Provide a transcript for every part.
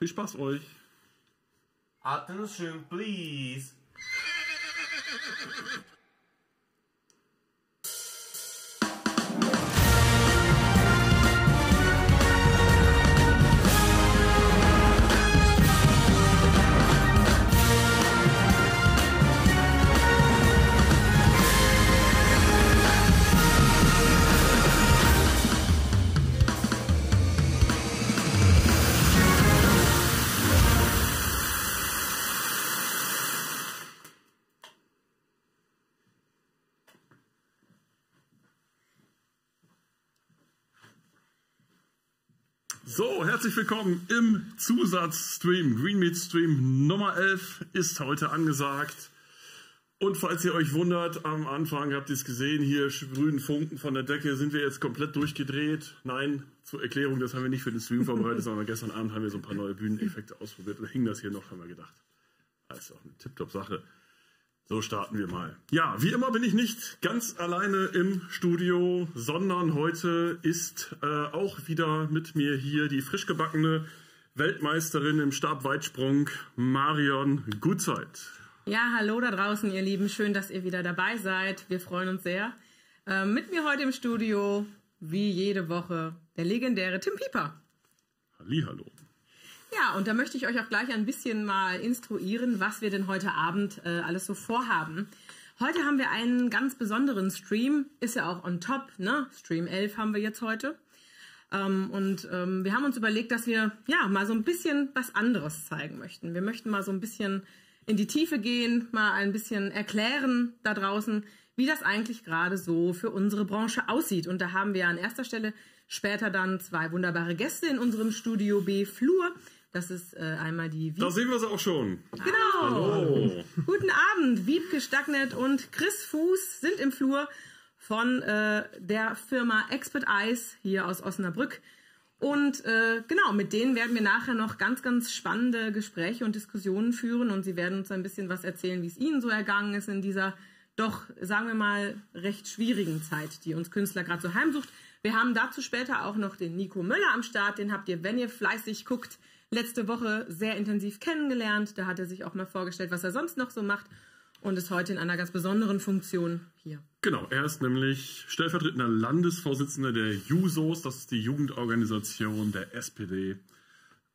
Viel Spaß euch. Attention, please. So, herzlich willkommen im Zusatzstream. Green Meat Stream Nummer 11 ist heute angesagt. Und falls ihr euch wundert, am Anfang habt ihr es gesehen, hier sprühen Funken von der Decke. Sind wir jetzt komplett durchgedreht? Nein, zur Erklärung, das haben wir nicht für den Stream vorbereitet, sondern gestern Abend haben wir so ein paar neue Bühneneffekte ausprobiert und hing das hier noch, haben wir gedacht. Auch eine Tipptopp-Sache. So starten wir mal. Ja, wie immer bin ich nicht ganz alleine im Studio, sondern heute ist äh, auch wieder mit mir hier die frisch gebackene Weltmeisterin im Stabweitsprung, Marion Gutzeit. Ja, hallo da draußen, ihr Lieben. Schön, dass ihr wieder dabei seid. Wir freuen uns sehr. Äh, mit mir heute im Studio, wie jede Woche, der legendäre Tim Pieper. Hallihallo. Ja, und da möchte ich euch auch gleich ein bisschen mal instruieren, was wir denn heute Abend äh, alles so vorhaben. Heute haben wir einen ganz besonderen Stream, ist ja auch on top, ne? Stream 11 haben wir jetzt heute. Ähm, und ähm, wir haben uns überlegt, dass wir ja mal so ein bisschen was anderes zeigen möchten. Wir möchten mal so ein bisschen in die Tiefe gehen, mal ein bisschen erklären da draußen, wie das eigentlich gerade so für unsere Branche aussieht. Und da haben wir an erster Stelle später dann zwei wunderbare Gäste in unserem Studio B Flur. Das ist äh, einmal die Da sehen wir sie auch schon. Genau. Hallo. Guten Abend, Wiebke Stacknet und Chris Fuß sind im Flur von äh, der Firma Expert Eyes hier aus Osnabrück. Und äh, genau, mit denen werden wir nachher noch ganz, ganz spannende Gespräche und Diskussionen führen und sie werden uns ein bisschen was erzählen, wie es ihnen so ergangen ist in dieser doch, sagen wir mal, recht schwierigen Zeit, die uns Künstler gerade so heimsucht. Wir haben dazu später auch noch den Nico Möller am Start, den habt ihr, wenn ihr fleißig guckt, letzte Woche sehr intensiv kennengelernt. Da hat er sich auch mal vorgestellt, was er sonst noch so macht und ist heute in einer ganz besonderen Funktion hier. Genau, er ist nämlich stellvertretender Landesvorsitzender der JUSOS, das ist die Jugendorganisation der SPD.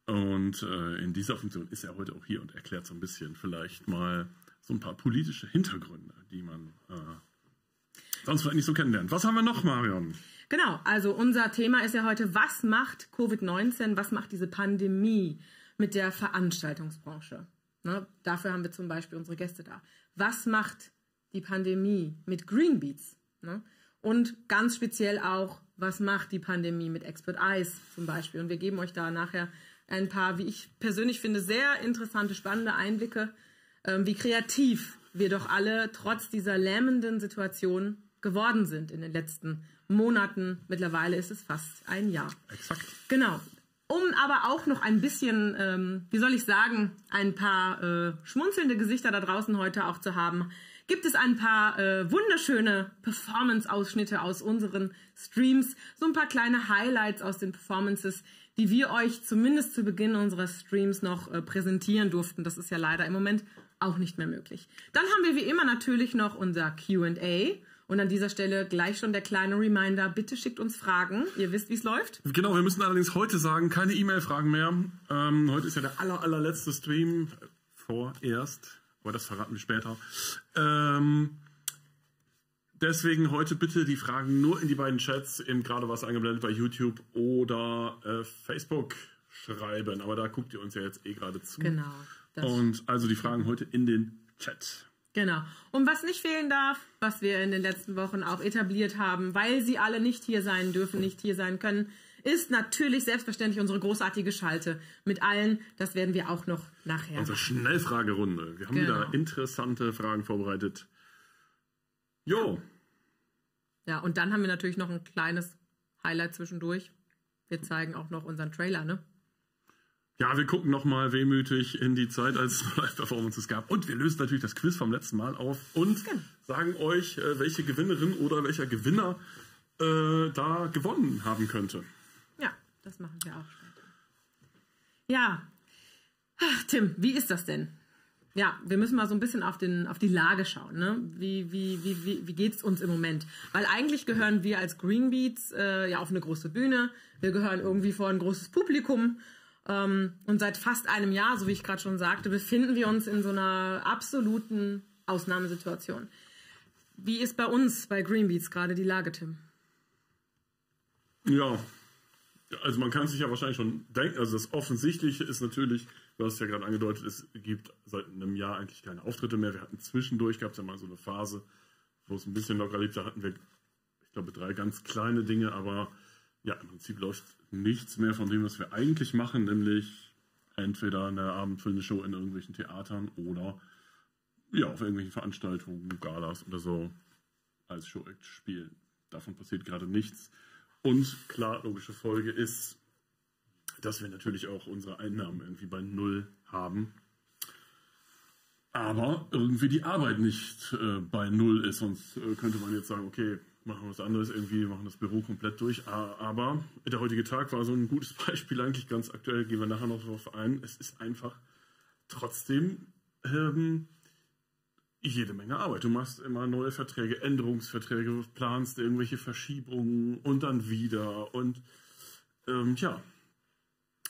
Und äh, in dieser Funktion ist er heute auch hier und erklärt so ein bisschen vielleicht mal so ein paar politische Hintergründe, die man äh, sonst vielleicht nicht so kennenlernt. Was haben wir noch, Marion? Genau, also unser Thema ist ja heute, was macht Covid-19, was macht diese Pandemie mit der Veranstaltungsbranche? Ne, dafür haben wir zum Beispiel unsere Gäste da. Was macht die Pandemie mit Green Beats? Ne? Und ganz speziell auch, was macht die Pandemie mit Expert Eyes zum Beispiel? Und wir geben euch da nachher ein paar, wie ich persönlich finde, sehr interessante, spannende Einblicke, ähm, wie kreativ wir doch alle trotz dieser lähmenden Situation geworden sind in den letzten Monaten. Mittlerweile ist es fast ein Jahr. Exakt. Genau. Um aber auch noch ein bisschen, ähm, wie soll ich sagen, ein paar äh, schmunzelnde Gesichter da draußen heute auch zu haben, gibt es ein paar äh, wunderschöne Performance-Ausschnitte aus unseren Streams, so ein paar kleine Highlights aus den Performances, die wir euch zumindest zu Beginn unserer Streams noch äh, präsentieren durften. Das ist ja leider im Moment auch nicht mehr möglich. Dann haben wir wie immer natürlich noch unser Q&A und an dieser Stelle gleich schon der kleine Reminder, bitte schickt uns Fragen. Ihr wisst, wie es läuft. Genau, wir müssen allerdings heute sagen, keine E-Mail-Fragen mehr. Ähm, heute ist ja der aller, allerletzte Stream vorerst, aber das verraten wir später. Ähm, deswegen heute bitte die Fragen nur in die beiden Chats, eben gerade was eingeblendet bei YouTube oder äh, Facebook schreiben. Aber da guckt ihr uns ja jetzt eh gerade zu. Genau. Und also die Fragen heute in den Chat. Genau. Und was nicht fehlen darf, was wir in den letzten Wochen auch etabliert haben, weil sie alle nicht hier sein dürfen, nicht hier sein können, ist natürlich selbstverständlich unsere großartige Schalte mit allen. Das werden wir auch noch nachher. Unsere Schnellfragerunde. Wir haben Genau. wieder interessante Fragen vorbereitet. Jo, Ja, und dann haben wir natürlich noch ein kleines Highlight zwischendurch. Wir zeigen auch noch unseren Trailer, ne? Ja, wir gucken nochmal wehmütig in die Zeit, als es Live-Performances gab. Und wir lösen natürlich das Quiz vom letzten Mal auf und Genau. sagen euch, äh, welche Gewinnerin oder welcher Gewinner äh, da gewonnen haben könnte. Ja, das machen wir auch später. Ja, Ach, Tim, wie ist das denn? Ja, wir müssen mal so ein bisschen auf, den, auf die Lage schauen. Ne? Wie, wie, wie, wie, wie geht es uns im Moment? Weil eigentlich gehören wir als Greenbeats äh, ja auf eine große Bühne. Wir gehören irgendwie vor ein großes Publikum. Ähm, und seit fast einem Jahr, so wie ich gerade schon sagte, befinden wir uns in so einer absoluten Ausnahmesituation. Wie ist bei uns, bei Greenbeats, gerade die Lage, Tim? Ja, also man kann sich ja wahrscheinlich schon denken, also das Offensichtliche ist natürlich, du hast ja gerade angedeutet, es gibt seit einem Jahr eigentlich keine Auftritte mehr. Wir hatten zwischendurch, gab es ja mal so eine Phase, wo es ein bisschen locker lief, da hatten wir, ich glaube, drei ganz kleine Dinge, aber ja, im Prinzip läuft nichts mehr von dem, was wir eigentlich machen, nämlich entweder eine abendfüllende Show in irgendwelchen Theatern oder ja, auf irgendwelchen Veranstaltungen, Galas oder so als Show-Act spielen. Davon passiert gerade nichts. Und klar, logische Folge ist, dass wir natürlich auch unsere Einnahmen irgendwie bei Null haben. Aber irgendwie die Arbeit nicht äh, bei Null ist. Sonst äh, könnte man jetzt sagen, okay, machen was anderes irgendwie, machen das Büro komplett durch. Aber der heutige Tag war so ein gutes Beispiel, eigentlich ganz aktuell, gehen wir nachher noch darauf ein. Es ist einfach trotzdem ähm, jede Menge Arbeit. Du machst immer neue Verträge, Änderungsverträge, planst irgendwelche Verschiebungen und dann wieder. Und ähm, ja,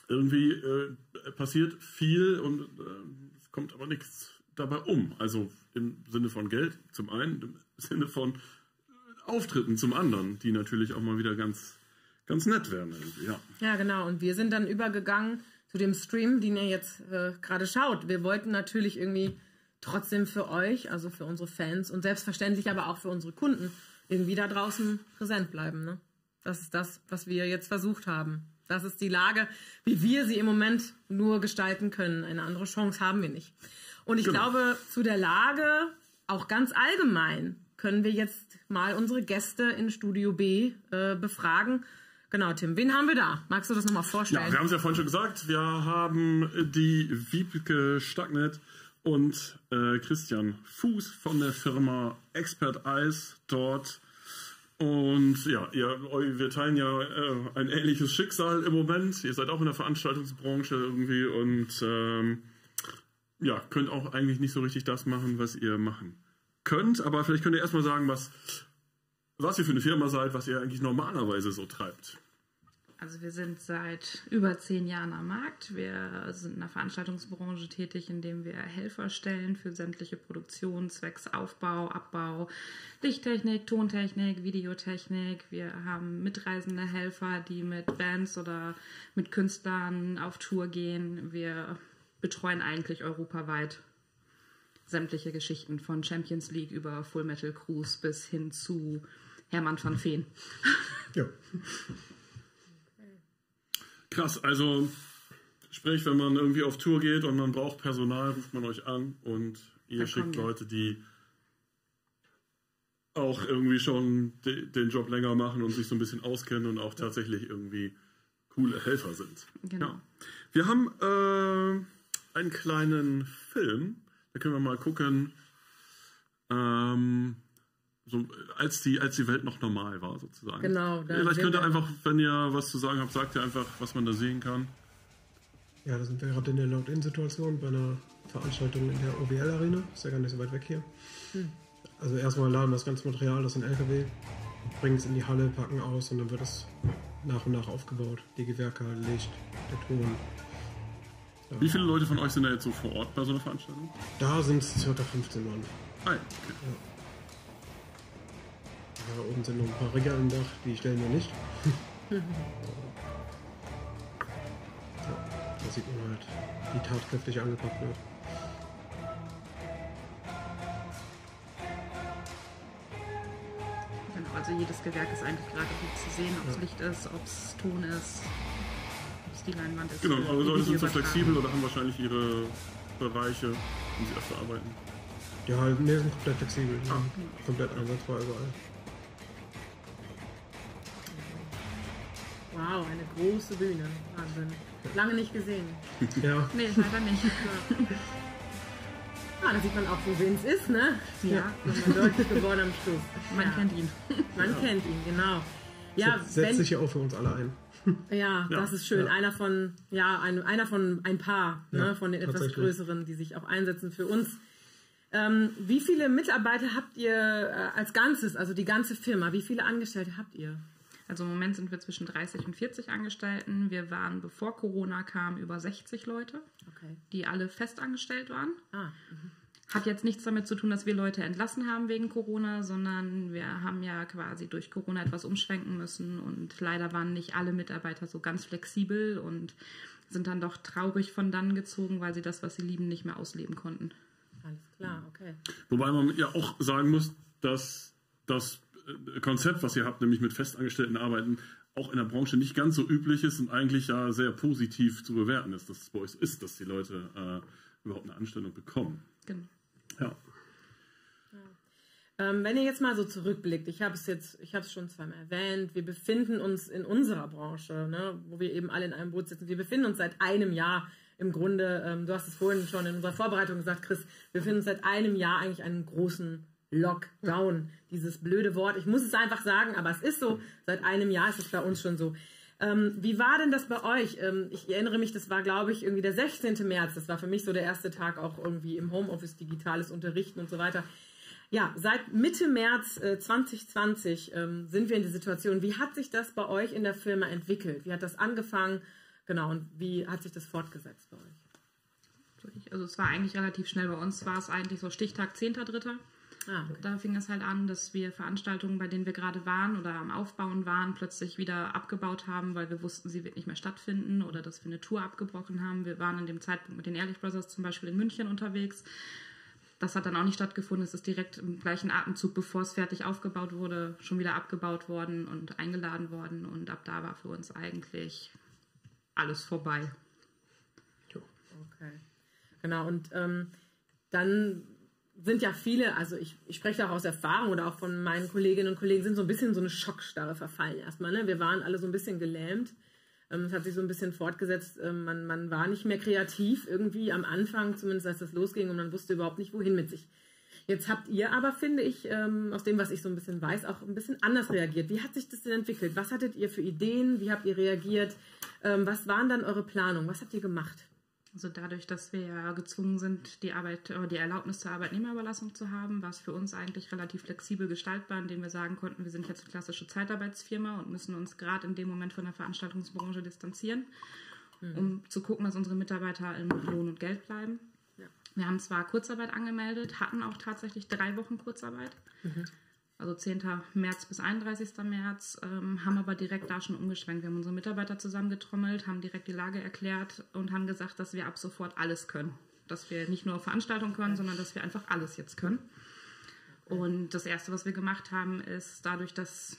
irgendwie äh, passiert viel und äh, es kommt aber nichts dabei um. Also im Sinne von Geld zum einen, im Sinne von Auftritten zum anderen, die natürlich auch mal wieder ganz, ganz nett werden. Irgendwie, ja. ja, genau. Und wir sind dann übergegangen zu dem Stream, den ihr jetzt äh, gerade schaut. Wir wollten natürlich irgendwie trotzdem für euch, also für unsere Fans und selbstverständlich aber auch für unsere Kunden, irgendwie da draußen präsent bleiben. Ne? Das ist das, was wir jetzt versucht haben. Das ist die Lage, wie wir sie im Moment nur gestalten können. Eine andere Chance haben wir nicht. Und ich genau. glaube, zu der Lage, auch ganz allgemein, können wir jetzt mal unsere Gäste in Studio B äh, befragen. Genau, Tim, wen haben wir da? Magst du das nochmal vorstellen? Ja, wir haben es ja vorhin schon gesagt. Wir haben die Wiebke Stacknet und äh, Christian Fuß von der Firma Expert Eyes dort. Und ja, ihr, wir teilen ja äh, ein ähnliches Schicksal im Moment. Ihr seid auch in der Veranstaltungsbranche irgendwie und ähm, ja, könnt auch eigentlich nicht so richtig das machen, was ihr machen könnt. Aber vielleicht könnt ihr erstmal sagen, was, was ihr für eine Firma seid, was ihr eigentlich normalerweise so treibt. Also wir sind seit über zehn Jahren am Markt. Wir sind in der Veranstaltungsbranche tätig, indem wir Helfer stellen für sämtliche Produktionen, zwecks Aufbau, Abbau, Lichttechnik, Tontechnik, Videotechnik. Wir haben mitreisende Helfer, die mit Bands oder mit Künstlern auf Tour gehen. Wir betreuen eigentlich europaweit sämtliche Geschichten von Champions League über Full Metal Cruise bis hin zu Hermann van Veen. Ja. Krass, also sprich, wenn man irgendwie auf Tour geht und man braucht Personal, ruft man euch an und ihr da schickt Leute, die auch irgendwie schon de den Job länger machen und sich so ein bisschen auskennen und auch tatsächlich irgendwie coole Helfer sind. Genau. Ja. Wir haben äh, einen kleinen Film, da können wir mal gucken. Ähm, so, als, die, als die Welt noch normal war, sozusagen. Genau. Vielleicht könnt ihr einfach, wenn ihr was zu sagen habt, sagt ihr einfach, was man da sehen kann. Ja, da sind wir gerade in der Locked-In-Situation bei einer Veranstaltung in der OWL-Arena. Ist ja gar nicht so weit weg hier. Hm. Also erstmal laden wir das ganze Material aus dem LKW, bringen es in die Halle, packen aus und dann wird es nach und nach aufgebaut. Die Gewerke, Licht, der Ton. Wie viele Leute von euch sind da jetzt so vor Ort bei so einer Veranstaltung? Da sind es ca. 15 Mann. Ah, okay. Ja. Da oben sind noch ein paar Regale im Dach, die stellen wir nicht. ja, da sieht man halt, wie tatkräftig angepackt wird. Genau, also jedes Gewerk ist eigentlich gerade gut zu sehen, ob es ja. Licht ist, ob es Ton ist, die Leinwand ist. Genau, aber Leute sind so flexibel oder haben wahrscheinlich ihre Bereiche, die sie öfter arbeiten. Ja, ne, sind komplett flexibel. Ah. Komplett einsatzbar überall. Wow, eine große Bühne. Wahnsinn. Lange nicht gesehen. Ja. Nee, leider nicht. Ah, da sieht man auch, wo wen es ist, ne? Ja. Nochmal deutlich geworden am Schluss. Man ja. kennt ihn. Man ja. kennt ihn, genau. Ja, setzt sich ja auch für uns alle ein. Ja, das ist schön. Einer von, ja, ein, einer von ein paar, Ja, ne, von den etwas größeren, die sich auch einsetzen für uns. Ähm, wie viele Mitarbeiter habt ihr äh, als Ganzes, also die ganze Firma? Wie viele Angestellte habt ihr? Also im Moment sind wir zwischen 30 und 40 Angestellten. Wir waren, bevor Corona kam, über 60 Leute, Okay. die alle festangestellt waren. Ah, Hat jetzt nichts damit zu tun, dass wir Leute entlassen haben wegen Corona, sondern wir haben ja quasi durch Corona etwas umschwenken müssen und leider waren nicht alle Mitarbeiter so ganz flexibel und sind dann doch traurig von dann gezogen, weil sie das, was sie lieben, nicht mehr ausleben konnten. alles klar, okay. Wobei man ja auch sagen muss, dass das äh, Konzept, was ihr habt, nämlich mit festangestellten Arbeiten, auch in der Branche nicht ganz so üblich ist und eigentlich ja sehr positiv zu bewerten ist, dass es bei euch so ist, dass die Leute äh, überhaupt eine Anstellung bekommen. Genau. Ja. Ähm, wenn ihr jetzt mal so zurückblickt, ich habe es jetzt, ich habe es schon zweimal erwähnt, wir befinden uns in unserer Branche, ne, wo wir eben alle in einem Boot sitzen. Wir befinden uns seit einem Jahr im Grunde, ähm, du hast es vorhin schon in unserer Vorbereitung gesagt, Chris, wir befinden uns seit einem Jahr eigentlich einen großen Lockdown. Dieses blöde Wort, ich muss es einfach sagen, aber es ist so, seit einem Jahr ist es bei uns schon so. Ähm, wie war denn das bei euch? Ähm, ich erinnere mich, das war, glaube ich, irgendwie der 16. März. Das war für mich so der erste Tag auch irgendwie im Homeoffice, digitales Unterrichten und so weiter. Ja, seit Mitte März äh, 2020 ähm, sind wir in der Situation. Wie hat sich das bei euch in der Firma entwickelt? Wie hat das angefangen? Genau, und wie hat sich das fortgesetzt bei euch? Also es war eigentlich relativ schnell. Bei uns war es eigentlich so Stichtag 10.3. Ah, okay. Da fing es halt an, dass wir Veranstaltungen, bei denen wir gerade waren oder am Aufbauen waren, plötzlich wieder abgebaut haben, weil wir wussten, sie wird nicht mehr stattfinden oder dass wir eine Tour abgebrochen haben. Wir waren an dem Zeitpunkt mit den Ehrlich Brothers zum Beispiel in München unterwegs. Das hat dann auch nicht stattgefunden. Es ist direkt im gleichen Atemzug, bevor es fertig aufgebaut wurde, schon wieder abgebaut worden und eingeladen worden. Und ab da war für uns eigentlich alles vorbei. Okay. Genau, und ähm, dann sind ja viele, also ich, ich spreche auch aus Erfahrung oder auch von meinen Kolleginnen und Kollegen, sind so ein bisschen so eine Schockstarre verfallen erstmal. Ne? Wir waren alle so ein bisschen gelähmt. Ähm, Es hat sich so ein bisschen fortgesetzt. Ähm, Man, man war nicht mehr kreativ irgendwie am Anfang, zumindest als das losging und man wusste überhaupt nicht, wohin mit sich. Jetzt habt ihr aber, finde ich, ähm, aus dem, was ich so ein bisschen weiß, auch ein bisschen anders reagiert. Wie hat sich das denn entwickelt? Was hattet ihr für Ideen? Wie habt ihr reagiert? Ähm, Was waren dann eure Planungen? Was habt ihr gemacht? Also dadurch, dass wir ja gezwungen sind, die Arbeit, äh, die Erlaubnis zur Arbeitnehmerüberlassung zu haben, war es für uns eigentlich relativ flexibel gestaltbar, indem wir sagen konnten, wir sind jetzt eine klassische Zeitarbeitsfirma und müssen uns gerade in dem Moment von der Veranstaltungsbranche distanzieren, um zu gucken, dass unsere Mitarbeiter in Lohn und Geld bleiben. Ja. Wir haben zwar Kurzarbeit angemeldet, hatten auch tatsächlich drei Wochen Kurzarbeit. Also 10. März bis 31. März, ähm, haben aber direkt da schon umgeschwenkt. Wir haben unsere Mitarbeiter zusammengetrommelt, haben direkt die Lage erklärt und haben gesagt, dass wir ab sofort alles können. Dass wir nicht nur Veranstaltungen können, sondern dass wir einfach alles jetzt können. Und das Erste, was wir gemacht haben, ist dadurch, dass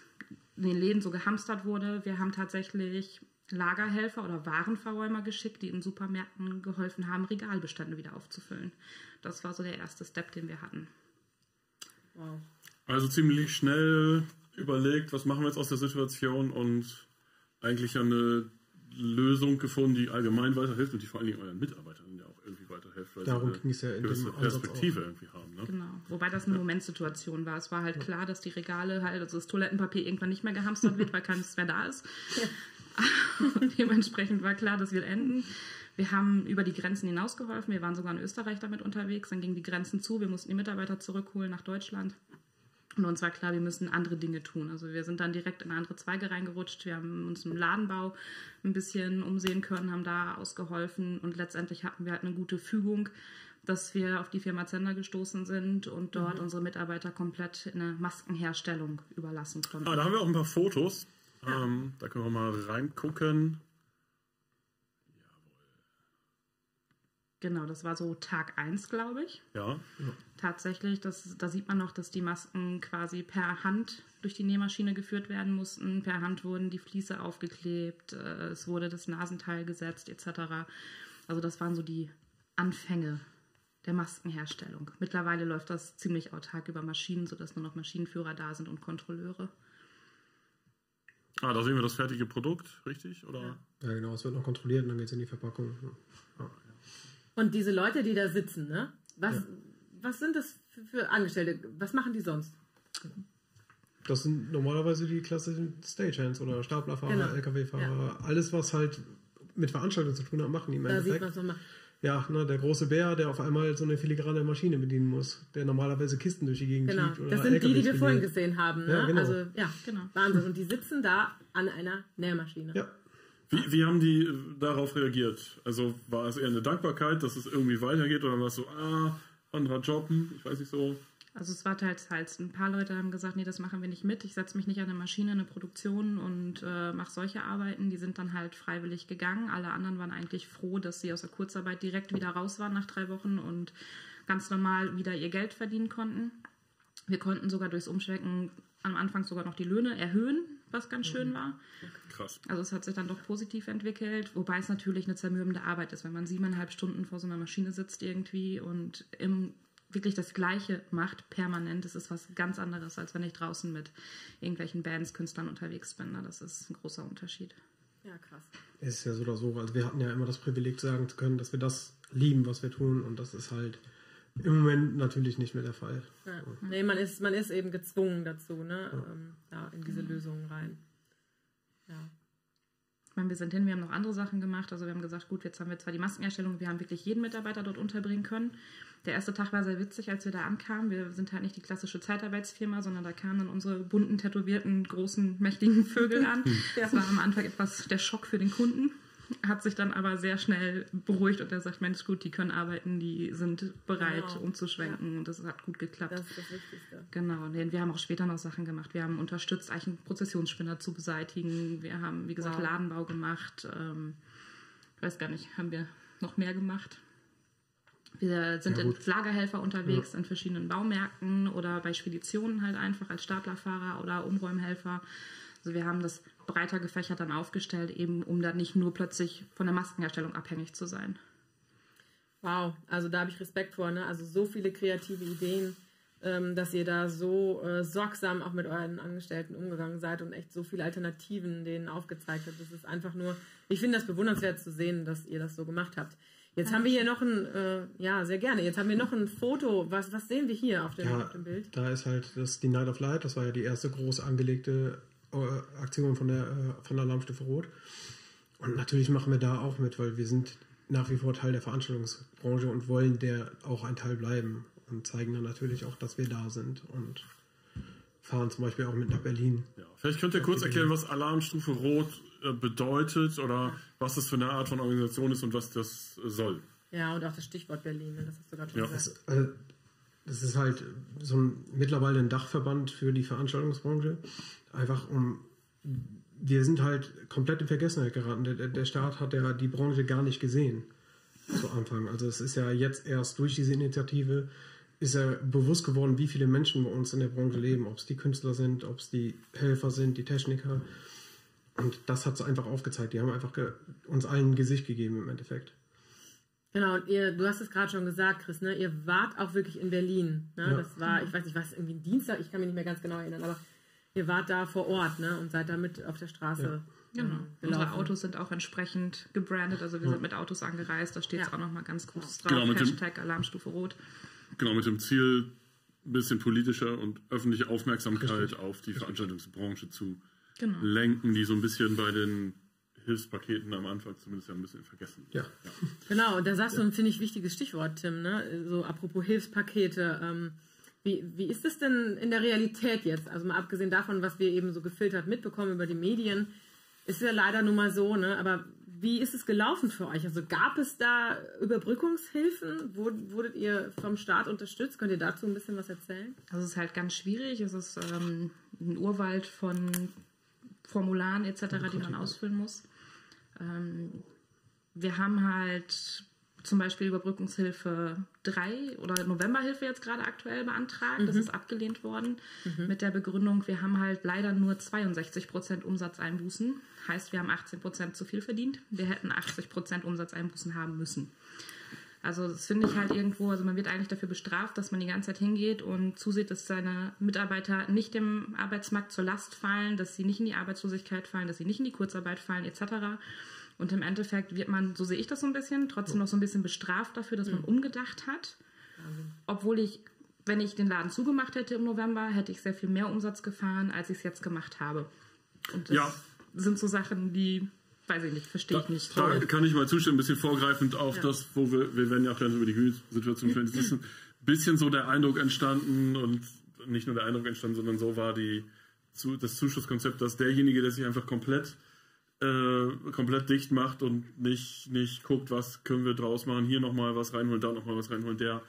in den Läden so gehamstert wurde, wir haben tatsächlich Lagerhelfer oder Warenverräumer geschickt, die in Supermärkten geholfen haben, Regalbestände wieder aufzufüllen. Das war so der erste Step, den wir hatten. Wow. Also ziemlich schnell überlegt, was machen wir jetzt aus der Situation und eigentlich eine Lösung gefunden, die allgemein weiterhilft und die vor allen Dingen euren Mitarbeitern ja auch irgendwie weiterhilft, weil Darum ging es ja eine in dem gewisse Perspektive irgendwie haben. Ne? Genau. Wobei das eine Momentsituation war. Es war halt klar, dass die Regale halt, also das Toilettenpapier irgendwann nicht mehr gehamstert wird, weil keines mehr da ist. Und dementsprechend war klar, das wird enden. Wir haben über die Grenzen hinaus geholfen. Wir waren sogar in Österreich damit unterwegs. Dann gingen die Grenzen zu. Wir mussten die Mitarbeiter zurückholen nach Deutschland. Und uns war klar, wir müssen andere Dinge tun. Also wir sind dann direkt in andere Zweige reingerutscht. Wir haben uns im Ladenbau ein bisschen umsehen können, haben da ausgeholfen und letztendlich hatten wir halt eine gute Fügung, dass wir auf die Firma Zender gestoßen sind und dort unsere Mitarbeiter komplett in eine Maskenherstellung überlassen konnten. Ah, da haben wir auch ein paar Fotos. Ähm, da können wir mal reingucken. Genau, das war so Tag 1, glaube ich. Ja, Tatsächlich, das, da sieht man noch, dass die Masken quasi per Hand durch die Nähmaschine geführt werden mussten. Per Hand wurden die Vliese aufgeklebt, äh, es wurde das Nasenteil gesetzt etc. Also das waren so die Anfänge der Maskenherstellung. Mittlerweile läuft das ziemlich autark über Maschinen, sodass nur noch Maschinenführer da sind und Kontrolleure. ah, da sehen wir das fertige Produkt, richtig? Oder? Ja, genau, es wird noch kontrolliert und dann geht es in die Verpackung. Ja. Und diese Leute, die da sitzen, ne? Was, was sind das für, für Angestellte? Was machen die sonst? Das sind normalerweise die klassischen Stagehands oder Staplerfahrer, Genau. LKW-Fahrer, alles was halt mit Veranstaltungen zu tun hat, machen die im Da sieht Endeffekt. nochmal. Ja, ne, der große Bär, der auf einmal so eine filigrane Maschine bedienen muss, der normalerweise Kisten durch die Gegend Genau. schiebt. Oder Das sind die, die LKWs wir vorhin gesehen haben. Ne? Ja, genau. Also, ja, Genau. Wahnsinn. Und die sitzen da an einer Nähmaschine. Ja, Wie, wie haben die äh, darauf reagiert? Also war es eher eine Dankbarkeit, dass es irgendwie weitergeht oder war es so, ah, anderer Job, hm, ich weiß nicht so. Also es war teils, teils. Ein paar Leute haben gesagt, nee, das machen wir nicht mit. Ich setze mich nicht an eine Maschine, eine Produktion und äh, mache solche Arbeiten. Die sind dann halt freiwillig gegangen. Alle anderen waren eigentlich froh, dass sie aus der Kurzarbeit direkt wieder raus waren nach drei Wochen und ganz normal wieder ihr Geld verdienen konnten. Wir konnten sogar durchs Umschwenken am Anfang sogar noch die Löhne erhöhen, was ganz schön war. Krass. Also es hat sich dann doch positiv entwickelt, wobei es natürlich eine zermürbende Arbeit ist, wenn man siebeneinhalb Stunden vor so einer Maschine sitzt irgendwie und im, wirklich das Gleiche macht, permanent. Das ist was ganz anderes, als wenn ich draußen mit irgendwelchen Bands, Künstlern unterwegs bin. Ne? Das ist ein großer Unterschied. Ja, krass. es ist ja so oder so. Also wir hatten ja immer das Privileg sagen zu können, dass wir das lieben, was wir tun und das ist halt im Moment natürlich nicht mehr der Fall. Ja. Nee, man ist, man ist eben gezwungen dazu, ne? Ähm, da in diese Lösungen rein. Ja. Ich meine, wir sind hin, wir haben noch andere Sachen gemacht. Also wir haben gesagt, gut, jetzt haben wir zwar die Maskenerstellung, wir haben wirklich jeden Mitarbeiter dort unterbringen können. Der erste Tag war sehr witzig, als wir da ankamen. Wir sind halt nicht die klassische Zeitarbeitsfirma, sondern da kamen dann unsere bunten, tätowierten, großen, mächtigen Vögel an. Das war am Anfang etwas der Schock für den Kunden. Hat sich dann aber sehr schnell beruhigt und er sagt, Mensch, gut, die können arbeiten, die sind bereit Genau. umzuschwenken und das hat gut geklappt. Das ist das Wichtigste. Genau, nee, wir haben auch später noch Sachen gemacht. Wir haben unterstützt, Eichenprozessionsspinner zu beseitigen. Wir haben, wie gesagt, Wow. Ladenbau gemacht. Ähm, ich weiß gar nicht, haben wir noch mehr gemacht? Wir sind Ja, in gut. Lagerhelfer unterwegs in verschiedenen Baumärkten oder bei Speditionen halt einfach als Staplerfahrer oder Umräumhelfer. Also wir haben das breiter gefächert dann aufgestellt, eben um dann nicht nur plötzlich von der Maskenherstellung abhängig zu sein. Wow, also da habe ich Respekt vor, ne? Also so viele kreative Ideen, ähm, dass ihr da so äh, sorgsam auch mit euren Angestellten umgegangen seid und echt so viele Alternativen denen aufgezeigt habt. Das ist einfach nur, ich finde das bewundernswert zu sehen, dass ihr das so gemacht habt. Jetzt haben wir hier noch ein, äh, ja, sehr gerne. Jetzt haben wir noch ein Foto. Was, was sehen wir hier auf dem, Ja, auf dem Bild? da ist halt das die Night of Light, das war ja die erste groß angelegte Aktion von der, äh, von der Alarmstufe Rot. Und natürlich machen wir da auch mit, weil wir sind nach wie vor Teil der Veranstaltungsbranche und wollen der auch ein Teil bleiben und zeigen dann natürlich auch, dass wir da sind und fahren zum Beispiel auch mit nach Berlin. Ja. Vielleicht könnt ihr kurz erklären, was Alarmstufe Rot äh, bedeutet oder was das für eine Art von Organisation ist und was das äh, soll. Ja, und auch das Stichwort Berlin, ne? das hast du gerade schon Ja. gesagt. Das, äh, das ist halt so ein mittlerweile ein Dachverband für die Veranstaltungsbranche. Einfach um wir sind halt komplett in Vergessenheit geraten. Der, der- Staat hat ja die Branche gar nicht gesehen zu Anfang. Also es ist ja jetzt erst durch diese Initiative ist ja bewusst geworden, wie viele Menschen bei uns in der Branche leben, ob es die Künstler sind, ob es die Helfer sind, die Techniker. Und das hat es einfach aufgezeigt. Die haben einfach uns allen ein Gesicht gegeben im Endeffekt. Genau, und ihr, du hast es gerade schon gesagt, Chris, ne? Ihr wart auch wirklich in Berlin. Ne? Ja. Das war, ich weiß nicht, was irgendwie ein Dienstag, ich kann mich nicht mehr ganz genau erinnern, aber ihr wart da vor Ort, ne? Und seid da mit auf der Straße. Genau. ähm, Unsere gelaufen. Autos sind auch entsprechend gebrandet, also wir sind mit Autos angereist, da steht es Ja. auch nochmal ganz groß drauf, Genau, mit dem- Hashtag Alarmstufe Rot. Genau, mit dem Ziel, ein bisschen politischer und öffentliche Aufmerksamkeit auf die Veranstaltungsbranche zu Genau. lenken, die so ein bisschen bei den Hilfspaketen am Anfang zumindest ja ein bisschen vergessen. Ja. Genau, und da sagst du ein, finde ich, wichtiges Stichwort, Tim, ne? So apropos Hilfspakete. Ähm, wie, wie ist es denn in der Realität jetzt? Also mal abgesehen davon, was wir eben so gefiltert mitbekommen über die Medien, ist ja leider nun mal so, ne? Aber wie ist es gelaufen für euch? Also gab es da Überbrückungshilfen? Wurd- Wurdet ihr vom Staat unterstützt? Könnt ihr dazu ein bisschen was erzählen? Also es ist halt ganz schwierig. Es ist ähm, ein Urwald von Formularen etc., die man ausfüllen muss. Ähm, wir haben halt zum Beispiel Überbrückungshilfe 3 oder Novemberhilfe jetzt gerade aktuell beantragt. Das ist abgelehnt worden mit der Begründung, wir haben halt leider nur 62 Prozent Umsatzeinbußen. Heißt, wir haben 18 Prozent zu viel verdient. Wir hätten 80 Prozent Umsatzeinbußen haben müssen. Also das finde ich halt irgendwo, also man wird eigentlich dafür bestraft, dass man die ganze Zeit hingeht und zusieht, dass seine Mitarbeiter nicht dem Arbeitsmarkt zur Last fallen, dass sie nicht in die Arbeitslosigkeit fallen, dass sie nicht in die Kurzarbeit fallen etc. Und im Endeffekt wird man, so sehe ich das so ein bisschen, trotzdem noch so ein bisschen bestraft dafür, dass man umgedacht hat. Obwohl ich wenn ich den Laden zugemacht hätte im November, hätte ich sehr viel mehr Umsatz gefahren, als ich es jetzt gemacht habe. Und das Ja. sind so Sachen, die, weiß ich nicht, verstehe ich nicht. Da kann ich mal zustimmen, ein bisschen vorgreifend auf das, wo wir, wir werden ja auch dann über die Green-Situation sprechen. Ist ein bisschen so der Eindruck entstanden und nicht nur der Eindruck entstanden, sondern so war die, das Zuschusskonzept, dass derjenige, der sich einfach komplett, äh, komplett dicht macht und nicht, nicht guckt, was können wir draus machen, hier nochmal was reinholen, da nochmal was reinholen, der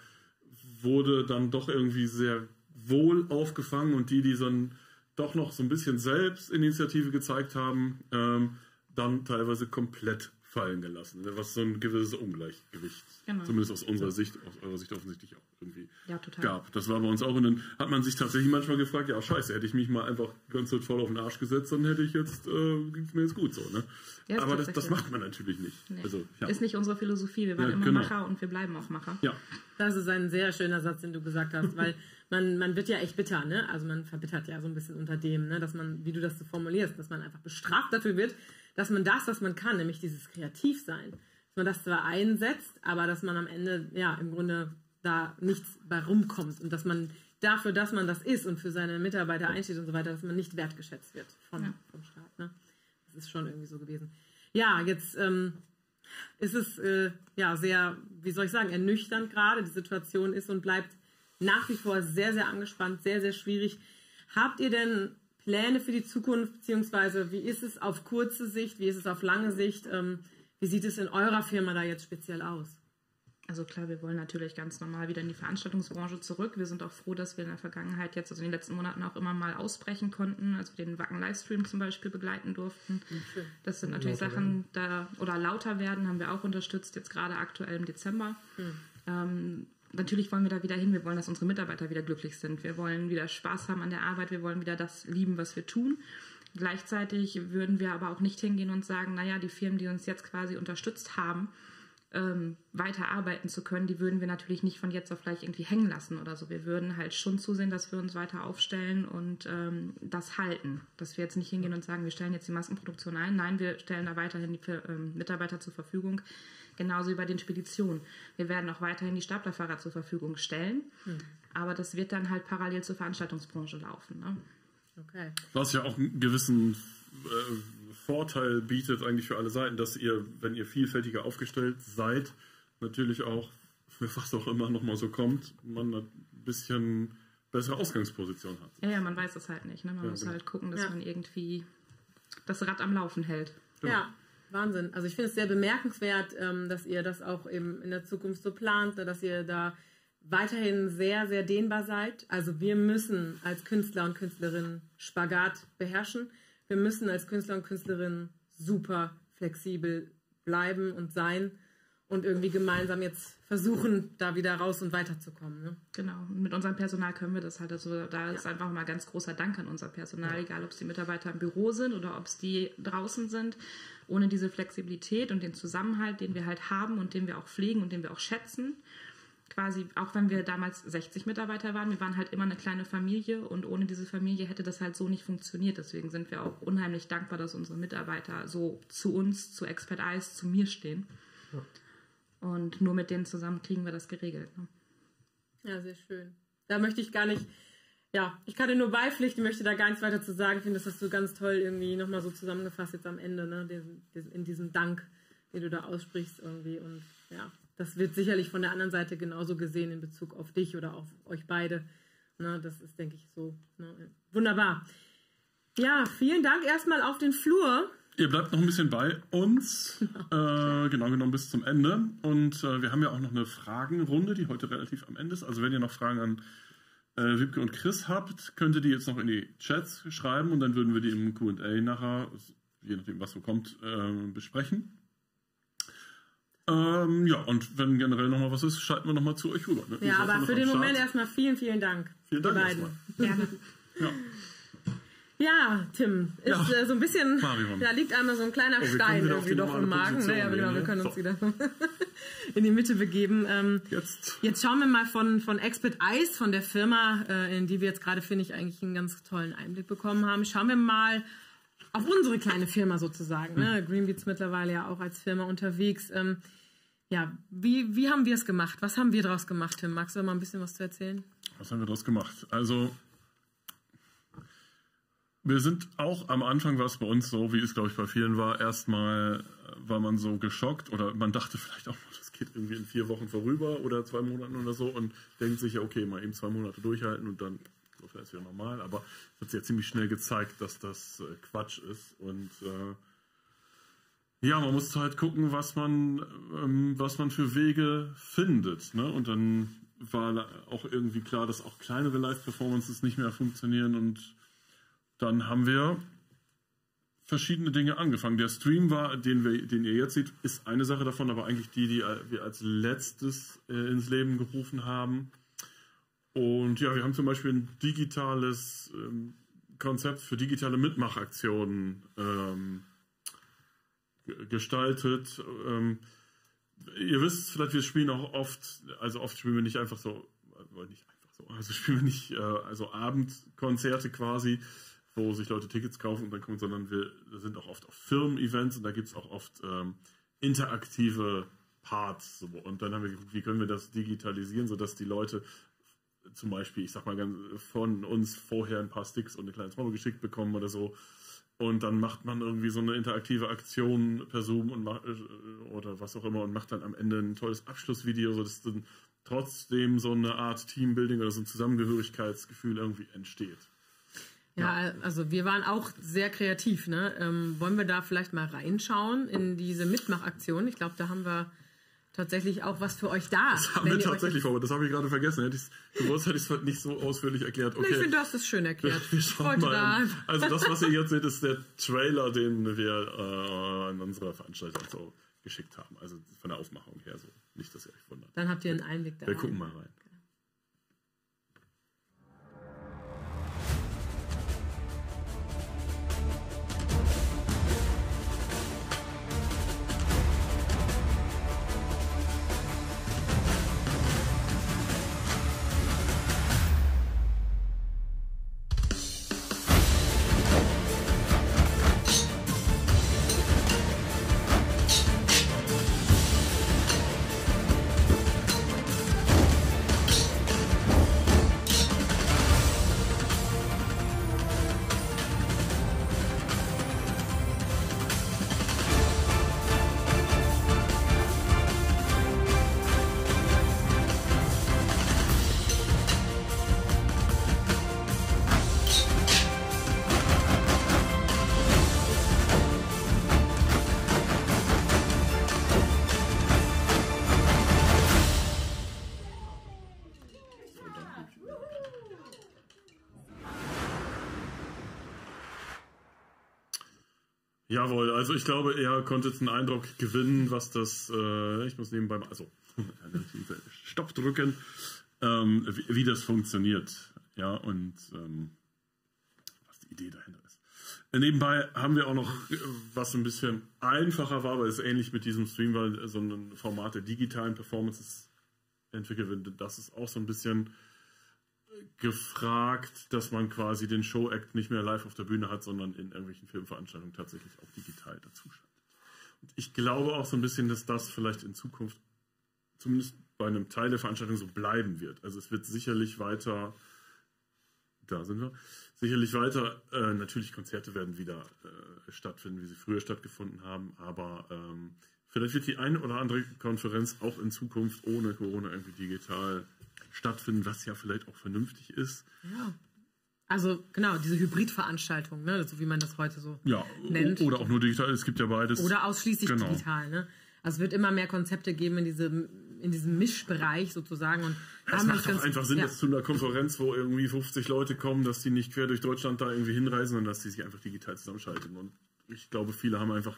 wurde dann doch irgendwie sehr wohl aufgefangen und die, die dann doch noch so ein bisschen Selbstinitiative gezeigt haben, ähm, dann teilweise komplett fallen gelassen, ne, was so ein gewisses Ungleichgewicht, Genau. zumindest aus unserer Sicht, aus eurer Sicht offensichtlich auch irgendwie Ja, total. gab. Das war bei uns auch und dann hat man sich tatsächlich manchmal gefragt, ja scheiße, hätte ich mich mal einfach ganz voll auf den Arsch gesetzt, dann hätte ich jetzt, äh, ging's mir jetzt gut so, ne? Ja, Aber das, das macht man natürlich nicht. Nee. Also, ja. Ist nicht unsere Philosophie. Wir waren Ja, immer genau. Macher und wir bleiben auch Macher. ja. Das ist ein sehr schöner Satz, den du gesagt hast, weil man, man wird ja echt bitter, ne? Also man verbittert ja so ein bisschen unter dem, ne? Dass man, wie du das so formulierst, dass man einfach bestraft dafür wird, dass man das, was man kann, nämlich dieses Kreativsein, dass man das zwar einsetzt, aber dass man am Ende, ja, im Grunde da nichts bei rumkommt und dass man dafür, dass man das ist und für seine Mitarbeiter einsteht und so weiter, dass man nicht wertgeschätzt wird von, Ja. vom Staat, ne? Das ist schon irgendwie so gewesen. Ja, jetzt, ähm, ist es äh, ja sehr, wie soll ich sagen, ernüchternd gerade. Die Situation ist und bleibt nach wie vor sehr, sehr angespannt, sehr, sehr schwierig. Habt ihr denn Pläne für die Zukunft, beziehungsweise wie ist es auf kurze Sicht, wie ist es auf lange Sicht? Ähm, wie sieht es in eurer Firma da jetzt speziell aus? Also klar, wir wollen natürlich ganz normal wieder in die Veranstaltungsbranche zurück. Wir sind auch froh, dass wir in der Vergangenheit jetzt, also in den letzten Monaten auch immer mal ausbrechen konnten, als wir den Wacken Livestream zum Beispiel begleiten durften. Das sind natürlich Lauter Sachen, da oder lauter werden haben wir auch unterstützt, jetzt gerade aktuell im Dezember. Ähm, natürlich wollen wir da wieder hin. Wir wollen, dass unsere Mitarbeiter wieder glücklich sind. Wir wollen wieder Spaß haben an der Arbeit. Wir wollen wieder das lieben, was wir tun. Gleichzeitig würden wir aber auch nicht hingehen und sagen, naja, die Firmen, die uns jetzt quasi unterstützt haben, ähm, weiter arbeiten zu können, die würden wir natürlich nicht von jetzt auf gleich irgendwie hängen lassen oder so. Wir würden halt schon zusehen, dass wir uns weiter aufstellen und ähm, das halten. Dass wir jetzt nicht hingehen und sagen, wir stellen jetzt die Maskenproduktion ein. Nein, wir stellen da weiterhin die ähm, Mitarbeiter zur Verfügung. Genauso wie bei den Speditionen. Wir werden auch weiterhin die Staplerfahrer zur Verfügung stellen. Aber das wird dann halt parallel zur Veranstaltungsbranche laufen. Ne? Okay. Was ja auch einen gewissen äh, Vorteil bietet eigentlich für alle Seiten, dass ihr, wenn ihr vielfältiger aufgestellt seid, natürlich auch, für was auch immer nochmal so kommt, man ein bisschen bessere Ausgangsposition hat. Ja, ja, man weiß es halt nicht. Ne? Man Ja, muss genau. halt gucken, dass Ja. man irgendwie das Rad am Laufen hält. Ja, Wahnsinn. Also ich finde es sehr bemerkenswert, ähm, dass ihr das auch eben in der Zukunft so plant, ne, dass ihr da weiterhin sehr, sehr dehnbar seid. Also wir müssen als Künstler und Künstlerinnen Spagat beherrschen. Wir müssen als Künstler und Künstlerinnen super flexibel bleiben und sein und irgendwie gemeinsam jetzt versuchen, da wieder raus und weiterzukommen. Ne? Genau. Und mit unserem Personal können wir das halt. Also da ist einfach mal ganz großer Dank an unser Personal, egal ob es die Mitarbeiter im Büro sind oder ob es die draußen sind. Ohne diese Flexibilität und den Zusammenhalt, den wir halt haben und den wir auch pflegen und den wir auch schätzen. Quasi, auch wenn wir damals 60 Mitarbeiter waren, wir waren halt immer eine kleine Familie und ohne diese Familie hätte das halt so nicht funktioniert. Deswegen sind wir auch unheimlich dankbar, dass unsere Mitarbeiter so zu uns, zu Expert Eyes, zu mir stehen. Und nur mit denen zusammen kriegen wir das geregelt. Ne? Ja, sehr schön. Da möchte ich gar nicht, ja, ich kann dir nur beipflichten, möchte da gar nichts weiter zu sagen. Ich finde, das hast du ganz toll irgendwie nochmal so zusammengefasst jetzt am Ende, ne, in diesem Dank, den du da aussprichst irgendwie. Und ja, das wird sicherlich von der anderen Seite genauso gesehen in Bezug auf dich oder auf euch beide. Ne, das ist, denke ich, so ne, wunderbar. Ja, vielen Dank erstmal auf den Flur. Ihr bleibt noch ein bisschen bei uns, äh, genau genommen bis zum Ende. Und äh, wir haben ja auch noch eine Fragenrunde, die heute relativ am Ende ist. Also wenn ihr noch Fragen an äh, Wiebke und Chris habt, könnt ihr die jetzt noch in die Chats schreiben und dann würden wir die im Q&A nachher, je nachdem was so kommt, äh, besprechen. Ähm, ja, und wenn generell noch mal was ist, schalten wir noch mal zu euch rüber. Ne? Ja, aber für den. Moment erstmal vielen, vielen Dank. Vielen Dank erstmal. Gerne. Ja. Ja, Tim, ist Ja. äh, so ein bisschen, Marion. da liegt einmal so ein kleiner Oh, Stein irgendwie doch im Magen. Naja, genau, wir ne? können uns So. wieder in die Mitte begeben. Ähm, Jetzt. jetzt schauen wir mal von, von Expert Ice, von der Firma, äh, in die wir jetzt gerade, finde ich, eigentlich einen ganz tollen Einblick bekommen haben. Schauen wir mal auf unsere kleine Firma sozusagen. Ne? Greenbeats mittlerweile ja auch als Firma unterwegs. Ähm, Ja, wie, wie haben wir es gemacht? Was haben wir daraus gemacht, Tim? Magst du mal ein bisschen was zu erzählen? Was haben wir daraus gemacht? Also, wir sind auch am Anfang, war es bei uns so, wie es glaube ich bei vielen war, erstmal war man so geschockt oder man dachte vielleicht auch, das geht irgendwie in vier Wochen vorüber oder zwei Monaten oder so und denkt sich ja, okay, mal eben zwei Monate durchhalten und dann so ist wieder normal. Aber es hat sich ja ziemlich schnell gezeigt, dass das äh, Quatsch ist und äh, ja, man muss halt gucken, was man, ähm, was man für Wege findet. Ne? Und dann war auch irgendwie klar, dass auch kleinere Live-Performances nicht mehr funktionieren und dann haben wir verschiedene Dinge angefangen. Der Stream war, den, wir, den ihr jetzt seht, ist eine Sache davon, aber eigentlich die, die wir als letztes äh, ins Leben gerufen haben. Und ja, wir haben zum Beispiel ein digitales ähm, Konzept für digitale Mitmachaktionen ähm, gestaltet. Ähm, ihr wisst vielleicht, wir spielen auch oft, also oft spielen wir nicht einfach so, nicht einfach so, also spielen wir nicht äh, also Abendkonzerte quasi, wo sich Leute Tickets kaufen und dann kommen, sondern wir sind auch oft auf Firmen-Events und da gibt es auch oft ähm, interaktive Parts. So. Und dann haben wir geguckt, wie können wir das digitalisieren, sodass die Leute zum Beispiel, ich sag mal, ganz von uns vorher ein paar Sticks und eine kleine Trommel geschickt bekommen oder so. Und dann macht man irgendwie so eine interaktive Aktion per Zoom und äh, oder was auch immer und macht dann am Ende ein tolles Abschlussvideo, sodass dann trotzdem so eine Art Teambuilding oder so ein Zusammengehörigkeitsgefühl irgendwie entsteht. Ja, also wir waren auch sehr kreativ. Ne? Ähm, wollen wir da vielleicht mal reinschauen in diese Mitmachaktion? Ich glaube, da haben wir tatsächlich auch was für euch da. Das haben wir tatsächlich vor, das habe ich gerade vergessen. Hätte gewusst, hätte ich es halt nicht so ausführlich erklärt. Okay. Ich finde, du hast es schön erklärt. Wir, schauen mal. Da. Also das, was ihr jetzt seht, ist der Trailer, den wir äh, an unserer Veranstaltung so geschickt haben. Also von der Aufmachung her so. Nicht, dass ihr euch wundert. Dann habt ihr einen Einblick da. Wir gucken mal rein. Jawohl, also ich glaube, er konnte jetzt einen Eindruck gewinnen, was das, äh, ich muss nebenbei mal, also Stopp drücken, ähm, wie, wie, das funktioniert. Ja, und ähm, was die Idee dahinter ist. Äh, nebenbei haben wir auch noch, was ein bisschen einfacher war, aber ist ähnlich mit diesem Stream, weil so ein Format der digitalen Performances entwickelt wird. Das ist auch so ein bisschen gefragt, dass man quasi den Show-Act nicht mehr live auf der Bühne hat, sondern in irgendwelchen Filmveranstaltungen tatsächlich auch digital dazuschaltet. Und ich glaube auch so ein bisschen, dass das vielleicht in Zukunft zumindest bei einem Teil der Veranstaltung so bleiben wird. Also es wird sicherlich weiter, da sind wir, sicherlich weiter, äh, natürlich Konzerte werden wieder äh, stattfinden, wie sie früher stattgefunden haben, aber ähm, vielleicht wird die eine oder andere Konferenz auch in Zukunft ohne Corona irgendwie digital stattfinden, was ja vielleicht auch vernünftig ist. Ja. Also genau, diese Hybridveranstaltung, ne, so wie man das heute so ja, nennt. Oder auch nur digital, es gibt ja beides. Oder ausschließlich genau. digital. Ne? Also es wird immer mehr Konzepte geben in diesem, in diesem Mischbereich sozusagen. Und es macht doch einfach Sinn, ja. dass zu einer Konferenz, wo irgendwie 50 Leute kommen, dass die nicht quer durch Deutschland da irgendwie hinreisen, sondern dass die sich einfach digital zusammenschalten. Und ich glaube, viele haben einfach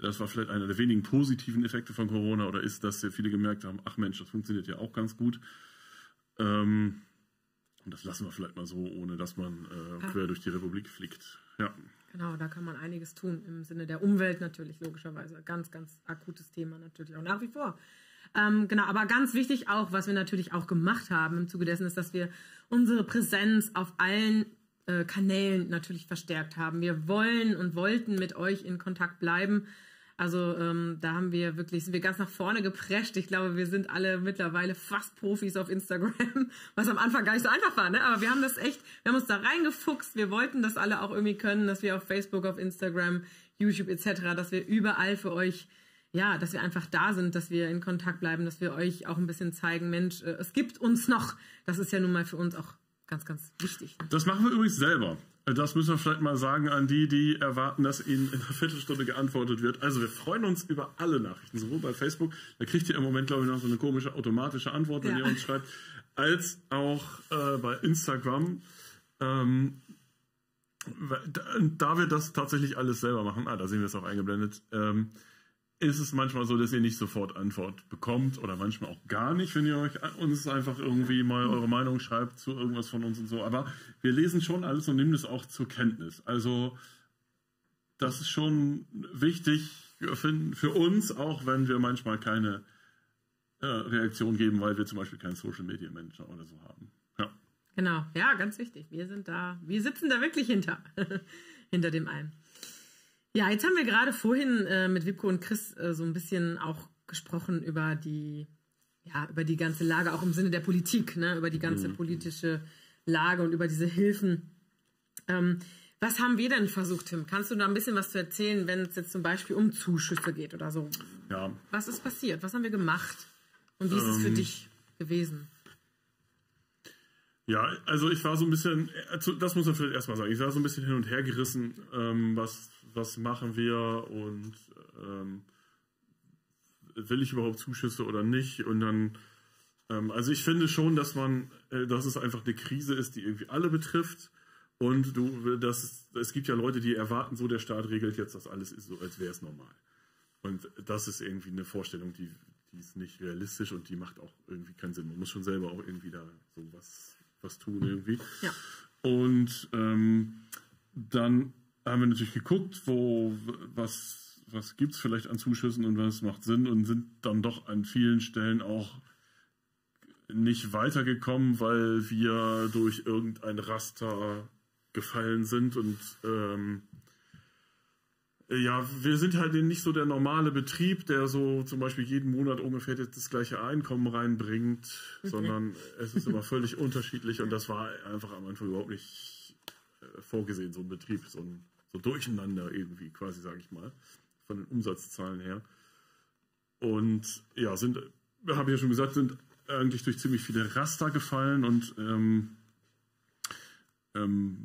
das war vielleicht einer der wenigen positiven Effekte von Corona oder ist, dass sehr viele gemerkt haben, ach Mensch, das funktioniert ja auch ganz gut. Ähm, und das lassen wir vielleicht mal so, ohne dass man äh, quer durch die Republik fliegt. Ja. Genau, da kann man einiges tun im Sinne der Umwelt natürlich, logischerweise. Ganz, ganz akutes Thema natürlich auch nach wie vor. Ähm, genau, aber ganz wichtig auch, was wir natürlich auch gemacht haben im Zuge dessen, ist, dass wir unsere Präsenz auf allen äh, Kanälen natürlich verstärkt haben. Wir wollen und wollten mit euch in Kontakt bleiben Also ähm, da haben wir wirklich, sind wir ganz nach vorne geprescht. Ich glaube, wir sind alle mittlerweile fast Profis auf Instagram, was am Anfang gar nicht so einfach war, ne? Aber wir haben das echt, wir haben uns da reingefuchst. Wir wollten das alle auch irgendwie können, dass wir auf Facebook, auf Instagram, YouTube etc., dass wir überall für euch ja, dass wir einfach da sind, dass wir in Kontakt bleiben, dass wir euch auch ein bisschen zeigen, Mensch, äh, es gibt uns noch. Das ist ja nun mal für uns auch ganz, ganz wichtig. Ne? Das machen wir übrigens selber. Das müssen wir vielleicht mal sagen an die, die erwarten, dass ihnen in einer Viertelstunde geantwortet wird. Also wir freuen uns über alle Nachrichten, sowohl bei Facebook, da kriegt ihr im Moment, glaube ich, noch so eine komische automatische Antwort, wenn ja. ihr uns schreibt, als auch äh, bei Instagram. Ähm, da wir das tatsächlich alles selber machen, ah, da sehen wir es auch eingeblendet, ähm, ist es manchmal so, dass ihr nicht sofort Antwort bekommt oder manchmal auch gar nicht, wenn ihr euch uns einfach irgendwie mal eure Meinung schreibt zu irgendwas von uns und so. Aber wir lesen schon alles und nehmen es auch zur Kenntnis. Also das ist schon wichtig für, für uns, auch wenn wir manchmal keine äh, Reaktion geben, weil wir zum Beispiel keinen Social Media Manager oder so haben. Ja. Genau, ja, ganz wichtig. Wir sind da, wir sitzen da wirklich hinter, hinter dem einen. Ja, jetzt haben wir gerade vorhin äh, mit Wipko und Chris äh, so ein bisschen auch gesprochen über die, ja, über die ganze Lage, auch im Sinne der Politik, ne, über die ganze mhm. politische Lage und über diese Hilfen. Ähm, was haben wir denn versucht, Tim? Kannst du da ein bisschen was zu erzählen, wenn es jetzt zum Beispiel um Zuschüsse geht oder so? Ja. Was ist passiert? Was haben wir gemacht? Und wie ist ähm, es für ähm. dich gewesen? Ja, also ich war so ein bisschen, äh, das muss man vielleicht erstmal sagen, ich war so ein bisschen hin und her gerissen, ähm, was was machen wir und ähm, will ich überhaupt Zuschüsse oder nicht? Und dann, ähm, also ich finde schon, dass man, äh, dass es einfach eine Krise ist, die irgendwie alle betrifft. Und du, das, es gibt ja Leute, die erwarten, so der Staat regelt jetzt, dass alles ist so, als wäre es normal. Und das ist irgendwie eine Vorstellung, die, die ist nicht realistisch und die macht auch irgendwie keinen Sinn. Man muss schon selber auch irgendwie da so was, was tun irgendwie. Ja. Und ähm, dann haben wir natürlich geguckt, wo was, was gibt es vielleicht an Zuschüssen und was macht Sinn und sind dann doch an vielen Stellen auch nicht weitergekommen, weil wir durch irgendein Raster gefallen sind und ähm, ja, wir sind halt nicht so der normale Betrieb, der so zum Beispiel jeden Monat ungefähr das gleiche Einkommen reinbringt, okay. sondern es ist immer völlig unterschiedlich und das war einfach am Anfang überhaupt nicht äh, vorgesehen, so ein Betrieb, so ein so durcheinander irgendwie, quasi, sage ich mal, von den Umsatzzahlen her. Und ja, sind, habe ich ja schon gesagt, sind eigentlich durch ziemlich viele Raster gefallen und ähm, ähm,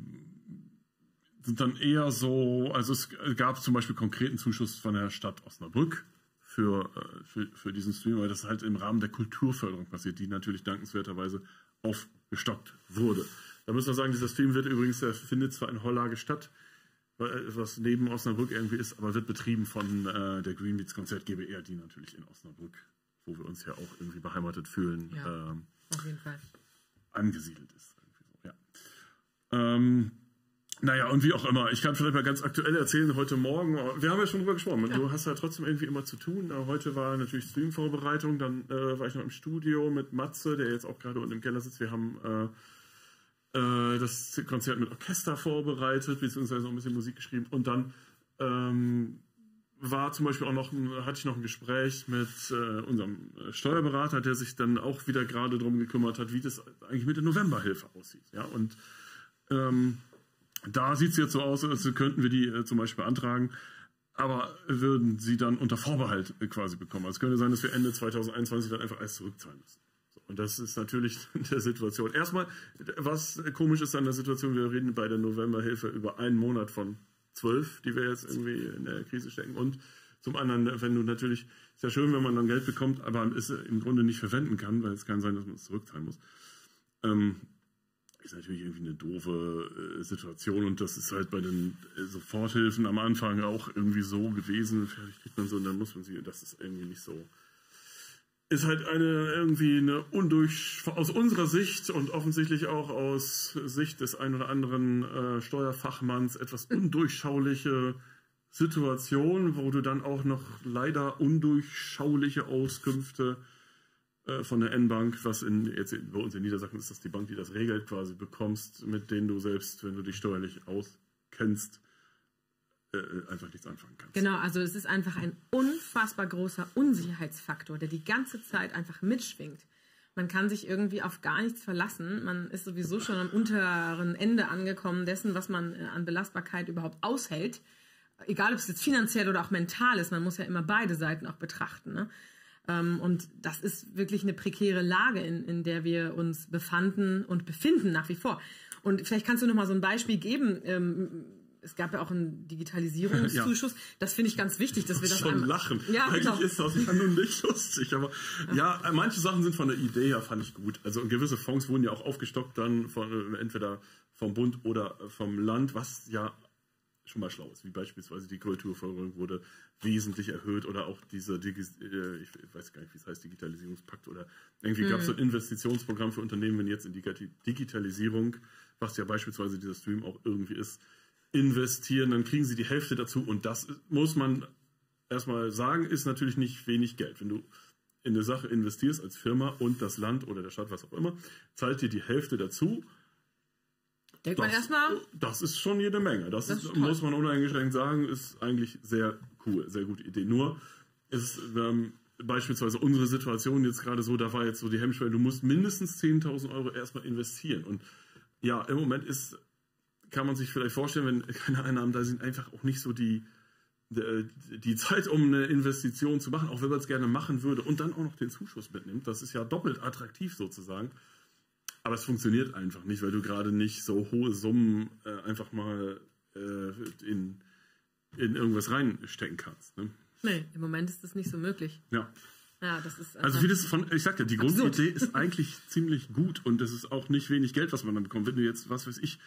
sind dann eher so, also es gab zum Beispiel konkreten Zuschuss von der Stadt Osnabrück für, äh, für, für diesen Stream, weil das halt im Rahmen der Kulturförderung passiert, die natürlich dankenswerterweise aufgestockt wurde. Da müssen wir sagen, dieser Stream wird übrigens, der findet zwar in Hollage statt, was neben Osnabrück irgendwie ist, aber wird betrieben von äh, der Greenbeats Konzert GBR, die natürlich in Osnabrück, wo wir uns ja auch irgendwie beheimatet fühlen, ja, ähm, auf jeden Fall. angesiedelt ist. So, ja. Ähm, naja, und wie auch immer, ich kann vielleicht mal ganz aktuell erzählen, heute Morgen, wir haben ja schon drüber gesprochen, ja. du hast ja trotzdem irgendwie immer zu tun. Heute war natürlich Streamvorbereitung, dann äh, war ich noch im Studio mit Matze, der jetzt auch gerade unten im Keller sitzt. Wir haben äh, äh, das Konzert mit Orchester vorbereitet, beziehungsweise noch ein bisschen Musik geschrieben. Und dann ähm, war zum Beispiel auch noch, hatte ich noch ein Gespräch mit äh, unserem Steuerberater, der sich dann auch wieder gerade darum gekümmert hat, wie das eigentlich mit der Novemberhilfe aussieht. Ja, und ähm, da sieht es jetzt so aus, als könnten wir die äh, zum Beispiel beantragen, aber würden sie dann unter Vorbehalt äh, quasi bekommen. Also es könnte sein, dass wir Ende 2021 dann einfach alles zurückzahlen müssen. Und das ist natürlich der Situation. Erstmal, was komisch ist an der Situation, wir reden bei der Novemberhilfe über einen Monat von zwölf, die wir jetzt irgendwie in der Krise stecken. Und zum anderen, wenn du natürlich, ist ja schön, wenn man dann Geld bekommt, aber es im Grunde nicht verwenden kann, weil es kann sein, dass man es zurückzahlen muss. Ähm, ist natürlich irgendwie eine doofe äh, Situation und das ist halt bei den äh, Soforthilfen am Anfang auch irgendwie so gewesen. Vielleicht kriegt man so und dann muss man sie, das ist irgendwie nicht so ist halt eine irgendwie eine undurch aus unserer Sicht und offensichtlich auch aus Sicht des ein oder anderen äh, Steuerfachmanns etwas undurchschauliche Situation, wo du dann auch noch leider undurchschauliche Auskünfte äh, von der N-Bank, was in, jetzt bei uns in Niedersachsen ist das die Bank, die das regelt, quasi bekommst, mit denen du selbst, wenn du dich steuerlich auskennst, äh, einfach nichts anfangen kannst. Genau, also es ist einfach ein unfassbar großer Unsicherheitsfaktor, der die ganze Zeit einfach mitschwingt. Man kann sich irgendwie auf gar nichts verlassen. Man ist sowieso schon am unteren Ende angekommen dessen, was man äh, an Belastbarkeit überhaupt aushält. Egal, ob es jetzt finanziell oder auch mental ist, man muss ja immer beide Seiten auch betrachten. Ne? Ähm, und das ist wirklich eine prekäre Lage, in, in der wir uns befanden und befinden nach wie vor. Und vielleicht kannst du noch mal so ein Beispiel geben. Es gab ja auch einen Digitalisierungszuschuss. Ja. Das finde ich ganz wichtig, dass wir das schon lachen. Ja, Eigentlich genau. ist das ja nun nicht lustig, aber ja. ja, manche Sachen sind von der Idee her fand ich gut. Also gewisse Fonds wurden ja auch aufgestockt dann von entweder vom Bund oder vom Land, was ja schon mal schlau ist, wie beispielsweise die Kulturförderung wurde wesentlich erhöht oder auch diese, äh, ich weiß gar nicht, wie es heißt, Digitalisierungspakt oder irgendwie mhm. gab es so ein Investitionsprogramm für Unternehmen, wenn jetzt in die Digitalisierung, was ja beispielsweise dieser Stream auch irgendwie ist, investieren, dann kriegen sie die Hälfte dazu. Und das muss man erstmal sagen, ist natürlich nicht wenig Geld. Wenn du in eine Sache investierst als Firma und das Land oder der Stadt, was auch immer, zahlt dir die Hälfte dazu. Denkt das, man erstmal? Das ist schon jede Menge. Das, das ist, muss man uneingeschränkt sagen, ist eigentlich sehr cool, sehr gute Idee. Nur ist ähm, beispielsweise unsere Situation jetzt gerade so, da war jetzt so die Hemmschwelle, du musst mindestens 10.000 Euro erstmal investieren. Und ja, im Moment ist kann man sich vielleicht vorstellen, wenn keine Einnahmen da sind, einfach auch nicht so die, die Zeit, um eine Investition zu machen, auch wenn man es gerne machen würde und dann auch noch den Zuschuss mitnimmt. Das ist ja doppelt attraktiv sozusagen. Aber es funktioniert einfach nicht, weil du gerade nicht so hohe Summen äh, einfach mal äh, in, in irgendwas reinstecken kannst. Ne? Nee, im Moment ist das nicht so möglich. Ja. Ja, das ist also vieles von, ich sag ja, die Grundidee ist eigentlich ziemlich gut und es ist auch nicht wenig Geld, was man dann bekommt. Wenn du jetzt, was weiß ich,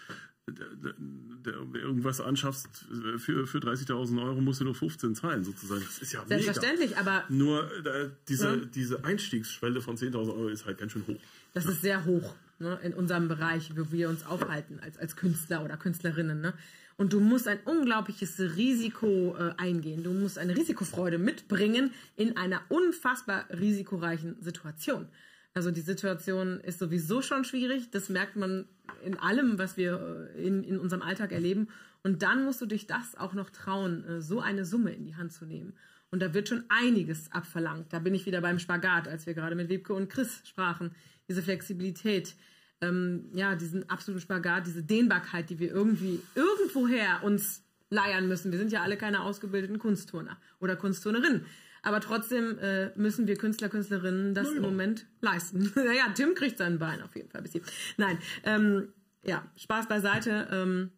irgendwas anschaffst für, für 30.000 Euro musst du nur 15 zahlen sozusagen. Das ist ja Selbstverständlich, mega. aber... Nur äh, diese, ja. diese Einstiegsschwelle von 10.000 Euro ist halt ganz schön hoch. Das ist sehr hoch ne, in unserem Bereich, wo wir uns aufhalten als, als Künstler oder Künstlerinnen. Ne? Und du musst ein unglaubliches Risiko äh, eingehen. Du musst eine Risikofreude mitbringen in einer unfassbar risikoreichen Situation. Also die Situation ist sowieso schon schwierig. Das merkt man in allem, was wir äh, in, in unserem Alltag erleben. Und dann musst du dich das auch noch trauen, äh, so eine Summe in die Hand zu nehmen. Und da wird schon einiges abverlangt. Da bin ich wieder beim Spagat, als wir gerade mit Wiebke und Chris sprachen. Diese Flexibilität, ähm, ja, diesen absoluten Spagat, diese Dehnbarkeit, die wir irgendwie irgendwoher uns leiern müssen. Wir sind ja alle keine ausgebildeten Kunstturner oder Kunstturnerinnen. Aber trotzdem äh, müssen wir Künstler, Künstlerinnen das ja. im Moment leisten. naja, Tim kriegt sein Bein auf jeden Fall bis hier. Nein, ähm, ja, Spaß beiseite. Ähm,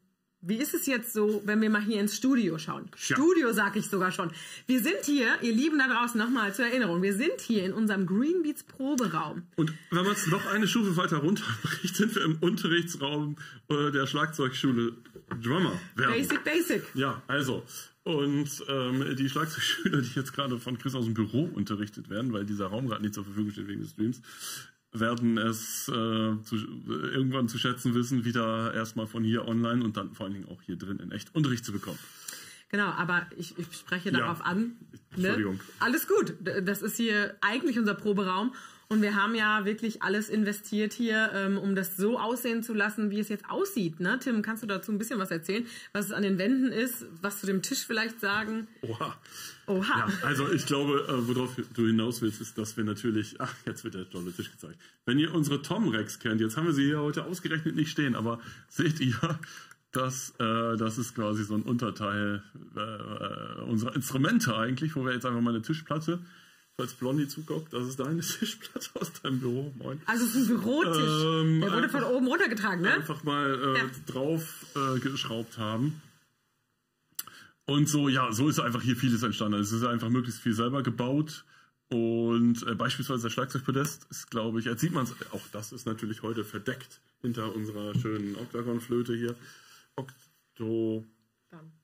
wie ist es jetzt so, wenn wir mal hier ins Studio schauen? Ja. Studio sag ich sogar schon. Wir sind hier, ihr Lieben da draußen, nochmal zur Erinnerung, wir sind hier in unserem Green Beats Proberaum. Und wenn man es noch eine Stufe weiter runterbricht, sind wir im Unterrichtsraum äh, der Schlagzeugschule Drummer. Basic, basic. Ja, also, und ähm, die Schlagzeugschüler, die jetzt gerade von Chris aus dem Büro unterrichtet werden, weil dieser Raum gerade nicht zur Verfügung steht wegen des Streams, werden es äh, zu, irgendwann zu schätzen wissen, wieder erstmal von hier online und dann vor allen Dingen auch hier drin in echt Unterricht zu bekommen. Genau, aber ich, ich spreche darauf ja. an. Ne? Entschuldigung. Alles gut. Das ist hier eigentlich unser Proberaum und wir haben ja wirklich alles investiert hier, ähm, um das so aussehen zu lassen, wie es jetzt aussieht. Ne? Tim, kannst du dazu ein bisschen was erzählen, was es an den Wänden ist, was zu dem Tisch vielleicht sagen? Oha. Oha. Ja, also ich glaube, äh, worauf du hinaus willst, ist, dass wir natürlich, ach, jetzt wird der tolle Tisch gezeigt. Wenn ihr unsere Tom Rex kennt, jetzt haben wir sie hier heute ausgerechnet nicht stehen, aber seht ihr, dass äh, das ist quasi so ein Unterteil äh, äh unserer Instrumente eigentlich, wo wir jetzt einfach mal eine Tischplatte falls Blondie zuguckt, das ist deine Tischplatte aus deinem Büro. Moin. Also es ist ein Bürotisch. Ähm, Der wurde von oben runtergetragen, ne? Einfach mal äh, ja. drauf äh, geschraubt haben. Und so, ja, so ist einfach hier vieles entstanden. Es ist einfach möglichst viel selber gebaut. Und äh, beispielsweise der Schlagzeugpodest ist, glaube ich, jetzt sieht man es, auch das ist natürlich heute verdeckt hinter unserer schönen Octagon-Flöte hier. Octo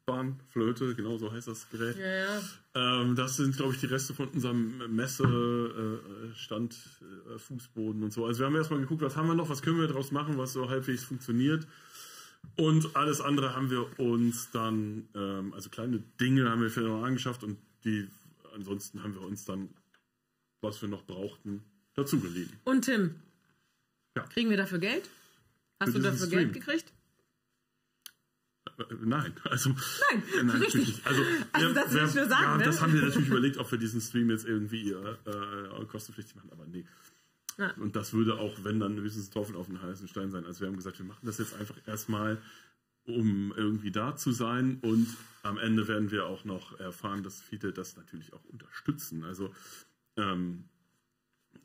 Bahnflöte, genau so heißt das Gerät. Ja, ja. Ähm, das sind, glaube ich, die Reste von unserem Messestand, äh, Fußboden und so. Also wir haben erstmal geguckt, was haben wir noch, was können wir daraus machen, was so halbwegs funktioniert. Und alles andere haben wir uns dann, ähm, also kleine Dinge haben wir vielleicht noch angeschafft und die, ansonsten haben wir uns dann, was wir noch brauchten, dazugeliehen. Und Tim, ja. kriegen wir dafür Geld? Hast Für du dafür Stream. Geld gekriegt? Nein, also Nein, nein richtig. Also, Also wir- das wir- nur sagen, Ja, ne? das haben wir natürlich überlegt, ob wir diesen Stream jetzt irgendwie äh, äh, kostenpflichtig machen, aber nee. Ja. Und das würde auch, wenn dann höchstens Tropfen auf den heißen Stein sein. Also wir haben gesagt, wir machen das jetzt einfach erstmal, um irgendwie da zu sein und am Ende werden wir auch noch erfahren, dass viele das natürlich auch unterstützen. Also ähm,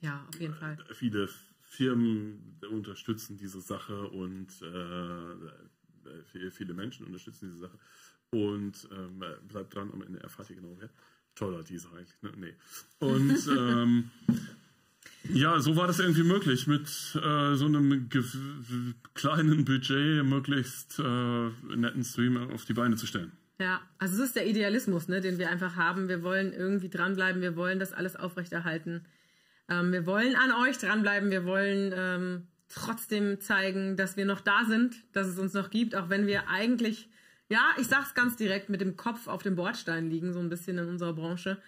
Ja, auf jeden Fall. viele Firmen unterstützen diese Sache und äh, viele, viele Menschen unterstützen diese Sache. Und ähm, bleibt dran, am Ende erfahrt ihr genau wer. Toller Teaser eigentlich, ne? Nee. Und ähm, ja, so war das irgendwie möglich, mit äh, so einem kleinen Budget möglichst äh, netten Stream auf die Beine zu stellen. Ja, also es ist der Idealismus, ne, den wir einfach haben. Wir wollen irgendwie dranbleiben, wir wollen das alles aufrechterhalten. Ähm, wir wollen an euch dranbleiben, wir wollen ähm, trotzdem zeigen, dass wir noch da sind, dass es uns noch gibt, auch wenn wir eigentlich, ja, ich sag's ganz direkt, mit dem Kopf auf dem Bordstein liegen, so ein bisschen in unserer Branche.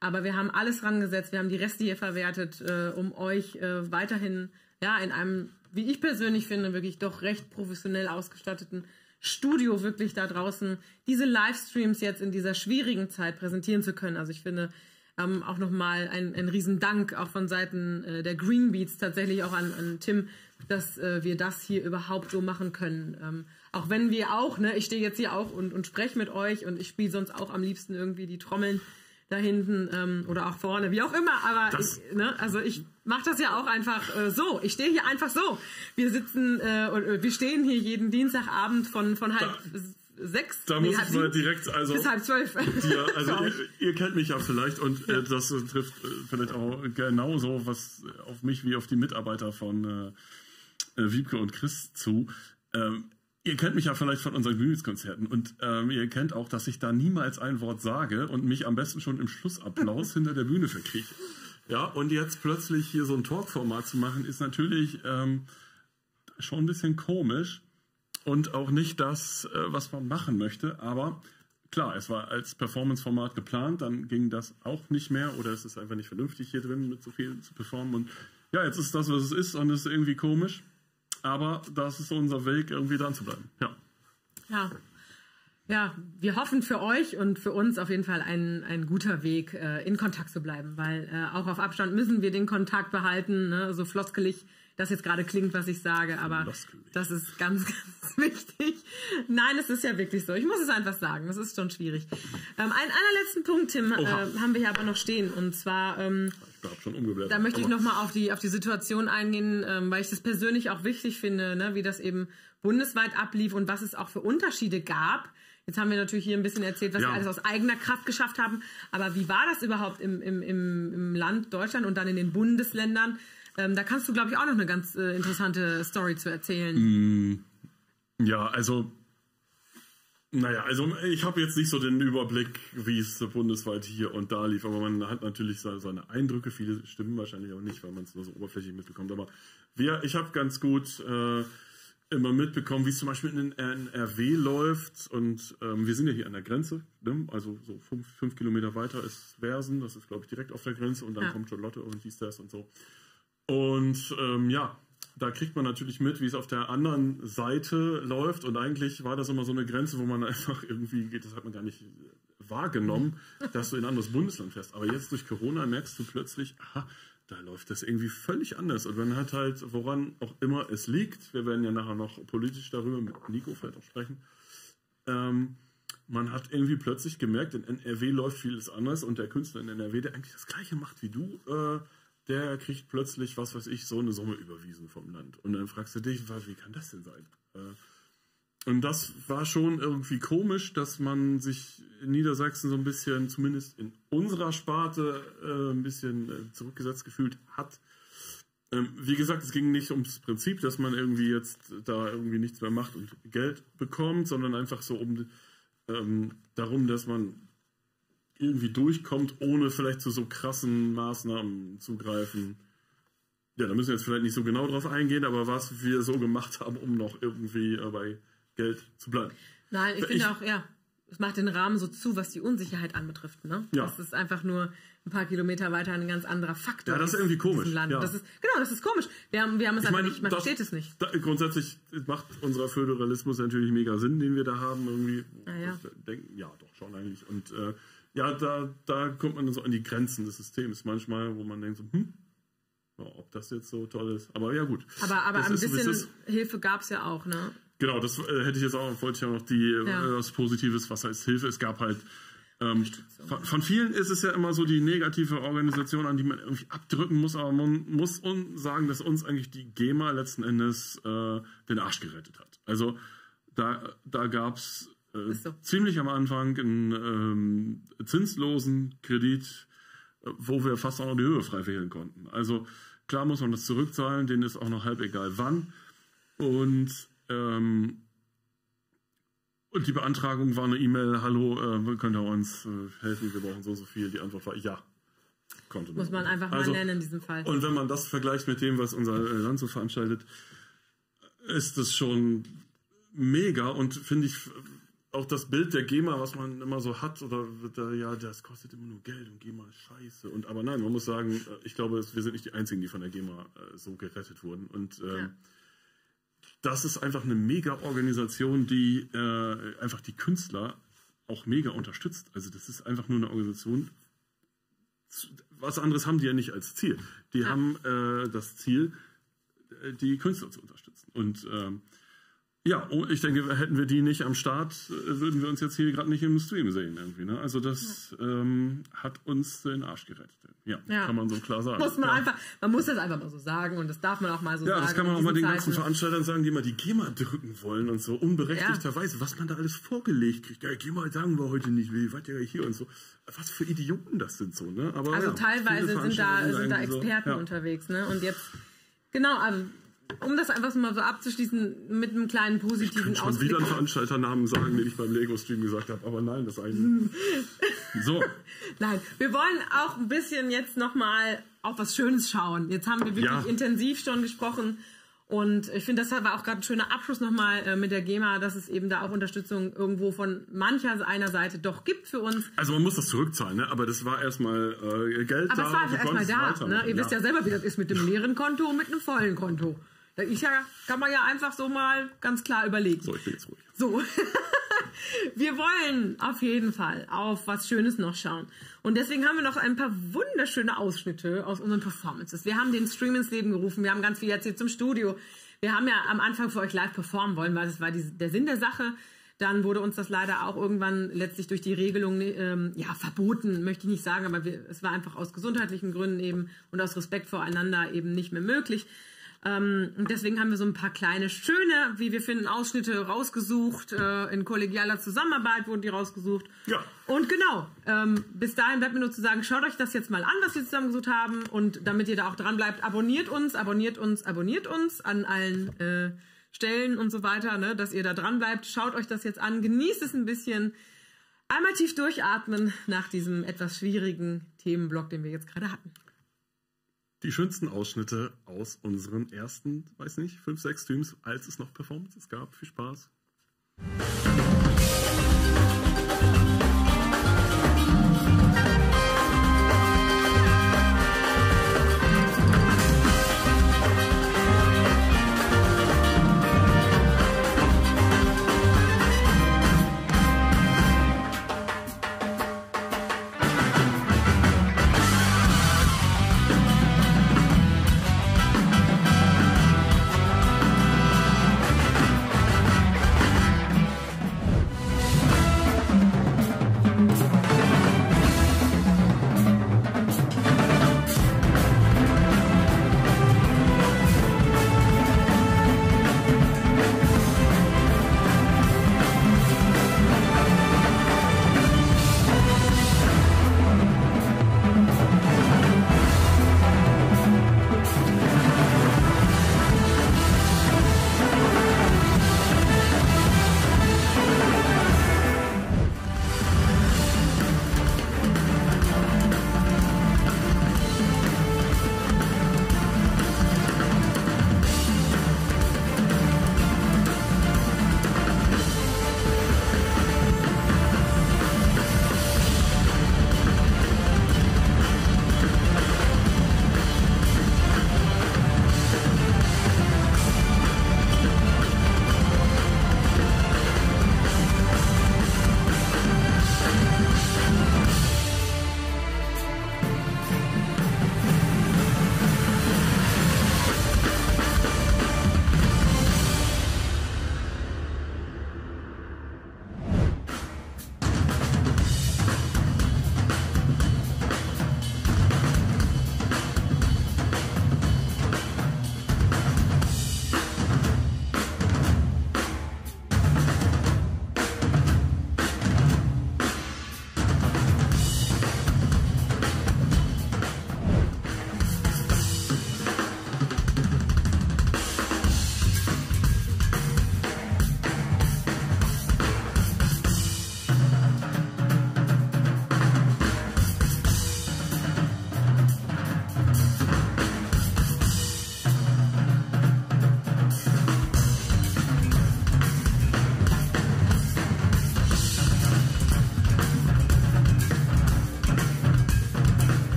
Aber wir haben alles rangesetzt, wir haben die Reste hier verwertet, äh, um euch äh, weiterhin, ja, in einem, wie ich persönlich finde, wirklich doch recht professionell ausgestatteten Studio wirklich da draußen diese Livestreams jetzt in dieser schwierigen Zeit präsentieren zu können. Also ich finde ähm, auch nochmal ein, ein Riesendank auch von Seiten äh, der Green Beats tatsächlich auch an, an Tim, dass äh, wir das hier überhaupt so machen können. Ähm, auch wenn wir auch, ne, ich stehe jetzt hier auch und, und spreche mit euch und ich spiele sonst auch am liebsten irgendwie die Trommeln da hinten ähm, oder auch vorne, wie auch immer. Aber Das- ich, ne, also ich mache das ja auch einfach äh, so. Ich stehe hier einfach so. Wir sitzen äh, und äh, wir stehen hier jeden Dienstagabend von von halb sechs Da nee, muss ich mal direkt, also bis halb zwölf. Ja, also ihr, ihr kennt mich ja vielleicht und äh, das äh, trifft äh, vielleicht auch genauso was auf mich wie auf die Mitarbeiter von äh, äh, Wiebke und Chris zu. Ähm, ihr kennt mich ja vielleicht von unseren Bühnenskonzerten und ähm, ihr kennt auch, dass ich da niemals ein Wort sage und mich am besten schon im Schlussapplaus hinter der Bühne verkrieche. Ja, und jetzt plötzlich hier so ein Talkformat zu machen, ist natürlich ähm, schon ein bisschen komisch und auch nicht das, äh, was man machen möchte. Aber klar, es war als Performance-Format geplant, dann ging das auch nicht mehr oder es ist einfach nicht vernünftig hier drin mit so viel zu performen. Und ja, jetzt ist das, was es ist und es ist irgendwie komisch. Aber das ist unser Weg, irgendwie dran zu bleiben. Ja. Ja. Ja, wir hoffen für euch und für uns auf jeden Fall ein, ein guter Weg, äh, in Kontakt zu bleiben, weil äh, auch auf Abstand müssen wir den Kontakt behalten, ne? so floskelig das jetzt gerade klingt, was ich sage, aber das ist ganz, ganz wichtig. Nein, es ist ja wirklich so. Ich muss es einfach sagen, das ist schon schwierig. Ähm, einen allerletzten Punkt, Tim, äh, haben wir hier aber noch stehen und zwar ähm, da möchte ich nochmal auf die, auf die Situation eingehen, ähm, weil ich das persönlich auch wichtig finde, ne, wie das eben bundesweit ablief und was es auch für Unterschiede gab. Jetzt haben wir natürlich hier ein bisschen erzählt, was Ja. wir alles aus eigener Kraft geschafft haben. Aber wie war das überhaupt im, im, im, im Land Deutschland und dann in den Bundesländern? Ähm, da kannst du, glaube ich, auch noch eine ganz äh, interessante Story zu erzählen. Ja, also, naja, also ich habe jetzt nicht so den Überblick, wie es bundesweit hier und da lief, aber man hat natürlich seine Eindrücke, viele stimmen wahrscheinlich auch nicht, weil man es nur so oberflächlich mitbekommt, aber wir, ich habe ganz gut äh, immer mitbekommen, wie es zum Beispiel in NRW läuft und ähm, wir sind ja hier an der Grenze, ne? also so fünf, fünf Kilometer weiter ist Versen, das ist glaube ich direkt auf der Grenze und dann Ja. kommt Charlotte und dies, das und so. Und ähm, ja, da kriegt man natürlich mit, wie es auf der anderen Seite läuft. Und eigentlich war das immer so eine Grenze, wo man einfach irgendwie geht, das hat man gar nicht wahrgenommen, dass du in ein anderes Bundesland fährst. Aber jetzt durch Corona merkst du plötzlich, aha, da läuft das irgendwie völlig anders. Und man hat halt, woran auch immer es liegt, wir werden ja nachher noch politisch darüber mit Nico vielleicht auch sprechen, ähm, man hat irgendwie plötzlich gemerkt, in NRW läuft vieles anders und der Künstler in NRW, der eigentlich das gleiche macht wie du, äh, der kriegt plötzlich, was weiß ich, so eine Summe überwiesen vom Land. Und dann fragst du dich, wie kann das denn sein? Äh, und das war schon irgendwie komisch, dass man sich in Niedersachsen so ein bisschen, zumindest in unserer Sparte, äh, ein bisschen äh, zurückgesetzt gefühlt hat. Ähm, wie gesagt, es ging nicht ums Prinzip, dass man irgendwie jetzt da irgendwie nichts mehr macht und Geld bekommt, sondern einfach so um ähm, darum, dass man irgendwie durchkommt, ohne vielleicht zu so krassen Maßnahmen zu greifen. Ja, da müssen wir jetzt vielleicht nicht so genau drauf eingehen, aber was wir so gemacht haben, um noch irgendwie äh, bei Geld zu bleiben. Nein, ich Ich- finde auch, ja. es macht den Rahmen so zu, was die Unsicherheit anbetrifft. Ne? Ja. Das ist einfach nur ein paar Kilometer weiter ein ganz anderer Faktor. Ja, das ist irgendwie komisch, ja. Das ist, genau, das ist komisch. Wir haben, wir haben es Ich einfach meine, nicht, man das- versteht es nicht. Da, grundsätzlich macht unser Föderalismus natürlich mega Sinn, den wir da haben. Irgendwie. Ja, ja. Ich Denken, ja, doch, schon eigentlich. Und äh, ja, da, da kommt man so an die Grenzen des Systems manchmal, wo man denkt so, hm, ja, ob das jetzt so toll ist. Aber ja, gut. Aber, aber Das ein so, bisschen ist. Hilfe gab es ja auch, ne? Genau, das äh, hätte ich jetzt auch, wollte ich ja noch die, Ja. äh, was Positives, was heißt Hilfe. Es gab halt, ähm, von, von vielen ist es ja immer so die negative Organisation, an die man irgendwie abdrücken muss, aber man muss un sagen, dass uns eigentlich die GEMA letzten Endes äh, den Arsch gerettet hat. Also da, da gab es äh, ziemlich am Anfang einen ähm, zinslosen Kredit, äh, wo wir fast auch noch die Höhe frei wählen konnten. Also klar muss man das zurückzahlen, denen ist auch noch halb egal wann. Und, ähm, und die Beantragung war eine E-Mail, hallo, äh, könnt ihr uns äh, helfen, wir brauchen so so viel. Die Antwort war ja. Konnte Muss man einfach Also, mal nennen in diesem Fall. Und wenn man das vergleicht mit dem, was unser äh, Land so veranstaltet, ist das schon mega und finde ich auch das Bild der GEMA, was man immer so hat, oder wird da, ja, das kostet immer nur Geld und GEMA ist scheiße. Und aber nein, man muss sagen, äh, ich glaube, wir sind nicht die einzigen, die von der GEMA äh, so gerettet wurden. Und ähm, Ja. das ist einfach eine mega Organisation, die äh, einfach die Künstler auch mega unterstützt. Also das ist einfach nur eine Organisation. Was anderes haben die ja nicht als Ziel. Die haben äh, das Ziel, äh, die Künstler zu unterstützen. Und ähm, ja, oh, ich denke, hätten wir die nicht am Start, äh, würden wir uns jetzt hier gerade nicht im Stream sehen irgendwie. Ne? Also das ähm, hat uns den Arsch gerettet. Ja, Ja. kann man so klar sagen. muss man ja. einfach, man muss das einfach mal so sagen und das darf man auch mal so Ja, sagen. das kann man auch mal den diesen ganzen Zeiten. Veranstaltern sagen, die mal die GEMA drücken wollen und so unberechtigterweise, was man da alles vorgelegt kriegt. Ja, GEMA sagen wir heute nicht, wie weit ja hier und so. Was für Idioten das sind so, ne? Aber Also ja, teilweise sind da, sind da so, Experten ja. unterwegs, ne? Und jetzt, genau, also, um das einfach mal so abzuschließen mit einem kleinen Ich positiven könnte schon Ausblick. wieder einen Veranstalternamen sagen, den ich beim Lego-Stream gesagt habe, aber nein, das eigentlich. so, Nein, wir wollen auch ein bisschen jetzt nochmal auf was Schönes schauen. Jetzt haben wir wirklich Ja. intensiv schon gesprochen. Und ich finde, das war auch gerade ein schöner Abschluss nochmal äh, mit der GEMA, dass es eben da auch Unterstützung irgendwo von mancher einer Seite doch gibt für uns. also man muss das zurückzahlen, ne? aber das war erstmal äh, Geld Aber da. es war erstmal da. Ne? Ihr wisst ja selber, wie das ist mit dem leeren Konto und mit einem vollen Konto. Ist ja, kann man ja einfach so mal ganz klar überlegen. So, ich bin jetzt ruhig. So. wir wollen auf jeden Fall auf was Schönes noch schauen. Und deswegen haben wir noch ein paar wunderschöne Ausschnitte aus unseren Performances. Wir haben den Stream ins Leben gerufen. Wir haben ganz viel erzählt zum Studio. Wir haben ja am Anfang für euch live performen wollen, weil das war die, der Sinn der Sache. Dann wurde uns das leider auch irgendwann letztlich durch die Regelung ähm, ja verboten, möchte ich nicht sagen, aber wir, es war einfach aus gesundheitlichen Gründen eben und aus Respekt voreinander eben nicht mehr möglich. Ähm, deswegen haben wir so ein paar kleine, schöne, wie wir finden, Ausschnitte rausgesucht. Äh, in kollegialer Zusammenarbeit wurden die rausgesucht. Ja. Und genau, ähm, bis dahin bleibt mir nur zu sagen, schaut euch das jetzt mal an, was wir zusammengesucht haben. Und damit ihr da auch dran bleibt, abonniert uns, abonniert uns, abonniert uns an allen äh, Stellen und so weiter, ne, dass ihr da dran bleibt. Schaut euch das jetzt an, genießt es ein bisschen. Einmal tief durchatmen nach diesem etwas schwierigen Themenblock, den wir jetzt gerade hatten. Die schönsten Ausschnitte aus unseren ersten, weiß nicht, fünf, sechs Streams, als es noch Performances gab. Viel Spaß.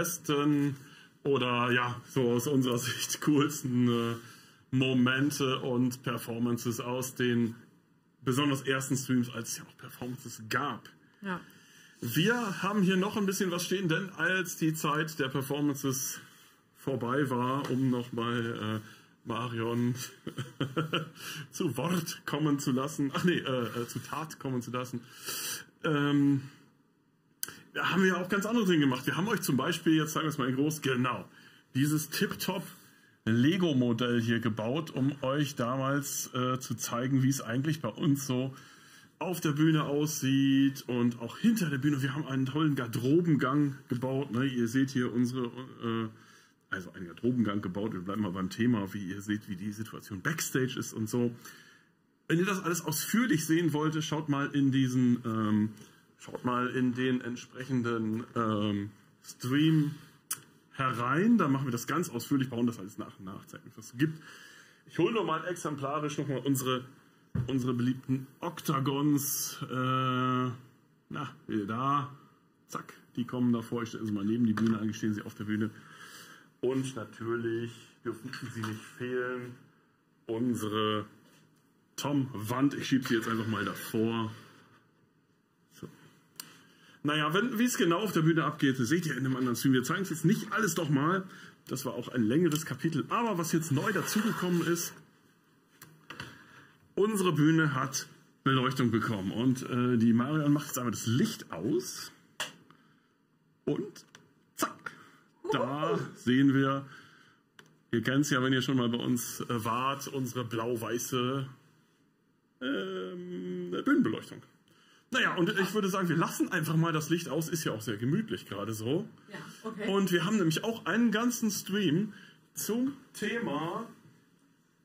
Besten oder ja, so aus unserer Sicht coolsten äh, Momente und Performances aus den besonders ersten Streams, als es ja auch Performances gab. Ja. Wir haben hier noch ein bisschen was stehen, denn als die Zeit der Performances vorbei war, um nochmal äh, Marion zu Wort kommen zu lassen, ach nee, äh, äh, zu Tat kommen zu lassen, ähm, haben wir auch ganz andere Dinge gemacht. Wir haben euch zum Beispiel, jetzt sagen wir es mal in groß, genau, dieses Tip-Top Lego-Modell hier gebaut, um euch damals äh, zu zeigen, wie es eigentlich bei uns so auf der Bühne aussieht und auch hinter der Bühne. Wir haben einen tollen Garderobengang gebaut. Ne? Ihr seht hier unsere, äh, also einen Garderobengang gebaut. Wir bleiben mal beim Thema, wie ihr seht, wie die Situation Backstage ist und so. Wenn ihr das alles ausführlich sehen wollt, schaut mal in diesen, ähm, schaut mal in den entsprechenden ähm, Stream herein. Da machen wir das ganz ausführlich, bauen das alles nach und nach, zeigen, was es gibt. Ich hole noch mal exemplarisch noch mal unsere unsere beliebten Octagons, äh, na, da, zack, die kommen davor. Ich stelle sie mal neben die Bühne, eigentlich stehen sie auf der Bühne. Und natürlich dürfen sie nicht fehlen, unsere Tom-Wand. Ich schiebe sie jetzt einfach mal davor. Naja, wie es genau auf der Bühne abgeht, seht ihr in einem anderen Stream. Wir zeigen es jetzt nicht alles doch mal. Das war auch ein längeres Kapitel. Aber was jetzt neu dazugekommen ist, unsere Bühne hat Beleuchtung bekommen. Und äh, die Marion macht jetzt einmal das Licht aus. Und zack, da sehen wir, ihr kennt es ja, wenn ihr schon mal bei uns äh, wart, unsere blau-weiße ähm, Bühnenbeleuchtung. Naja, und ich würde sagen, wir lassen einfach mal das Licht aus. Ist ja auch sehr gemütlich gerade so. Ja, okay. Und wir haben nämlich auch einen ganzen Stream zum Thema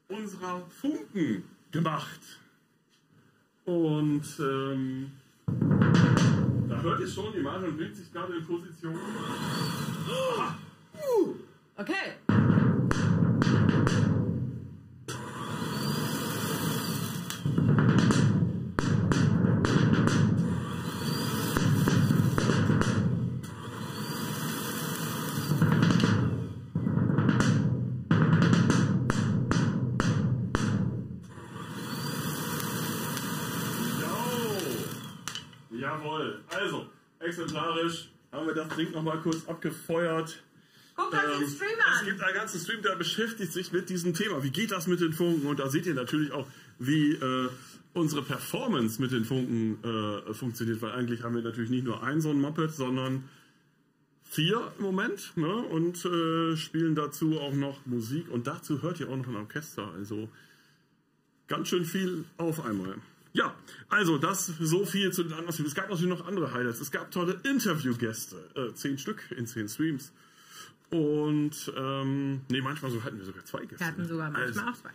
unserer Funken gemacht. Und ähm, da hört ihr schon, die Marion bringt sich gerade in Position. Okay. Exemplarisch haben wir das Ding nochmal kurz abgefeuert. Guckt euch den Ähm, Stream Es an. gibt einen ganzen Stream, der beschäftigt sich mit diesem Thema. Wie geht das mit den Funken? Und da seht ihr natürlich auch, wie äh, unsere Performance mit den Funken äh, funktioniert. Weil eigentlich haben wir natürlich nicht nur ein so ein Moped, sondern vier im Moment. Ne? Und äh, spielen dazu auch noch Musik. Und dazu hört ihr auch noch ein Orchester. Also ganz schön viel auf einmal. Ja, also das so viel zu den anderen Streams. Es gab natürlich noch andere Highlights. Es gab tolle Interviewgäste. Äh, zehn Stück in zehn Streams. Und ähm, nee, manchmal so hatten wir sogar zwei Gäste. Wir hatten sogar manchmal Also, auch zwei.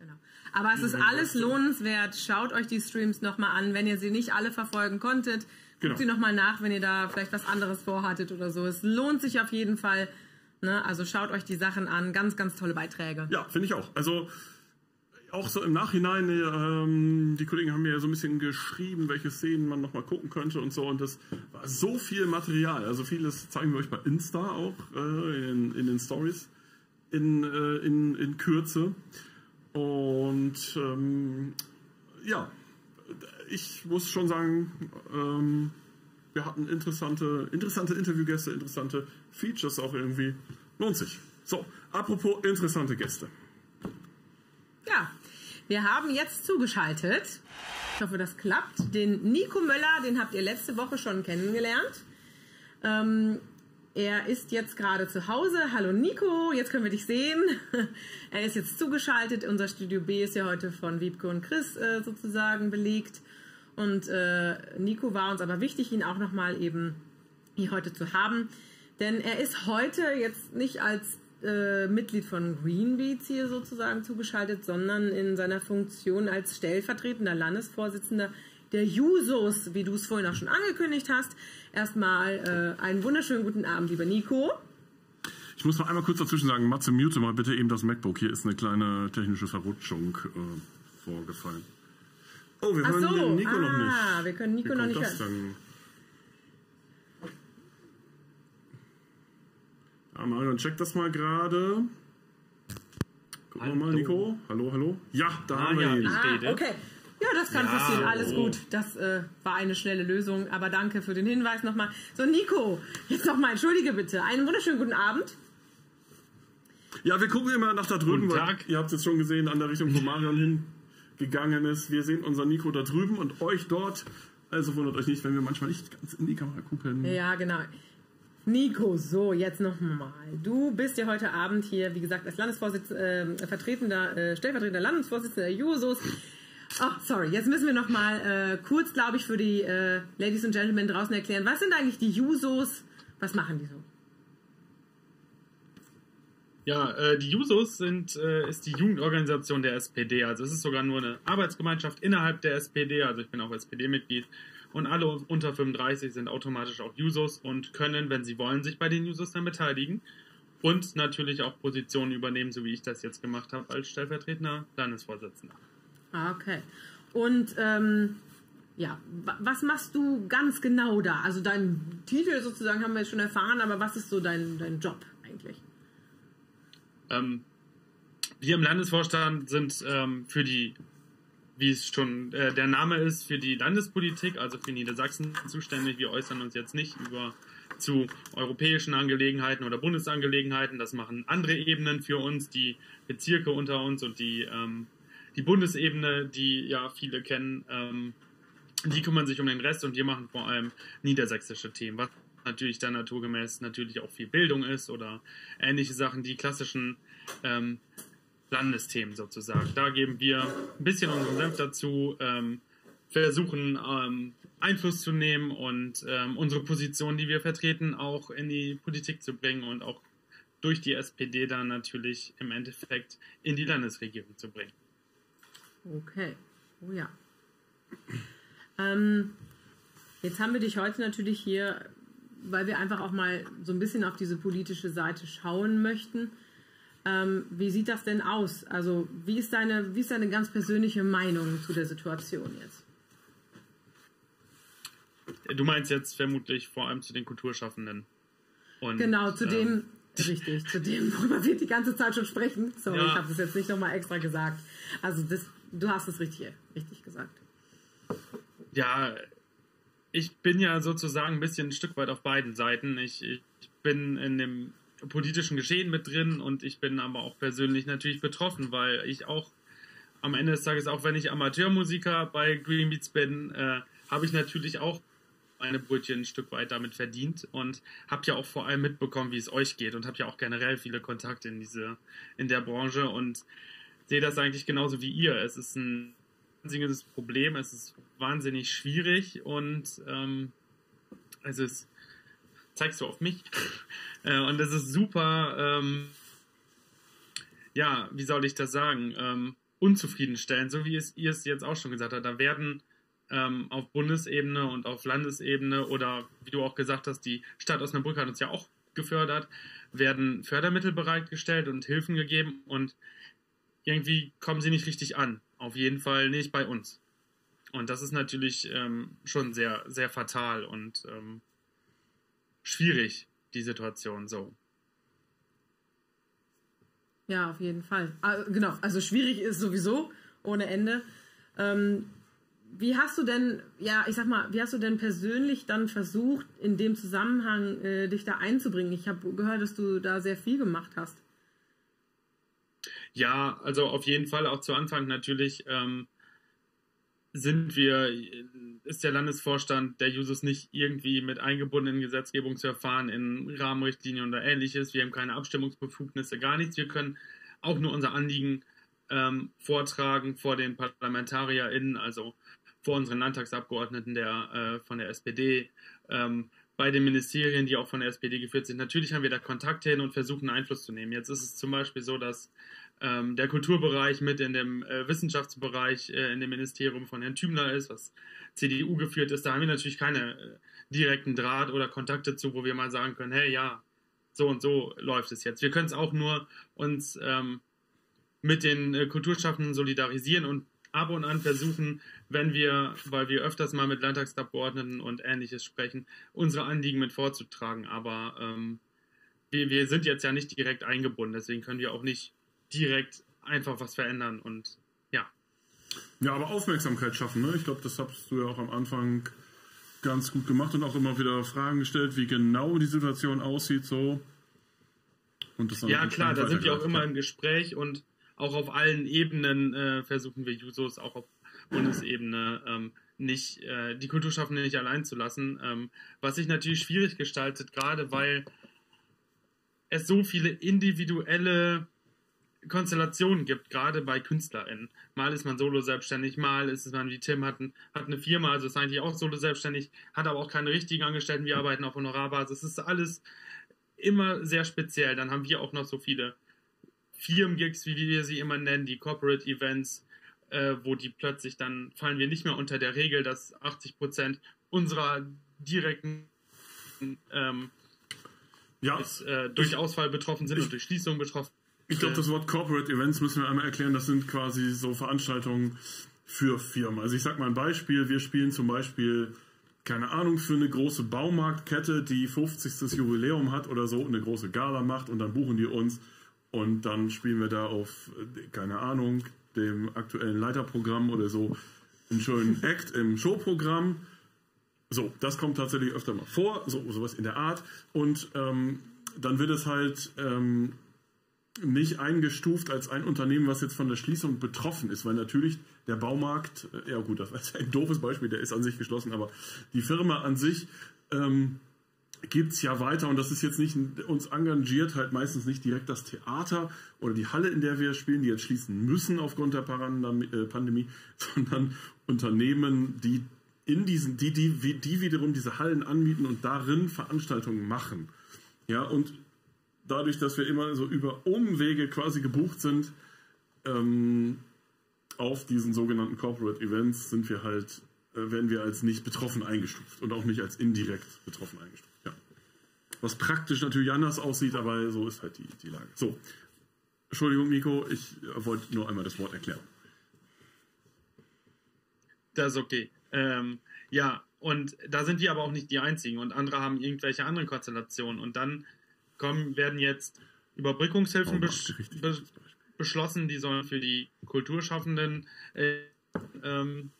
Genau. Aber es ist alles lohnenswert. Schaut euch die Streams nochmal an, wenn ihr sie nicht alle verfolgen konntet. Guckt Genau. sie nochmal nach, wenn ihr da vielleicht was anderes vorhattet oder so. Es lohnt sich auf jeden Fall. Ne? Also schaut euch die Sachen an. Ganz, ganz tolle Beiträge. Ja, finde ich auch. Also auch so im Nachhinein, ähm, die Kollegen haben mir ja so ein bisschen geschrieben, welche Szenen man nochmal gucken könnte und so. Und das war so viel Material. Also vieles zeigen wir euch bei Insta auch, äh, in, in den Stories in, äh, in, in Kürze. Und ähm, ja, ich muss schon sagen, ähm, wir hatten interessante, interessante Interviewgäste, interessante Features auch irgendwie. Lohnt sich. So, apropos interessante Gäste. Ja, wir haben jetzt zugeschaltet. Ich hoffe, das klappt. Den Nico Möller, den habt ihr letzte Woche schon kennengelernt. Ähm, er ist jetzt gerade zu Hause. Hallo Nico, jetzt können wir dich sehen. er ist jetzt zugeschaltet. Unser Studio B ist ja heute von Wiebke und Chris äh, sozusagen belegt. Und äh, Nico war uns aber wichtig, ihn auch nochmal eben hier heute zu haben. Denn er ist heute jetzt nicht als äh, Mitglied von Greenbeats hier sozusagen zugeschaltet, sondern in seiner Funktion als stellvertretender Landesvorsitzender der Jusos, wie du es vorhin auch schon angekündigt hast. Erstmal äh, einen wunderschönen guten Abend, lieber Nico. Ich muss noch einmal kurz dazwischen sagen, Matze, mute mal bitte eben das MacBook. Hier ist eine kleine technische Verrutschung äh, vorgefallen. Oh, wir Ach hören so, Nico ah, noch nicht. wir können Nico noch nicht hören. Ja, Marion, check das mal gerade. Gucken wir mal, Nico. Hallo, hallo. Ja, da Ah, haben wir ja, ihn. ich- Ah, Rede. okay. Ja, das kann Ja, passieren. Alles oh. gut. Das äh, war eine schnelle Lösung. Aber danke für den Hinweis nochmal. So, Nico, jetzt nochmal, entschuldige bitte. Einen wunderschönen guten Abend. Ja, wir gucken immer nach da drüben, weil Tag. ihr habt es jetzt schon gesehen, an der Richtung, wo Marion hingegangen ist. Wir sehen unser Nico da drüben und euch dort. Also wundert euch nicht, wenn wir manchmal nicht ganz in die Kamera gucken. Ja, genau. Nico, so, jetzt nochmal. Du bist ja heute Abend hier, wie gesagt, als Landesvorsitzender, äh, vertretender, äh, stellvertretender Landesvorsitzender der Jusos. Ach, sorry, jetzt müssen wir nochmal äh, kurz, glaube ich, für die äh, Ladies and Gentlemen draußen erklären, was sind eigentlich die Jusos? Was machen die so? Ja, äh, die Jusos sind, äh, ist die Jugendorganisation der SPD. Also es ist sogar nur eine Arbeitsgemeinschaft innerhalb der SPD. Also ich bin auch SPD-Mitglied. Und alle unter 35 sind automatisch auch Jusos und können, wenn sie wollen, sich bei den Jusos dann beteiligen. Und natürlich auch Positionen übernehmen, so wie ich das jetzt gemacht habe als stellvertretender Landesvorsitzender. Ah, okay. Und ähm, ja, wa- was machst du ganz genau da? Also dein Titel sozusagen haben wir jetzt schon erfahren, aber was ist so dein, dein Job eigentlich? Ähm, wir im Landesvorstand sind ähm, für die, wie es schon äh, der Name ist, für die Landespolitik, also für Niedersachsen zuständig. Wir äußern uns jetzt nicht über zu europäischen Angelegenheiten oder Bundesangelegenheiten. Das machen andere Ebenen für uns, die Bezirke unter uns und die, ähm, die Bundesebene, die ja viele kennen. Ähm, die kümmern sich um den Rest und wir machen vor allem niedersächsische Themen, was natürlich dann naturgemäß natürlich auch viel Bildung ist oder ähnliche Sachen, die klassischen ähm, Landesthemen sozusagen. Da geben wir ein bisschen unseren Senf dazu, ähm, versuchen ähm, Einfluss zu nehmen und ähm, unsere Position, die wir vertreten, auch in die Politik zu bringen und auch durch die SPD dann natürlich im Endeffekt in die Landesregierung zu bringen. Okay. Oh ja. Ähm, jetzt haben wir dich heute natürlich hier, weil wir einfach auch mal so ein bisschen auf diese politische Seite schauen möchten. Ähm, wie sieht das denn aus? Also, wie ist deine, wie ist deine ganz persönliche Meinung zu der Situation jetzt? Du meinst jetzt vermutlich vor allem zu den Kulturschaffenden. Und, Genau, zu ähm, dem, richtig, zu dem, worüber wir die ganze Zeit schon sprechen. Sorry, Ja. ich habe das jetzt nicht nochmal extra gesagt. Also, das, du hast es richtig, richtig gesagt. Ja, ich bin ja sozusagen ein bisschen ein Stück weit auf beiden Seiten. Ich, ich bin in dem politischen Geschehen mit drin und ich bin aber auch persönlich natürlich betroffen, weil ich auch am Ende des Tages, auch wenn ich Amateurmusiker bei Green Beats bin, äh, habe ich natürlich auch meine Brötchen ein Stück weit damit verdient und habe ja auch vor allem mitbekommen, wie es euch geht und habe ja auch generell viele Kontakte in diese in der Branche und sehe das eigentlich genauso wie ihr. Es ist ein wahnsinniges Problem, es ist wahnsinnig schwierig und ähm, es ist zeigst du auf mich äh, und es ist super ähm, ja, wie soll ich das sagen, ähm, unzufriedenstellend, so wie es ihr es jetzt auch schon gesagt habt. Da werden ähm, auf Bundesebene und auf Landesebene oder wie du auch gesagt hast, die Stadt Osnabrück hat uns ja auch gefördert, werden Fördermittel bereitgestellt und Hilfen gegeben und irgendwie kommen sie nicht richtig an. Auf jeden Fall nicht bei uns. Und das ist natürlich ähm, schon sehr, sehr fatal und ähm, schwierig, die Situation so. Ja, auf jeden Fall. Also, genau, also schwierig ist sowieso ohne Ende. Ähm, wie hast du denn, ja, ich sag mal, wie hast du denn persönlich dann versucht, in dem Zusammenhang äh, dich da einzubringen? Ich habe gehört, dass du da sehr viel gemacht hast. Ja, also auf jeden Fall auch zu Anfang natürlich ähm, sind wir, ist der Landesvorstand der Jusos nicht irgendwie mit eingebunden in Gesetzgebungsverfahren, in Rahmenrichtlinien oder ähnliches. Wir haben keine Abstimmungsbefugnisse, gar nichts. Wir können auch nur unser Anliegen ähm, vortragen vor den ParlamentarierInnen, also vor unseren Landtagsabgeordneten der, äh, von der SPD, ähm, bei den Ministerien, die auch von der SPD geführt sind. Natürlich haben wir da Kontakt hin und versuchen Einfluss zu nehmen. Jetzt ist es zum Beispiel so, dass ähm, der Kulturbereich mit in dem äh, Wissenschaftsbereich äh, in dem Ministerium von Herrn Thümler ist, was CDU geführt ist. Da haben wir natürlich keine äh, direkten Draht oder Kontakte zu, wo wir mal sagen können, hey, ja, so und so läuft es jetzt. Wir können es auch nur uns ähm, mit den äh, Kulturschaffenden solidarisieren und ab und an versuchen, wenn wir, weil wir öfters mal mit Landtagsabgeordneten und ähnliches sprechen, unsere Anliegen mit vorzutragen. Aber ähm, wir, wir sind jetzt ja nicht direkt eingebunden, deswegen können wir auch nicht direkt einfach was verändern und ja. Ja, aber Aufmerksamkeit schaffen, ne? Ich glaube, das hast du ja auch am Anfang ganz gut gemacht und auch immer wieder Fragen gestellt, wie genau die Situation aussieht, so. Und das ja, klar, da sind wir auch immer im Gespräch und auch auf allen Ebenen äh, versuchen wir Jusos auch auf Bundesebene ähm, nicht äh, die Kulturschaffenden nicht allein zu lassen, ähm, was sich natürlich schwierig gestaltet, gerade weil es so viele individuelle Konstellationen gibt, gerade bei KünstlerInnen. Mal ist man solo selbstständig, mal ist es man wie Tim hat, ein, hat eine Firma, also ist eigentlich auch solo selbstständig, hat aber auch keine richtigen Angestellten, wir arbeiten auf Honorarbasis. Es ist alles immer sehr speziell. Dann haben wir auch noch so viele Firmengigs, wie wir sie immer nennen, die Corporate Events, äh, wo die plötzlich dann fallen wir nicht mehr unter der Regel, dass 80 Prozent unserer direkten ähm, ja. ist, äh, durch Ausfall betroffen sind ich, und durch Schließung betroffen. Ich glaube, das Wort Corporate Events müssen wir einmal erklären. Das sind quasi so Veranstaltungen für Firmen. Also ich sage mal ein Beispiel. Wir spielen zum Beispiel, keine Ahnung, für eine große Baumarktkette, die 50. Jubiläum hat oder so, eine große Gala macht und dann buchen die uns und dann spielen wir da auf, keine Ahnung, dem aktuellen Leiterprogramm oder so einen schönen Act im Showprogramm. So, das kommt tatsächlich öfter mal vor, so sowas in der Art. Und ähm, dann wird es halt ähm, nicht eingestuft als ein Unternehmen, was jetzt von der Schließung betroffen ist, weil natürlich der Baumarkt, äh, ja gut, das ist ein doofes Beispiel, der ist an sich geschlossen, aber die Firma an sich ähm, gibt es ja weiter und das ist jetzt nicht, uns engagiert halt meistens nicht direkt das Theater oder die Halle, in der wir spielen, die jetzt schließen müssen aufgrund der äh, Pandemie, sondern Unternehmen, die in diesen, die, die, die wiederum diese Hallen anmieten und darin Veranstaltungen machen. Ja, und dadurch, dass wir immer so über Umwege quasi gebucht sind, ähm, auf diesen sogenannten Corporate Events sind wir halt, äh, werden wir als nicht betroffen eingestuft und auch nicht als indirekt betroffen eingestuft. Ja. Was praktisch natürlich anders aussieht, aber so ist halt die, die Lage. So. Entschuldigung, Nico, ich wollte nur einmal das Wort erklären. Das ist okay. Ähm, ja, und da sind wir aber auch nicht die Einzigen und andere haben irgendwelche anderen Konstellationen und dann kommen, werden jetzt Überbrückungshilfen oh, besch be beschlossen, die sollen für die Kulturschaffenden äh, ähm,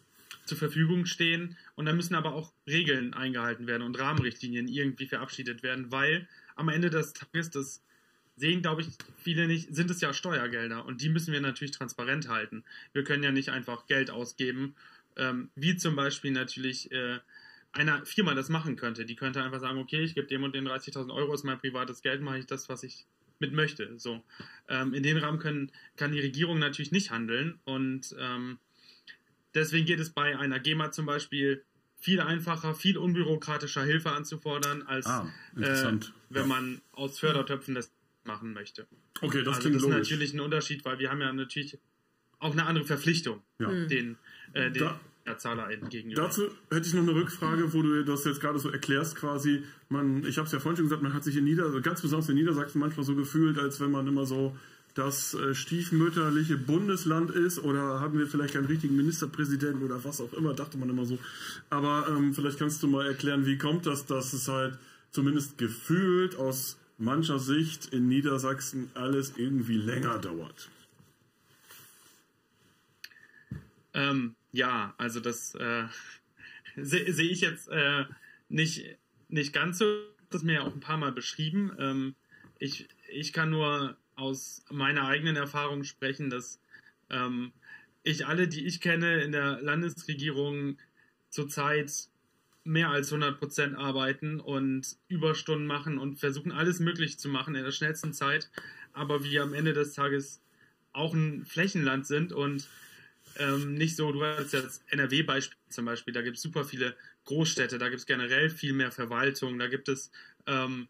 zur Verfügung stehen. Und da müssen aber auch Regeln eingehalten werden und Rahmenrichtlinien irgendwie verabschiedet werden, weil am Ende des Tages, das sehen, glaube ich, viele nicht, sind es ja Steuergelder und die müssen wir natürlich transparent halten. Wir können ja nicht einfach Geld ausgeben, ähm, wie zum Beispiel natürlich äh, einer Firma das machen könnte. Die könnte einfach sagen, okay, ich gebe dem und den 30.000 Euro, ist mein privates Geld, mache ich das, was ich mit möchte. So, ähm, in den Rahmen können, kann die Regierung natürlich nicht handeln und ähm, deswegen geht es bei einer GEMA zum Beispiel viel einfacher, viel unbürokratischer Hilfe anzufordern, als ah, äh, wenn man aus Fördertöpfen das machen möchte. Okay, das also klingt das logisch. ist natürlich ein Unterschied, weil wir haben ja natürlich auch eine andere Verpflichtung ja. den, äh, den da, ZahlerInnen gegenüber. Dazu hätte ich noch eine Rückfrage, wo du das jetzt gerade so erklärst, quasi, man, ich habe es ja vorhin schon gesagt, man hat sich in Nieder, ganz besonders in Niedersachsen manchmal so gefühlt, als wenn man immer so das äh, stiefmütterliche Bundesland ist oder haben wir vielleicht keinen richtigen Ministerpräsidenten oder was auch immer, dachte man immer so. Aber ähm, vielleicht kannst du mal erklären, wie kommt das, dass es halt zumindest gefühlt aus mancher Sicht in Niedersachsen alles irgendwie länger dauert. Ähm, ja, also das äh, sehe seh ich jetzt äh, nicht, nicht ganz so. Das ist mir ja auch ein paar Mal beschrieben. Ähm, ich, ich kann nur aus meiner eigenen Erfahrung sprechen, dass ähm, ich alle, die ich kenne in der Landesregierung zurzeit mehr als 100 Prozent arbeiten und Überstunden machen und versuchen alles möglich zu machen in der schnellsten Zeit, aber wir am Ende des Tages auch ein Flächenland sind und ähm, nicht so, du hast jetzt NRW-Beispiel zum Beispiel, da gibt es super viele Großstädte, da gibt es generell viel mehr Verwaltung, da gibt es ähm,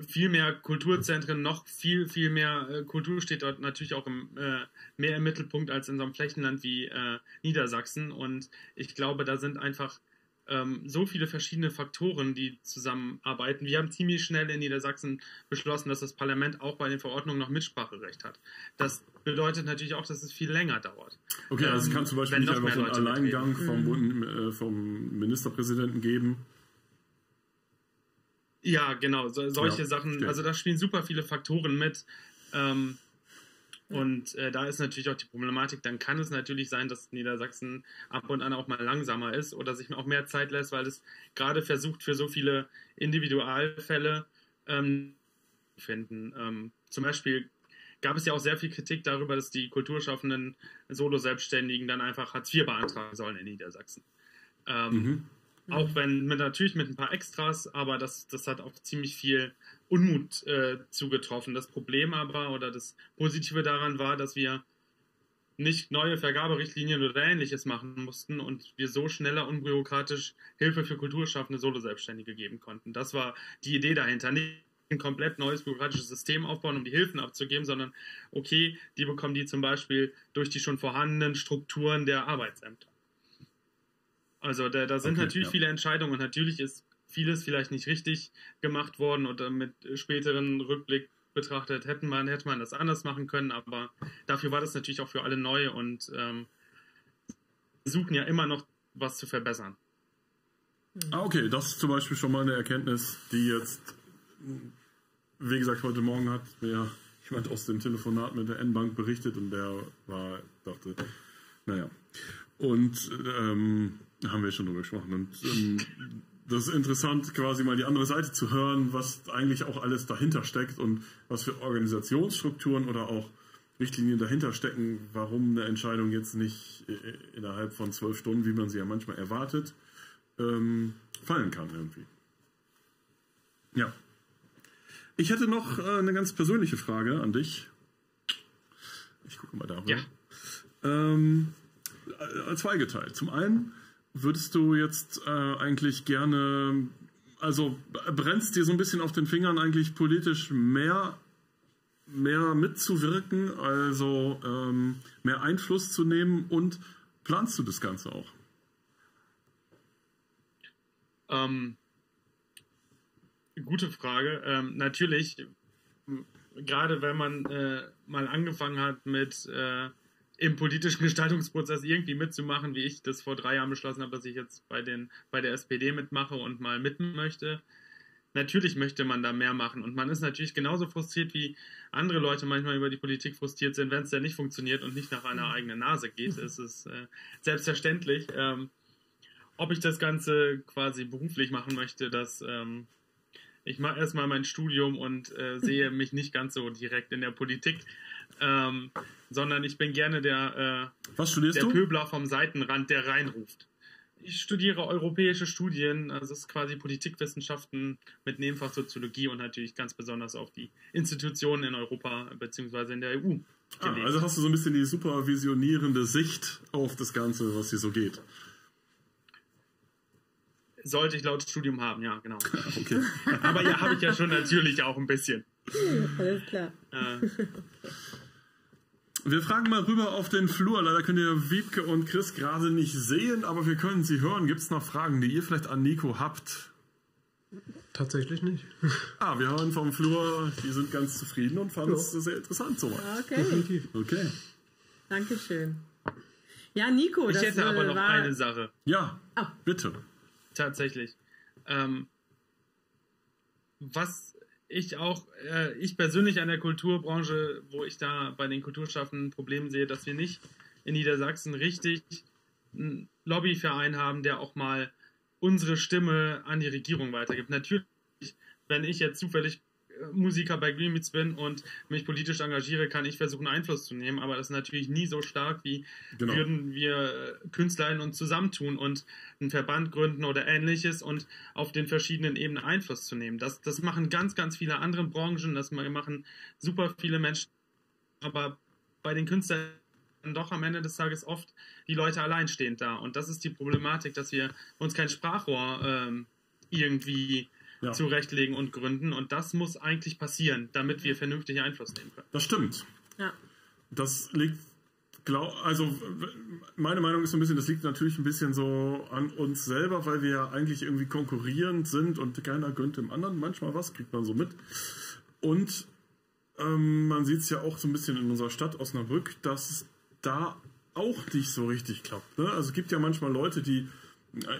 viel mehr Kulturzentren, noch viel, viel mehr äh, Kultur steht dort natürlich auch im, äh, mehr im Mittelpunkt als in so einem Flächenland wie äh, Niedersachsen. Und ich glaube, da sind einfach ähm, so viele verschiedene Faktoren, die zusammenarbeiten. Wir haben ziemlich schnell in Niedersachsen beschlossen, dass das Parlament auch bei den Verordnungen noch Mitspracherecht hat. Das bedeutet natürlich auch, dass es viel länger dauert. Okay, also es kann zum Beispiel nicht einfach so einen Alleingang vom, mhm. äh, vom Ministerpräsidenten geben. Ja, genau, so, solche Ja, Sachen. verstehe. Also da spielen super viele Faktoren mit. Ähm, und äh, da ist natürlich auch die Problematik, dann kann es natürlich sein, dass Niedersachsen ab und an auch mal langsamer ist oder sich auch mehr Zeit lässt, weil es gerade versucht, für so viele Individualfälle ähm, finden. Ähm, zum Beispiel gab es ja auch sehr viel Kritik darüber, dass die kulturschaffenden Solo-Selbstständigen dann einfach Hartz IV beantragen sollen in Niedersachsen. Ähm, Mhm. Auch wenn mit, natürlich mit ein paar Extras, aber das, das hat auch ziemlich viel Unmut äh, zugetroffen. Das Problem aber oder das Positive daran war, dass wir nicht neue Vergaberichtlinien oder ähnliches machen mussten und wir so schneller unbürokratisch Hilfe für Kulturschaffende Solo-Selbstständige geben konnten. Das war die Idee dahinter. Nicht ein komplett neues bürokratisches System aufbauen, um die Hilfen abzugeben, sondern okay, die bekommen die zum Beispiel durch die schon vorhandenen Strukturen der Arbeitsämter. Also da, da sind Okay, natürlich ja. viele Entscheidungen und natürlich ist vieles vielleicht nicht richtig gemacht worden oder mit späteren Rückblick betrachtet hätten man, hätte man das anders machen können, aber dafür war das natürlich auch für alle neu und ähm, suchen ja immer noch was zu verbessern. Ah, okay, das ist zum Beispiel schon mal eine Erkenntnis, die jetzt, wie gesagt, heute Morgen hat mir jemand aus dem Telefonat mit der N-Bank berichtet und der war, dachte, naja. Und ähm, haben wir schon drüber gesprochen. Und ähm, das ist interessant, quasi mal die andere Seite zu hören, was eigentlich auch alles dahinter steckt und was für Organisationsstrukturen oder auch Richtlinien dahinter stecken, warum eine Entscheidung jetzt nicht äh, innerhalb von zwölf Stunden, wie man sie ja manchmal erwartet, ähm, fallen kann irgendwie. Ja. Ich hätte noch äh, eine ganz persönliche Frage an dich. Ich gucke mal da. Ja. Ähm, äh, zweigeteilt. Zum einen würdest du jetzt äh, eigentlich gerne, also brennst dir so ein bisschen auf den Fingern eigentlich politisch mehr mehr mitzuwirken, also ähm, mehr Einfluss zu nehmen und planst du das Ganze auch? Ähm, gute Frage. Ähm, natürlich, gerade wenn man äh, mal angefangen hat mit äh, im politischen Gestaltungsprozess irgendwie mitzumachen, wie ich das vor drei Jahren beschlossen habe, dass ich jetzt bei, den, bei der SPD mitmache und mal mit möchte. Natürlich möchte man da mehr machen und man ist natürlich genauso frustriert, wie andere Leute manchmal über die Politik frustriert sind, wenn es dann nicht funktioniert und nicht nach einer eigenen Nase geht. Es ist äh, selbstverständlich. Ähm, ob ich das Ganze quasi beruflich machen möchte, dass ähm, ich mache erstmal mein Studium und äh, sehe mich nicht ganz so direkt in der Politik, ähm, sondern ich bin gerne der, äh, Was studierst der du? Pöbler vom Seitenrand, der reinruft. Ich studiere europäische Studien, also es ist quasi Politikwissenschaften mit Nebenfach Soziologie und natürlich ganz besonders auf die Institutionen in Europa bzw. in der EU Ah, also hast du so ein bisschen die supervisionierende Sicht auf das Ganze, was hier so geht. Sollte ich laut Studium haben, ja, genau. Okay. Aber ja, habe ich ja schon natürlich auch ein bisschen. Alles klar. Äh, Wir fragen mal rüber auf den Flur. Leider könnt ihr Wiebke und Chris gerade nicht sehen, aber wir können sie hören. Gibt es noch Fragen, die ihr vielleicht an Nico habt? Tatsächlich nicht. Ah, wir hören vom Flur, die sind ganz zufrieden und fanden es sehr interessant soweit. Okay, Definitiv. Okay. danke schön. Ja, Nico, ich das hätte aber äh, noch war... eine Sache. Ja, Ah. bitte. tatsächlich. Ähm, was ich auch, äh, ich persönlich an der Kulturbranche, wo ich da bei den Kulturschaffenden ein Problem sehe, dass wir nicht in Niedersachsen richtig einen Lobbyverein haben, der auch mal unsere Stimme an die Regierung weitergibt. Natürlich, wenn ich jetzt zufällig Musiker bei Greenmeets bin und mich politisch engagiere, kann ich versuchen, Einfluss zu nehmen, aber das ist natürlich nie so stark, wie Genau. würden wir äh, KünstlerInnen uns zusammentun und einen Verband gründen oder ähnliches und auf den verschiedenen Ebenen Einfluss zu nehmen. Das, das machen ganz, ganz viele andere Branchen, das machen super viele Menschen, aber bei den Künstlern doch am Ende des Tages oft die Leute alleinstehend da. Und das ist die Problematik, dass wir uns kein Sprachrohr ähm, irgendwie Ja. zurechtlegen und gründen. Und das muss eigentlich passieren, damit wir vernünftig Einfluss nehmen können. Das stimmt. Ja. Das liegt, glaub, also meine Meinung ist so ein bisschen, das liegt natürlich ein bisschen so an uns selber, weil wir ja eigentlich irgendwie konkurrierend sind und keiner gönnt dem anderen manchmal was, kriegt man so mit. Und ähm, man sieht es ja auch so ein bisschen in unserer Stadt Osnabrück, dass es da auch nicht so richtig klappt. Ne? Also es gibt ja manchmal Leute, die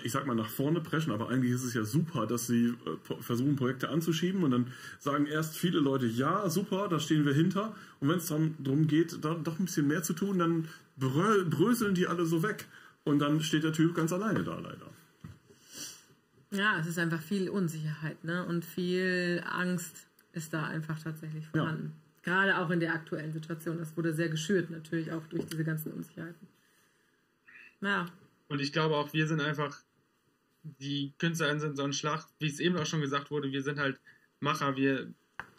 ich sag mal, nach vorne preschen, aber eigentlich ist es ja super, dass sie äh, versuchen, Projekte anzuschieben und dann sagen erst viele Leute, ja, super, da stehen wir hinter. Und wenn es dann darum geht, da doch ein bisschen mehr zu tun, dann brö bröseln die alle so weg. Und dann steht der Typ ganz alleine da, leider. Ja, es ist einfach viel Unsicherheit, ne? Und viel Angst ist da einfach tatsächlich Ja. vorhanden. Gerade auch in der aktuellen Situation. Das wurde sehr geschürt, natürlich auch durch diese ganzen Unsicherheiten. Ja, Und ich glaube auch, wir sind einfach, die KünstlerInnen sind so ein Schlag, wie es eben auch schon gesagt wurde, wir sind halt Macher, wir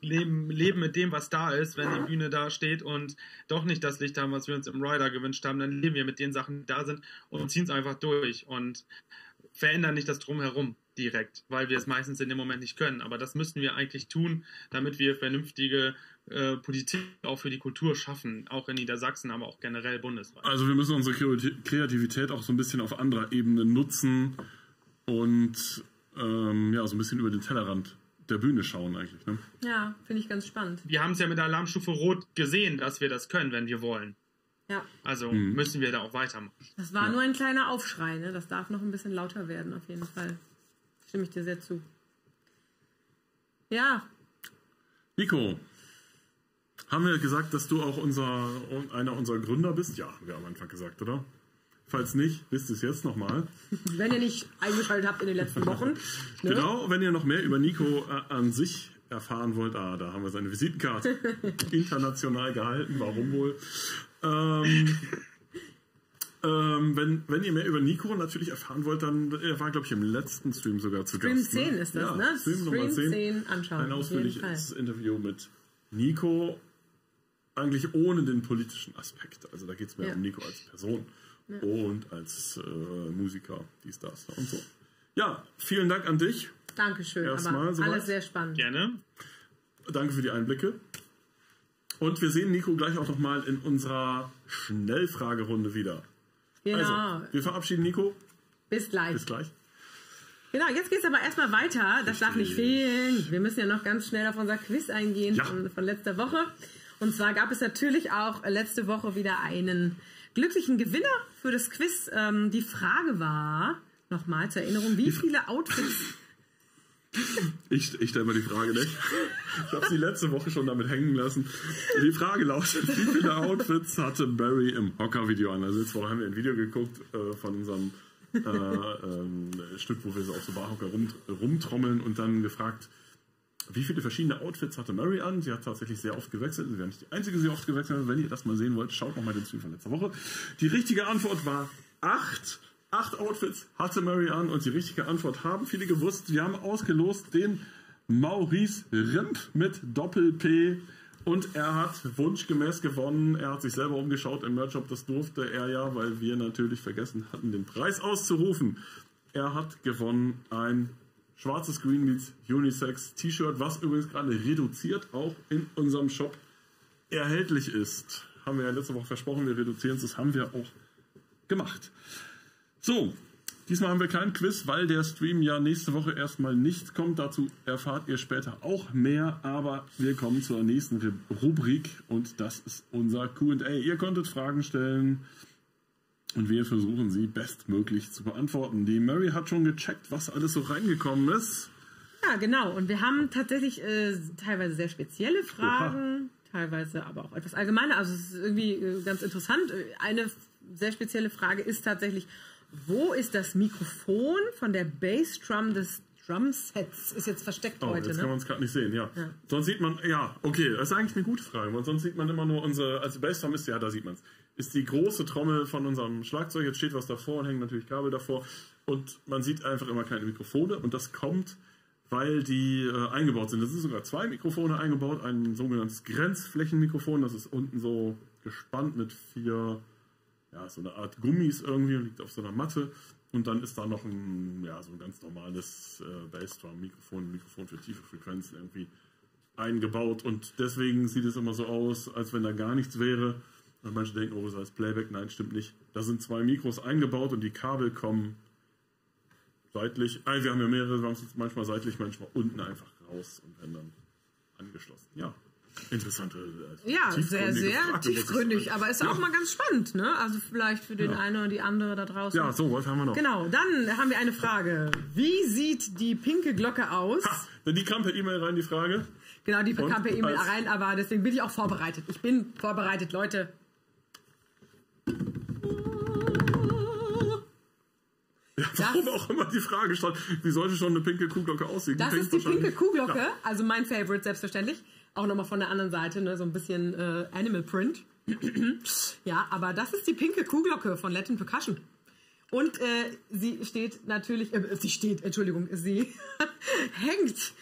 leben, leben mit dem, was da ist, wenn die Bühne da steht und doch nicht das Licht haben, was wir uns im Rider gewünscht haben, dann leben wir mit den Sachen, die da sind und ziehen es einfach durch und verändern nicht das Drumherum direkt, weil wir es meistens in dem Moment nicht können. Aber das müssten wir eigentlich tun, damit wir vernünftige äh, Politik auch für die Kultur schaffen, auch in Niedersachsen, aber auch generell bundesweit. Also wir müssen unsere Kreati- Kreativität auch so ein bisschen auf anderer Ebene nutzen und ähm, ja, so ein bisschen über den Tellerrand der Bühne schauen eigentlich. Ne? ja, finde ich ganz spannend. wir haben es ja mit der Alarmstufe Rot gesehen, dass wir das können, wenn wir wollen. Ja, Also Mhm. müssen wir da auch weitermachen. das war nur ein kleiner Aufschrei, ne? Das darf noch ein bisschen lauter werden, auf jeden Fall. Stimme ich dir sehr zu. Ja, Nico, haben wir gesagt, dass du auch unser, einer unserer Gründer bist? Ja, haben wir am Anfang gesagt, oder? Falls nicht, wisst es jetzt nochmal. wenn ihr nicht eingeschaltet habt in den letzten Wochen. Ne? Genau, wenn ihr noch mehr über Nico äh, an sich erfahren wollt, ah, da haben wir seine Visitenkarte international gehalten, warum wohl? Ähm, ähm, wenn, wenn ihr mehr über Nico natürlich erfahren wollt, dann er war, glaube ich, im letzten Stream sogar zu Stream Gast. 10 ist das, ja, ne? Stream, Nummer 10. 10 anschauen. Ein ausführliches. Interview mit Nico, eigentlich ohne den politischen Aspekt. Also da geht es mehr Ja. um Nico als Person und als äh, Musiker, dies, das und so. Ja, vielen Dank an dich. Dankeschön, Erstmal aber alles sehr spannend. Gerne. Danke für die Einblicke. Und wir sehen Nico gleich auch nochmal in unserer Schnellfragerunde wieder. Genau. Also, wir verabschieden Nico. Bis gleich. Bis gleich. Genau, jetzt geht es aber erstmal weiter. Das darf nicht fehlen. Wir müssen ja noch ganz schnell auf unser Quiz eingehen Ja. von, von letzter Woche. Und zwar gab es natürlich auch letzte Woche wieder einen glücklichen Gewinner für das Quiz. Ähm, die Frage war, nochmal zur Erinnerung, wie viele Outfits Ich, ich stelle mal die Frage nicht. Ich habe sie letzte Woche schon damit hängen lassen. Die Frage lautet, wie viele Outfits hatte Barry im Hocker-Video an? Also Woche haben wir ein Video geguckt äh, von unserem äh, ähm, Stück, wo wir so auf so Barhocker rum, rumtrommeln und dann gefragt, wie viele verschiedene Outfits hatte Mary an? Sie hat tatsächlich sehr oft gewechselt. Sie wäre nicht die einzige, die oft gewechselt hat. Wenn ihr das mal sehen wollt, schaut noch mal den Stream von letzter Woche. Die richtige Antwort war acht. Acht Outfits hatte Mary an und die richtige Antwort haben viele gewusst. Wir haben ausgelost den Maurice Rimp mit Doppel-P und er hat wunschgemäß gewonnen. Er hat sich selber umgeschaut im Merch-Shop. Das durfte er ja, weil wir natürlich vergessen hatten, den Preis auszurufen. Er hat gewonnen ein schwarzes Green Meets Unisex T-Shirt, was übrigens gerade reduziert auch in unserem Shop erhältlich ist. Haben wir ja letzte Woche versprochen, wir reduzieren es. Das haben wir auch gemacht. So, diesmal haben wir keinen Quiz, weil der Stream ja nächste Woche erstmal nicht kommt. Dazu erfahrt ihr später auch mehr. Aber wir kommen zur nächsten Rubrik und das ist unser QA. Ihr konntet Fragen stellen und wir versuchen sie bestmöglich zu beantworten. Die Mary hat schon gecheckt, was alles so reingekommen ist. Ja, genau. Und wir haben tatsächlich äh, teilweise sehr spezielle Fragen, teilweise aber auch etwas allgemeiner. Also es ist irgendwie äh, ganz interessant. Äh, Eine sehr spezielle Frage ist tatsächlich, wo ist das Mikrofon von der Bassdrum des Drumsets? Ist jetzt versteckt Oh, heute, jetzt kann ne? man es gerade nicht sehen, ja. Sonst sieht man, ja, okay, das ist eigentlich eine gute Frage, weil sonst sieht man immer nur unsere, also Bassdrum ist, ja, da sieht man es, ist die große Trommel von unserem Schlagzeug, jetzt steht was davor und hängen natürlich Kabel davor und man sieht einfach immer keine Mikrofone und das kommt, weil die äh, eingebaut sind. Es sind sogar zwei Mikrofone eingebaut, ein sogenanntes Grenzflächenmikrofon, das ist unten so gespannt mit vier, ja, so eine Art Gummis irgendwie liegt auf so einer Matte. Und dann ist da noch ein, ja, so ein ganz normales äh, Bassdrum-Mikrofon, Mikrofon für tiefe Frequenzen irgendwie eingebaut. Und deswegen sieht es immer so aus, als wenn da gar nichts wäre. Und manche denken, oh, das heißt Playback. Nein, stimmt nicht. Da sind zwei Mikros eingebaut und die Kabel kommen seitlich. Also wir haben ja mehrere, wir haben es manchmal seitlich, manchmal unten einfach raus und werden dann angeschlossen. Ja. Interessante. äh, Ja, sehr, sehr Frage, tiefgründig, aber ist auch mal ganz spannend, ne? Also vielleicht für den Ja. einen oder die andere da draußen. Ja, so, was haben wir noch? Genau, dann haben wir eine Frage. Wie sieht die pinke Glocke aus? Ha, die kam per E-Mail rein, die Frage. Genau, die Und kam per E-Mail rein, aber deswegen bin ich auch vorbereitet. Ich bin vorbereitet, Leute. Ja, warum auch immer die Frage stand, wie sollte schon eine pinke Kuhglocke aussehen? Das pinkt ist die pinke Kuhglocke, Ja. also mein Favorite selbstverständlich. Auch nochmal von der anderen Seite, ne, so ein bisschen äh, Animal Print. ja, aber das ist die pinke Kuhglocke von Latin Percussion. Und äh, sie steht natürlich, äh, sie steht, Entschuldigung, sie hängt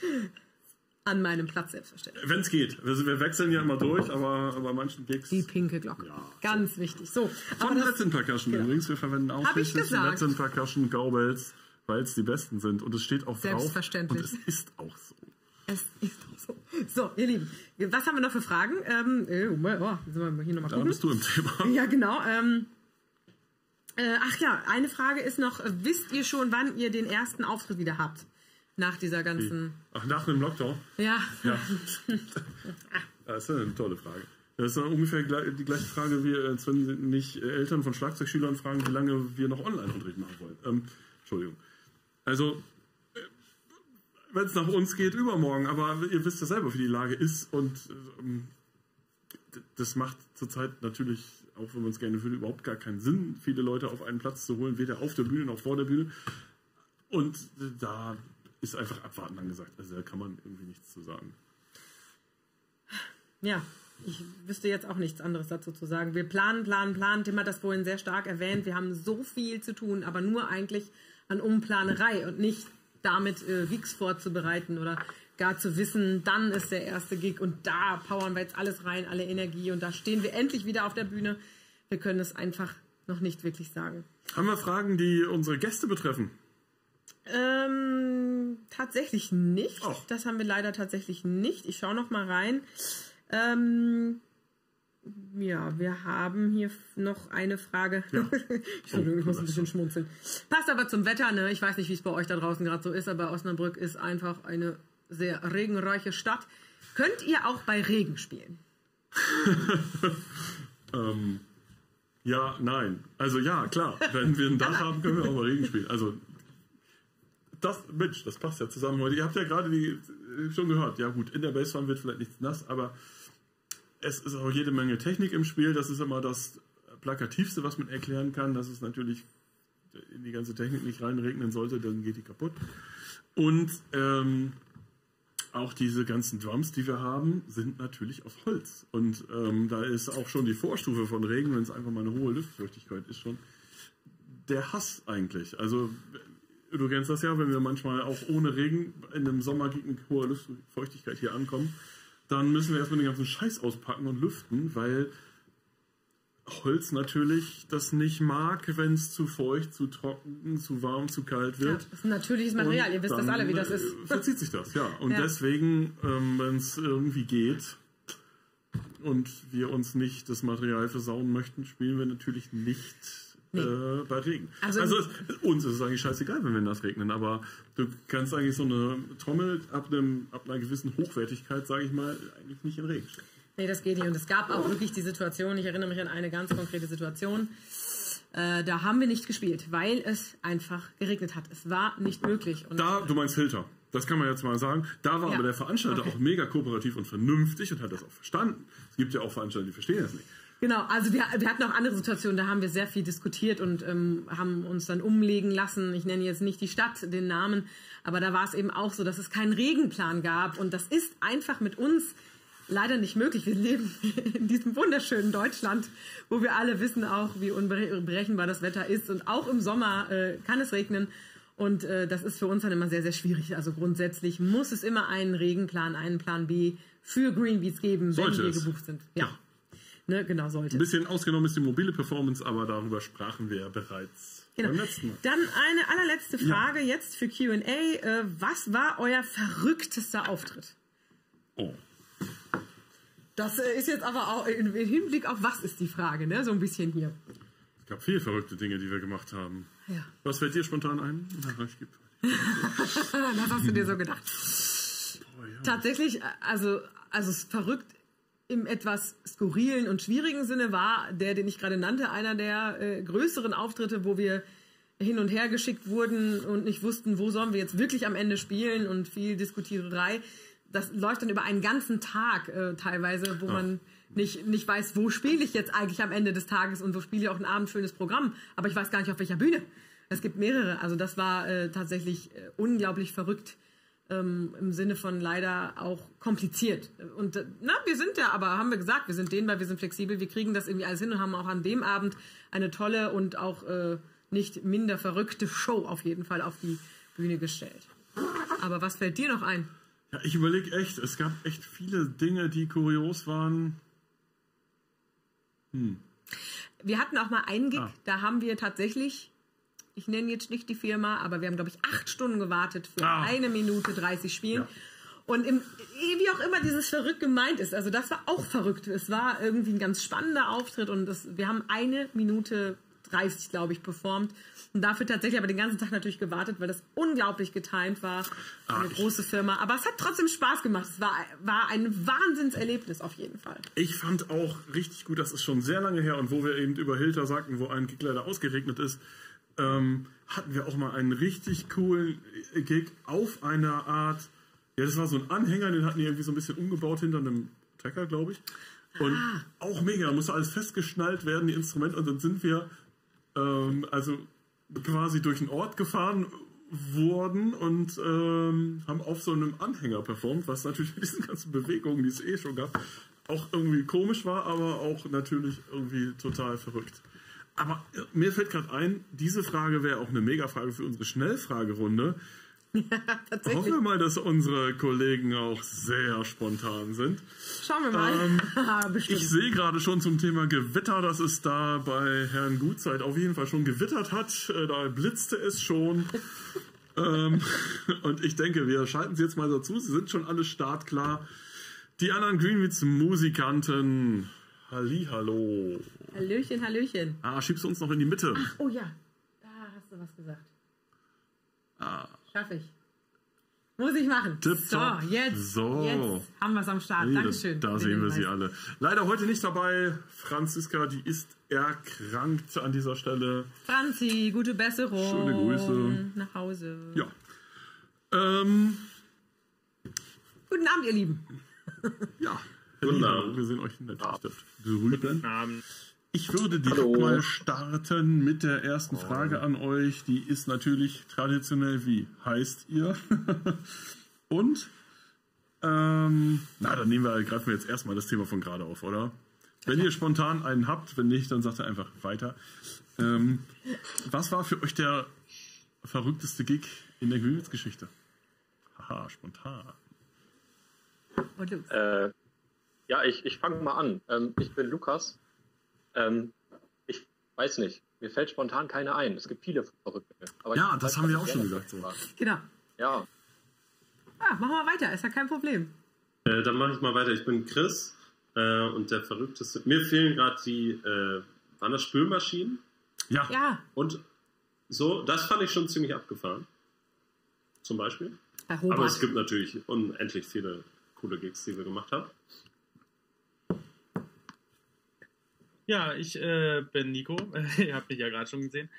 an meinem Platz selbstverständlich. Wenn es geht. Wir, wir wechseln ja immer durch, aber bei manchen Gigs. Die pinke Glocke. Ganz wichtig. So, Von Latin Percussion übrigens. Wir verwenden Hab ich ausschließlich. Latin Percussion Cowbells, weil es die besten sind. Und es steht auch drauf. Selbstverständlich. Und es ist auch so. es ist auch so. Ihr Lieben, was haben wir noch für Fragen? Ähm, äh, oh, sollen wir hier nochmal Da gucken? bist du im Thema. Ja, genau. Ähm, äh, ach ja, eine Frage ist noch, äh, wisst ihr schon, wann ihr den ersten Auftritt wieder habt? Nach dieser ganzen... Ach, nach dem Lockdown? Ja, Ja. das ist eine tolle Frage. Das ist ungefähr die gleiche Frage, wie als wenn nicht äh, Eltern von Schlagzeugschülern fragen, wie lange wir noch Online-Unterricht machen wollen. Ähm, Entschuldigung. Also, wenn es nach uns geht, übermorgen. Aber ihr wisst ja selber, wie die Lage ist. Und ähm, das macht zurzeit natürlich, auch wenn man es gerne würde, überhaupt gar keinen Sinn, viele Leute auf einen Platz zu holen, weder auf der Bühne noch vor der Bühne. Und äh, da ist einfach abwarten angesagt. Also da kann man irgendwie nichts zu sagen. ja. Ich wüsste jetzt auch nichts anderes dazu zu sagen. Wir planen, planen, planen. Tim hat das vorhin sehr stark erwähnt. Wir haben so viel zu tun, aber nur eigentlich an Umplanerei und nicht damit äh, Gigs vorzubereiten oder gar zu wissen, dann ist der erste Gig und da powern wir jetzt alles rein, alle Energie und da stehen wir endlich wieder auf der Bühne. Wir können es einfach noch nicht wirklich sagen. Haben wir Fragen, die unsere Gäste betreffen? Ähm, tatsächlich nicht. Oh. Das haben wir leider tatsächlich nicht. Ich schaue noch mal rein. Ähm, ja, wir haben hier noch eine Frage. Entschuldigung, ich muss ein bisschen schmunzeln. Passt aber zum Wetter, ne? Ich weiß nicht, wie es bei euch da draußen gerade so ist, aber Osnabrück ist einfach eine sehr regenreiche Stadt. Könnt ihr auch bei Regen spielen? Ähm, ja, nein. Also ja, klar. Wenn wir ein Dach haben, können wir auch mal Regen spielen. Also das, Mensch, das passt ja zusammen heute. Ihr habt ja gerade die äh, schon gehört. Ja gut, in der Bassfarm wird vielleicht nichts nass, aber es ist auch jede Menge Technik im Spiel. Das ist immer das plakativste, was man erklären kann. Dass es natürlich in die ganze Technik nicht reinregnen sollte, dann geht die kaputt. Und ähm, auch diese ganzen Drums, die wir haben, sind natürlich aus Holz. Und ähm, da ist auch schon die Vorstufe von Regen, wenn es einfach mal eine hohe Luftfeuchtigkeit ist, schon der Hass eigentlich. Also du kennst das ja, wenn wir manchmal auch ohne Regen in einem Sommer gegen hohe Luftfeuchtigkeit hier ankommen, dann müssen wir erstmal den ganzen Scheiß auspacken und lüften, weil Holz natürlich das nicht mag, wenn es zu feucht, zu trocken, zu warm, zu kalt Ja, wird. das ist ein natürliches Material. Und Ihr wisst das alle, wie das äh, ist. Verzieht sich das, ja. Und Ja. deswegen, ähm, wenn es irgendwie geht und wir uns nicht das Material versauen möchten, spielen wir natürlich nicht äh, bei Regen. Also- Also, uns ist es eigentlich scheißegal, wenn wir nass regnen, aber du kannst eigentlich so eine Trommel ab, einem, ab einer gewissen Hochwertigkeit, sage ich mal, eigentlich nicht in Regen stellen. Nee, das geht nicht. Und es gab auch wirklich die Situation, ich erinnere mich an eine ganz konkrete Situation. Äh, da haben wir nicht gespielt, weil es einfach geregnet hat. Es war nicht möglich. Und Da, du meinst Filter. Das kann man jetzt mal sagen. Da war Ja. aber der Veranstalter Okay. auch mega kooperativ und vernünftig und hat das auch verstanden. Es gibt ja auch Veranstalter, die verstehen das nicht. Genau, also wir, wir hatten auch andere Situationen, da haben wir sehr viel diskutiert und ähm, haben uns dann umlegen lassen. Ich nenne jetzt nicht die Stadt, den Namen, aber da war es eben auch so, dass es keinen Regenplan gab und das ist einfach mit uns leider nicht möglich. Wir leben in diesem wunderschönen Deutschland, wo wir alle wissen auch, wie unberechenbar das Wetter ist und auch im Sommer äh, kann es regnen. Und äh, das ist für uns dann immer sehr, sehr schwierig. Also grundsätzlich muss es immer einen Regenplan, einen Plan B für Greenbeats geben, Sollte wenn wir gebucht sind. Ja. Ne, genau, sollte. Ein bisschen ausgenommen ist die mobile Performance, aber darüber sprachen wir ja bereits Genau. beim letzten Mal. Dann eine allerletzte Frage jetzt für Q&A. Äh, was war euer verrücktester Auftritt? Oh. Das äh, ist jetzt aber auch im Hinblick auf was ist die Frage, ne? So ein bisschen hier. Es gab viele verrückte Dinge, die wir gemacht haben. Ja. Was fällt dir spontan ein? Na, ich geb- Was hast du dir so gedacht? Boah, ja. Tatsächlich, äh, also, also es ist verrückt im etwas skurrilen und schwierigen Sinne war der, den ich gerade nannte, einer der äh, größeren Auftritte, wo wir hin und her geschickt wurden und nicht wussten, wo sollen wir jetzt wirklich am Ende spielen und viel Diskutiererei. Das läuft dann über einen ganzen Tag äh, teilweise, wo Ja. man nicht, nicht weiß, wo spiele ich jetzt eigentlich am Ende des Tages und wo spiele ich auch ein abendschönes Programm. Aber ich weiß gar nicht, auf welcher Bühne. Es gibt mehrere. Also das war äh, tatsächlich äh, unglaublich verrückt ähm, im Sinne von leider auch kompliziert. Und äh, na, wir sind ja, aber haben wir gesagt, wir sind dehnbar, wir sind flexibel, wir kriegen das irgendwie alles hin und haben auch an dem Abend eine tolle und auch äh, nicht minder verrückte Show auf jeden Fall auf die Bühne gestellt. Aber was fällt dir noch ein? Ja, ich überlege echt, es gab echt viele Dinge, die kurios waren. Wir hatten auch mal einen Gig, Ah. da haben wir tatsächlich, ich nenne jetzt nicht die Firma, aber wir haben, glaube ich, acht Stunden gewartet für Ah. eine Minute 30 Spielen. Ja. Und im, wie auch immer dieses verrückt gemeint ist, also das war auch verrückt. Es war irgendwie ein ganz spannender Auftritt und das, wir haben eine Minute 30, glaube ich, performt. Und dafür tatsächlich aber den ganzen Tag natürlich gewartet, weil das unglaublich getimt war. Eine Ah, ich- große Firma. Aber es hat trotzdem Spaß gemacht. Es war, war ein Wahnsinnserlebnis auf jeden Fall. Ich fand auch richtig gut, das ist schon sehr lange her und wo wir eben über Hilter sagten, wo ein Gig leider ausgeregnet ist, ähm, hatten wir auch mal einen richtig coolen Gig auf einer Art, ja, das war so ein Anhänger, den hatten die irgendwie so ein bisschen umgebaut hinter einem Trecker, glaube ich. Und auch mega, da musste alles festgeschnallt werden, die Instrumente, und dann sind wir ähm, also quasi durch den Ort gefahren worden und ähm, haben auf so einem Anhänger performt, was natürlich mit diesen ganzen Bewegungen, die es eh schon gab, auch irgendwie komisch war, aber auch natürlich irgendwie total verrückt. Aber mir fällt gerade ein, diese Frage wäre auch eine Mega-Frage für unsere Schnellfragerunde. Tatsächlich. Hoffen wir mal, dass unsere Kollegen auch sehr spontan sind. Schauen wir mal. Bestimmt. Ich sehe gerade schon zum Thema Gewitter, dass es da bei Herrn Gutzeit auf jeden Fall schon gewittert hat. Äh, Da blitzte es schon. ähm, und ich denke, wir schalten Sie jetzt mal dazu. Sie sind schon alle startklar. Die anderen Greenwitz Musikanten. Hallihallo. Hallöchen, Hallöchen. Ah, schiebst du uns noch in die Mitte. Oh ja, da hast du was gesagt. Ah, Schaff ich. Muss ich machen. Tipptopp. So, jetzt, So. jetzt haben wir es am Start. Hier, Dankeschön. Da sehen wir sie alle. Leider heute nicht dabei. Franziska, die ist erkrankt an dieser Stelle. Franzi, gute Besserung. Schöne Grüße. Nach Hause. Ja. Ähm, Guten Abend, ihr Lieben. ja. Guten Abend. Wir sind euch natürlich drüben. Abend. Ich würde direkt Hallo. mal starten mit der ersten Frage an euch. Die ist natürlich traditionell wie heißt ihr? Und ähm, na, dann nehmen wir, greifen wir jetzt erstmal das Thema von gerade auf, oder? Wenn ihr spontan einen habt, wenn nicht, dann sagt ihr einfach weiter. Ähm, was war für euch der verrückteste Gig in der Greenwitz-Geschichte? Haha, spontan. Äh, ja, ich, ich fange mal an. Ähm, ich bin Lukas. Ähm, ich weiß nicht. Mir fällt spontan keiner ein. Es gibt viele Verrückte. Aber Ja, das weiß, haben wir auch schon gesagt, so. Genau. Ja, Ah, machen wir weiter. Ist ja kein Problem. Äh, dann mache ich mal weiter. Ich bin Chris äh, und der verrückteste. Mir fehlen gerade die, äh, waren das Spülmaschinen? Ja, Ja, Und so, das fand ich schon ziemlich abgefahren. Zum Beispiel. Aber es gibt natürlich unendlich viele coole Gigs, die wir gemacht haben. Ja, ich äh, bin Nico. Ihr habt mich ja gerade schon gesehen.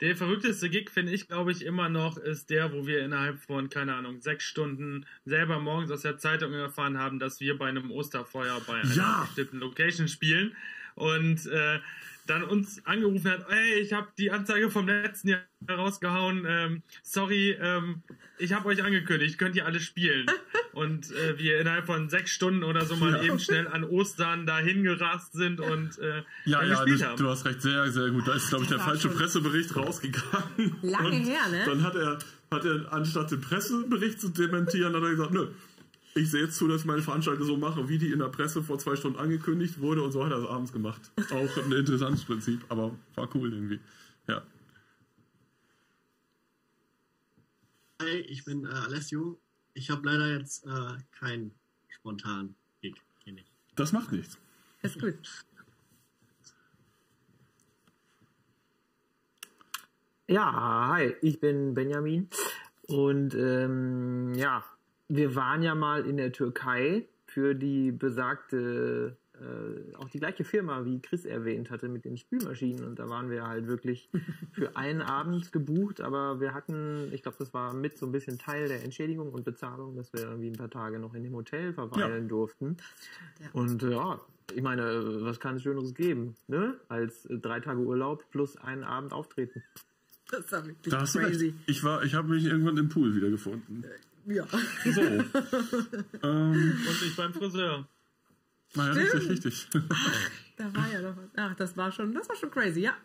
Der verrückteste Gig, finde ich, glaube ich, immer noch, ist der, wo wir innerhalb von, keine Ahnung, sechs Stunden selber morgens aus der Zeitung erfahren haben, dass wir bei einem Osterfeuer bei einer Ja. bestimmten Location spielen. Und äh, dann uns angerufen hat, hey, ich habe die Anzeige vom letzten Jahr rausgehauen. Ähm, sorry, ähm, ich habe euch angekündigt, könnt ihr alle spielen. Und äh, wir innerhalb von sechs Stunden oder so mal Ja. eben schnell an Ostern dahin gerast sind und äh, Ja, ja, gespielt du, haben. du hast recht, sehr, sehr gut. Da ist, glaube ich, der falsche schon Pressebericht rausgegangen. Lange Und her, ne? Dann hat er, hat er, anstatt den Pressebericht zu dementieren, hat er gesagt, nö, ich sehe jetzt zu, dass ich meine Veranstaltung so mache, wie die in der Presse vor zwei Stunden angekündigt wurde und so hat er es abends gemacht. Auch ein interessantes Prinzip, aber war cool irgendwie. Ja. Hi, ich bin äh, Alessio. Ich habe leider jetzt äh, keinen spontanen Gig. Hier nicht. Das macht nichts. Ist gut. Ja, hi, ich bin Benjamin und ähm, ja, wir waren ja mal in der Türkei für die besagte, äh, auch die gleiche Firma, wie Chris erwähnt hatte, mit den Spülmaschinen. Und da waren wir halt wirklich für einen Abend gebucht, aber wir hatten, ich glaube, das war mit so ein bisschen Teil der Entschädigung und Bezahlung, dass wir irgendwie ein paar Tage noch in dem Hotel verweilen Ja. durften. Und äh, ja, ich meine, was kann es Schöneres geben, ne? Als äh, drei Tage Urlaub plus einen Abend auftreten. Das war wirklich Da crazy. Ich, war, ich habe mich irgendwann im Pool wiedergefunden. Ja. So. ähm, Und ich beim Friseur. Naja, richtig, richtig. Da war ja noch was. Ach, das war schon, das war schon crazy, ja.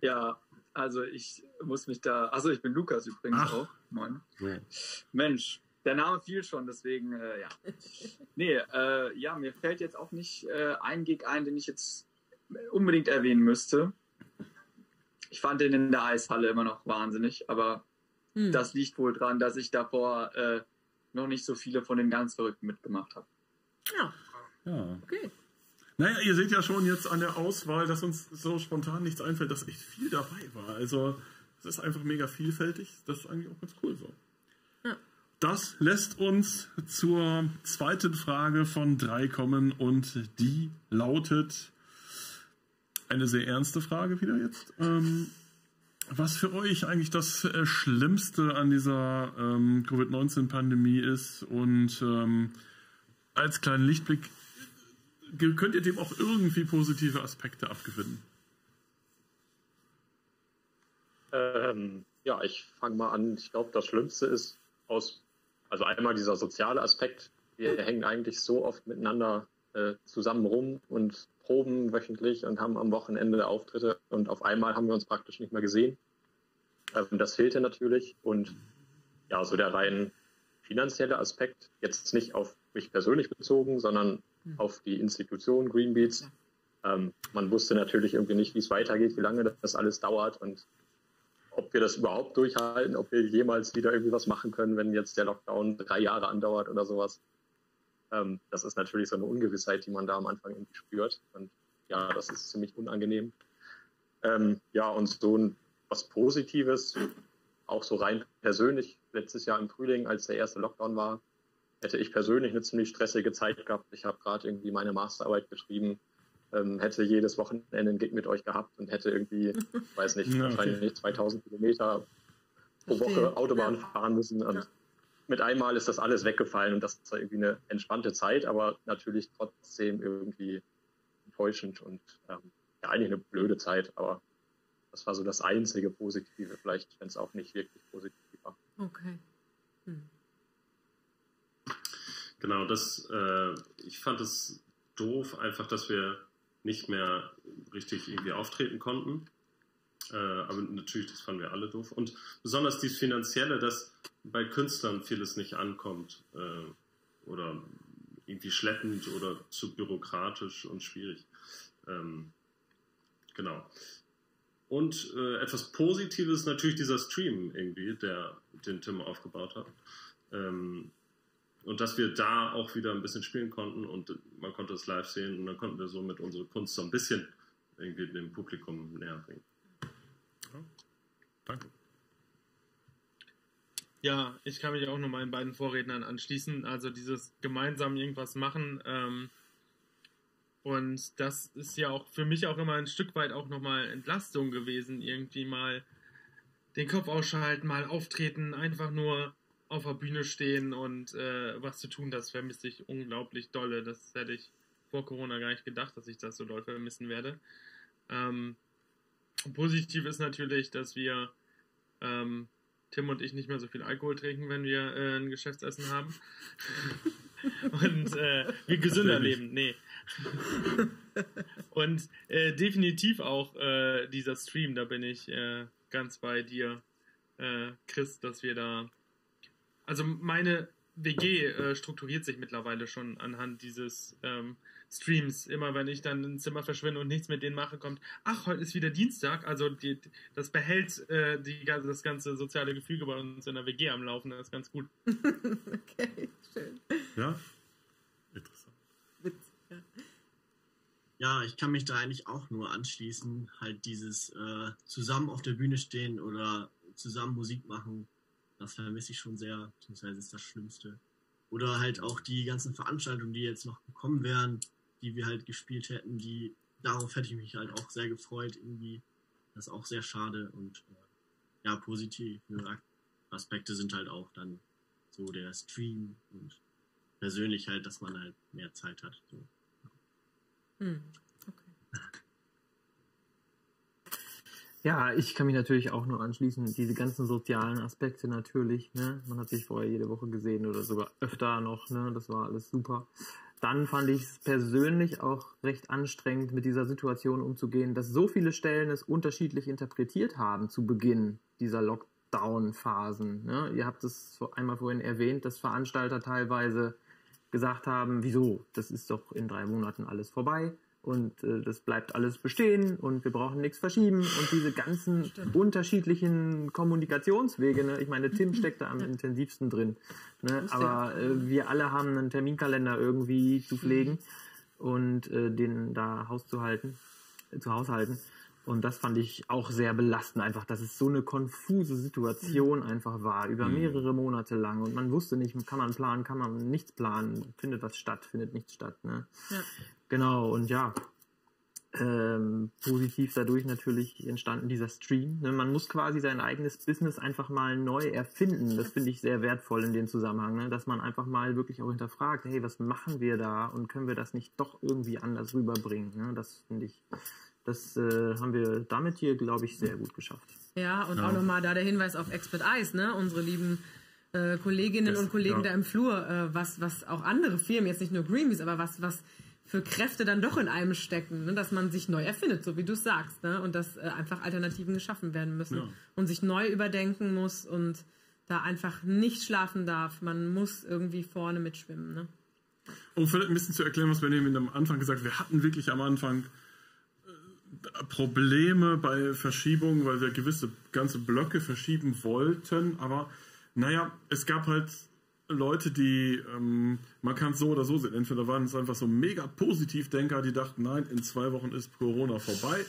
Ja, also ich muss mich da. Also ich bin Lukas übrigens Ach. auch. Moin. So. Mensch, der Name fiel schon, deswegen, äh, ja. Nee, äh, ja, mir fällt jetzt auch nicht äh, ein Gig ein, den ich jetzt unbedingt erwähnen müsste. Ich fand den in der Eishalle immer noch wahnsinnig, aber Hm. das liegt wohl dran, dass ich davor äh, noch nicht so viele von den ganz Verrückten mitgemacht habe. Ja, Ja. okay. Naja, ihr seht ja schon jetzt an der Auswahl, dass uns so spontan nichts einfällt, dass echt viel dabei war. Also es ist einfach mega vielfältig. Das ist eigentlich auch ganz cool so. Ja. Das lässt uns zur zweiten Frage von drei kommen und die lautet eine sehr ernste Frage wieder jetzt. Ähm, was für euch eigentlich das äh, Schlimmste an dieser ähm, Covid-19-Pandemie ist und ähm, als kleinen Lichtblick ge- könnt ihr dem auch irgendwie positive Aspekte abgewinnen? Ähm, ja, ich fange mal an. Ich glaube, das Schlimmste ist aus, also einmal dieser soziale Aspekt. Wir hängen eigentlich so oft miteinander äh, zusammen rum und proben wöchentlich und haben am Wochenende Auftritte und auf einmal haben wir uns praktisch nicht mehr gesehen. Ähm, das fehlte natürlich und ja, so der rein finanzielle Aspekt, jetzt nicht auf mich persönlich bezogen, sondern auf die Institution Green Beats. Ähm, man wusste natürlich irgendwie nicht, wie es weitergeht, wie lange das alles dauert und ob wir das überhaupt durchhalten, ob wir jemals wieder irgendwie was machen können, wenn jetzt der Lockdown drei Jahre andauert oder sowas. Ähm, das ist natürlich so eine Ungewissheit, die man da am Anfang irgendwie spürt. Und ja, das ist ziemlich unangenehm. Ähm, ja, und so ein, was Positives, auch so rein persönlich, letztes Jahr im Frühling, als der erste Lockdown war, hätte ich persönlich eine ziemlich stressige Zeit gehabt. Ich habe gerade irgendwie meine Masterarbeit geschrieben, ähm, hätte jedes Wochenende einen Gig mit euch gehabt und hätte irgendwie, weiß nicht, wahrscheinlich 2000 Kilometer pro. Woche Autobahn fahren müssen. Und. Mit einmal ist das alles weggefallen und das ist irgendwie eine entspannte Zeit, aber natürlich trotzdem irgendwie enttäuschend und ähm, ja, eigentlich eine blöde Zeit, aber das war so das einzige Positive, vielleicht, wenn es auch nicht wirklich positiv war. Okay. Hm. Genau, das, äh, ich fand es doof, einfach, dass wir nicht mehr richtig irgendwie auftreten konnten. Äh, aber natürlich, das fanden wir alle doof. Und besonders dieses Finanzielle, dass bei Künstlern vieles nicht ankommt. Äh, oder irgendwie schleppend oder zu bürokratisch und schwierig. Ähm, genau. Und äh, etwas Positives natürlich dieser Stream irgendwie, der den Tim aufgebaut hat. Ähm, und dass wir da auch wieder ein bisschen spielen konnten und man konnte es live sehen und dann konnten wir somit unsere Kunst so ein bisschen irgendwie dem Publikum näher bringen. Danke. Ja, ich kann mich auch noch meinen beiden Vorrednern anschließen. Also dieses gemeinsam irgendwas machen. Ähm, und das ist ja auch für mich auch immer ein Stück weit auch nochmal Entlastung gewesen. Irgendwie mal den Kopf ausschalten, mal auftreten, einfach nur auf der Bühne stehen und äh, was zu tun. Das vermisse ich unglaublich dolle. Das hätte ich vor Corona gar nicht gedacht, dass ich das so doll vermissen werde. Ähm, positiv ist natürlich, dass wir ähm, Tim und ich nicht mehr so viel Alkohol trinken, wenn wir äh, ein Geschäftsessen haben. und äh, wir gesünder leben. Nee. und äh, definitiv auch äh, dieser Stream, da bin ich äh, ganz bei dir, äh, Chris, dass wir da. Also meine WG strukturiert sich mittlerweile schon anhand dieses ähm, Streams. Immer wenn ich dann ins Zimmer verschwinde und nichts mit denen mache, kommt, ach, heute ist wieder Dienstag. Also die, das behält äh, die, ganze- das ganze soziale Gefüge bei uns in der WG am Laufen. Das ist ganz gut. Okay, schön. Ja? Interessant. Witz. Ja. Ja, ich kann mich da eigentlich auch nur anschließen. Halt dieses äh, zusammen auf der Bühne stehen oder zusammen Musik machen, das vermisse ich schon sehr, beziehungsweise ist das Schlimmste. Oder halt auch die ganzen Veranstaltungen, die jetzt noch gekommen wären, die wir halt gespielt hätten, die darauf hätte ich mich halt auch sehr gefreut irgendwie. Das ist auch sehr schade und äh, ja, positive Aspekte sind halt auch dann so der Stream und persönlich halt, dass man halt mehr Zeit hat. So. Hm. Ja, ich kann mich natürlich auch nur anschließen. Diese ganzen sozialen Aspekte natürlich. Ne? Man hat sich vorher jede Woche gesehen oder sogar öfter noch. Ne? Das war alles super. Dann fand ich es persönlich auch recht anstrengend, mit dieser Situation umzugehen, dass so viele Stellen es unterschiedlich interpretiert haben zu Beginn dieser Lockdown-Phasen. Ne? Ihr habt es einmal vorhin erwähnt, dass Veranstalter teilweise gesagt haben, wieso, das ist doch in drei Monaten alles vorbei und äh, das bleibt alles bestehen und wir brauchen nichts verschieben und diese ganzen Stimmt. unterschiedlichen Kommunikationswege. Ne? Ich meine, Tim steckt da am intensivsten drin. Ne? Aber äh, wir alle haben einen Terminkalender irgendwie zu pflegen und äh, den da Haus zu halten, äh, zu haushalten. Und das fand ich auch sehr belastend, einfach, dass es so eine konfuse Situation einfach war, über mhm. mehrere Monate lang. Und man wusste nicht, kann man planen, kann man nichts planen, findet was statt, findet nichts statt. Ne? Ja. Genau, und ja, ähm, positiv dadurch natürlich entstanden dieser Stream. Ne? Man muss quasi sein eigenes Business einfach mal neu erfinden. Das finde ich sehr wertvoll in dem Zusammenhang, ne? dass man einfach mal wirklich auch hinterfragt, hey, was machen wir da und können wir das nicht doch irgendwie anders rüberbringen? Ne? Das finde ich, das äh, haben wir damit hier, glaube ich, sehr gut geschafft. Ja, und ja. auch nochmal da der Hinweis auf Expert Eyes, ne? unsere lieben äh, Kolleginnen das, und Kollegen ja. da im Flur, äh, was, was auch andere Firmen, jetzt nicht nur Greenpeace, aber was, was für Kräfte dann doch in einem stecken, ne? dass man sich neu erfindet, so wie du es sagst, ne? und dass äh, einfach Alternativen geschaffen werden müssen ja. und sich neu überdenken muss und da einfach nicht schlafen darf. Man muss irgendwie vorne mitschwimmen. Ne? Um vielleicht ein bisschen zu erklären, was wir eben am Anfang gesagt haben, wir hatten wirklich am Anfang äh, Probleme bei Verschiebungen, weil wir gewisse ganze Blöcke verschieben wollten, aber naja, es gab halt Leute, die, ähm, man kann es so oder so sehen. Entweder waren es einfach so mega Positivdenker, die dachten, nein, in zwei Wochen ist Corona vorbei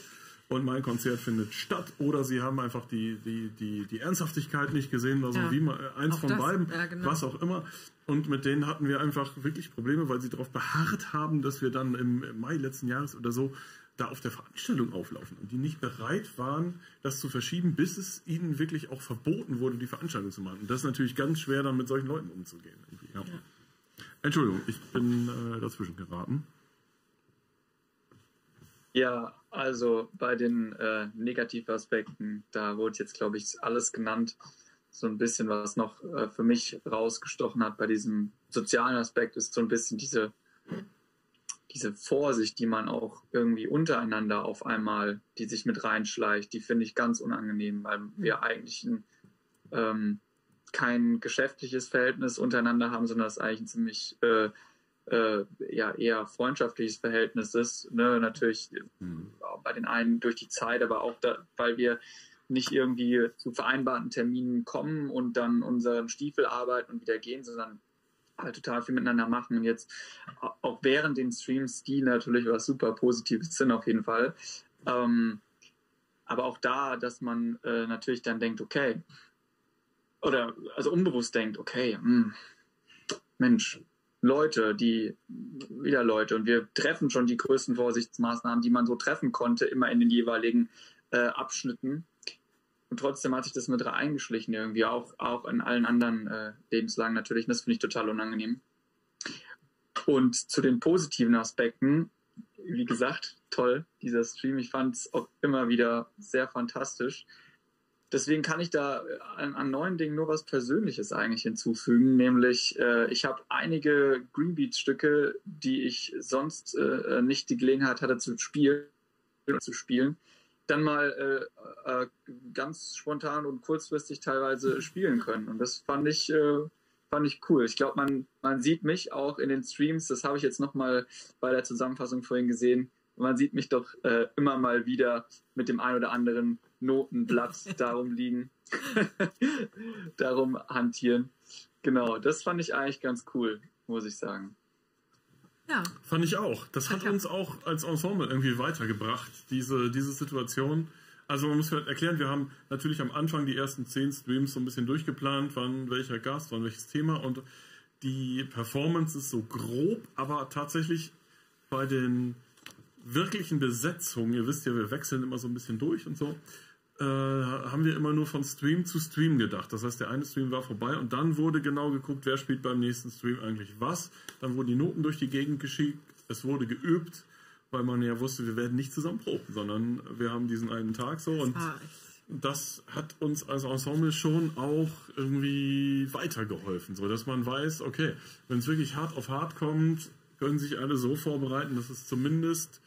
und mein Konzert findet statt. Oder sie haben einfach die, die, die, die Ernsthaftigkeit nicht gesehen, also ja. wie man, äh, eins von das, beiden, ja, genau. was auch immer. Und mit denen hatten wir einfach wirklich Probleme, weil sie darauf beharrt haben, dass wir dann im Mai letzten Jahres oder so da auf der Veranstaltung auflaufen und die nicht bereit waren, das zu verschieben, bis es ihnen wirklich auch verboten wurde, die Veranstaltung zu machen. Und das ist natürlich ganz schwer, dann mit solchen Leuten umzugehen. Ja. Ja. Entschuldigung, ich bin äh, dazwischen geraten. Ja, also bei den äh, Negativaspekten, da wurde jetzt, glaube ich, alles genannt. So ein bisschen, was noch äh, für mich rausgestochen hat bei diesem sozialen Aspekt, ist so ein bisschen diese diese Vorsicht, die man auch irgendwie untereinander auf einmal, die sich mit reinschleicht, die finde ich ganz unangenehm, weil wir eigentlich ein, ähm, kein geschäftliches Verhältnis untereinander haben, sondern es eigentlich ein ziemlich äh, äh, ja, eher freundschaftliches Verhältnis ist. Ne? Natürlich mhm. bei den einen durch die Zeit, aber auch da, weil wir nicht irgendwie zu vereinbarten Terminen kommen und dann unseren Stiefel arbeiten und wieder gehen, sondern halt total viel miteinander machen und jetzt auch während den Streams, die natürlich was super Positives sind auf jeden Fall. Ähm, aber auch da, dass man äh, natürlich dann denkt, okay, oder also unbewusst denkt, okay, mh, hm, Mensch, Leute, die wieder Leute und wir treffen schon die größten Vorsichtsmaßnahmen, die man so treffen konnte, immer in den jeweiligen äh, Abschnitten. Und trotzdem hat sich das mit eingeschlichen irgendwie, auch, auch in allen anderen äh, Lebenslagen natürlich. Und das finde ich total unangenehm. Und zu den positiven Aspekten, wie gesagt, toll, dieser Stream. Ich fand es auch immer wieder sehr fantastisch. Deswegen kann ich da an, an, neuen Dingen nur was Persönliches eigentlich hinzufügen, nämlich äh, ich habe einige Greenbeat-Stücke, die ich sonst äh, nicht die Gelegenheit hatte zu spielen, zu spielen, dann mal äh, äh, ganz spontan und kurzfristig teilweise spielen können. Und das fand ich, äh, fand ich cool. Ich glaube, man, man sieht mich auch in den Streams, das habe ich jetzt nochmal bei der Zusammenfassung vorhin gesehen, man sieht mich doch äh, immer mal wieder mit dem ein oder anderen Notenblatt darum liegen, darum hantieren. Genau, das fand ich eigentlich ganz cool, muss ich sagen. Ja. Fand ich auch. Das hat ja. uns auch als Ensemble irgendwie weitergebracht, diese, diese Situation. Also man muss vielleicht erklären, wir haben natürlich am Anfang die ersten zehn Streams so ein bisschen durchgeplant, wann welcher Gast, wann welches Thema und die Performance ist so grob, aber tatsächlich bei den wirklichen Besetzungen, ihr wisst ja, wir wechseln immer so ein bisschen durch und so, äh, haben wir immer nur von Stream zu Stream gedacht. Das heißt, der eine Stream war vorbei und dann wurde genau geguckt, wer spielt beim nächsten Stream eigentlich was. Dann wurden die Noten durch die Gegend geschickt, es wurde geübt, weil man ja wusste, wir werden nicht zusammen proben, sondern wir haben diesen einen Tag so und das hat uns als Ensemble schon auch irgendwie weitergeholfen, so dass man weiß, okay, wenn es wirklich hart auf hart kommt, können sich alle so vorbereiten, dass es zumindest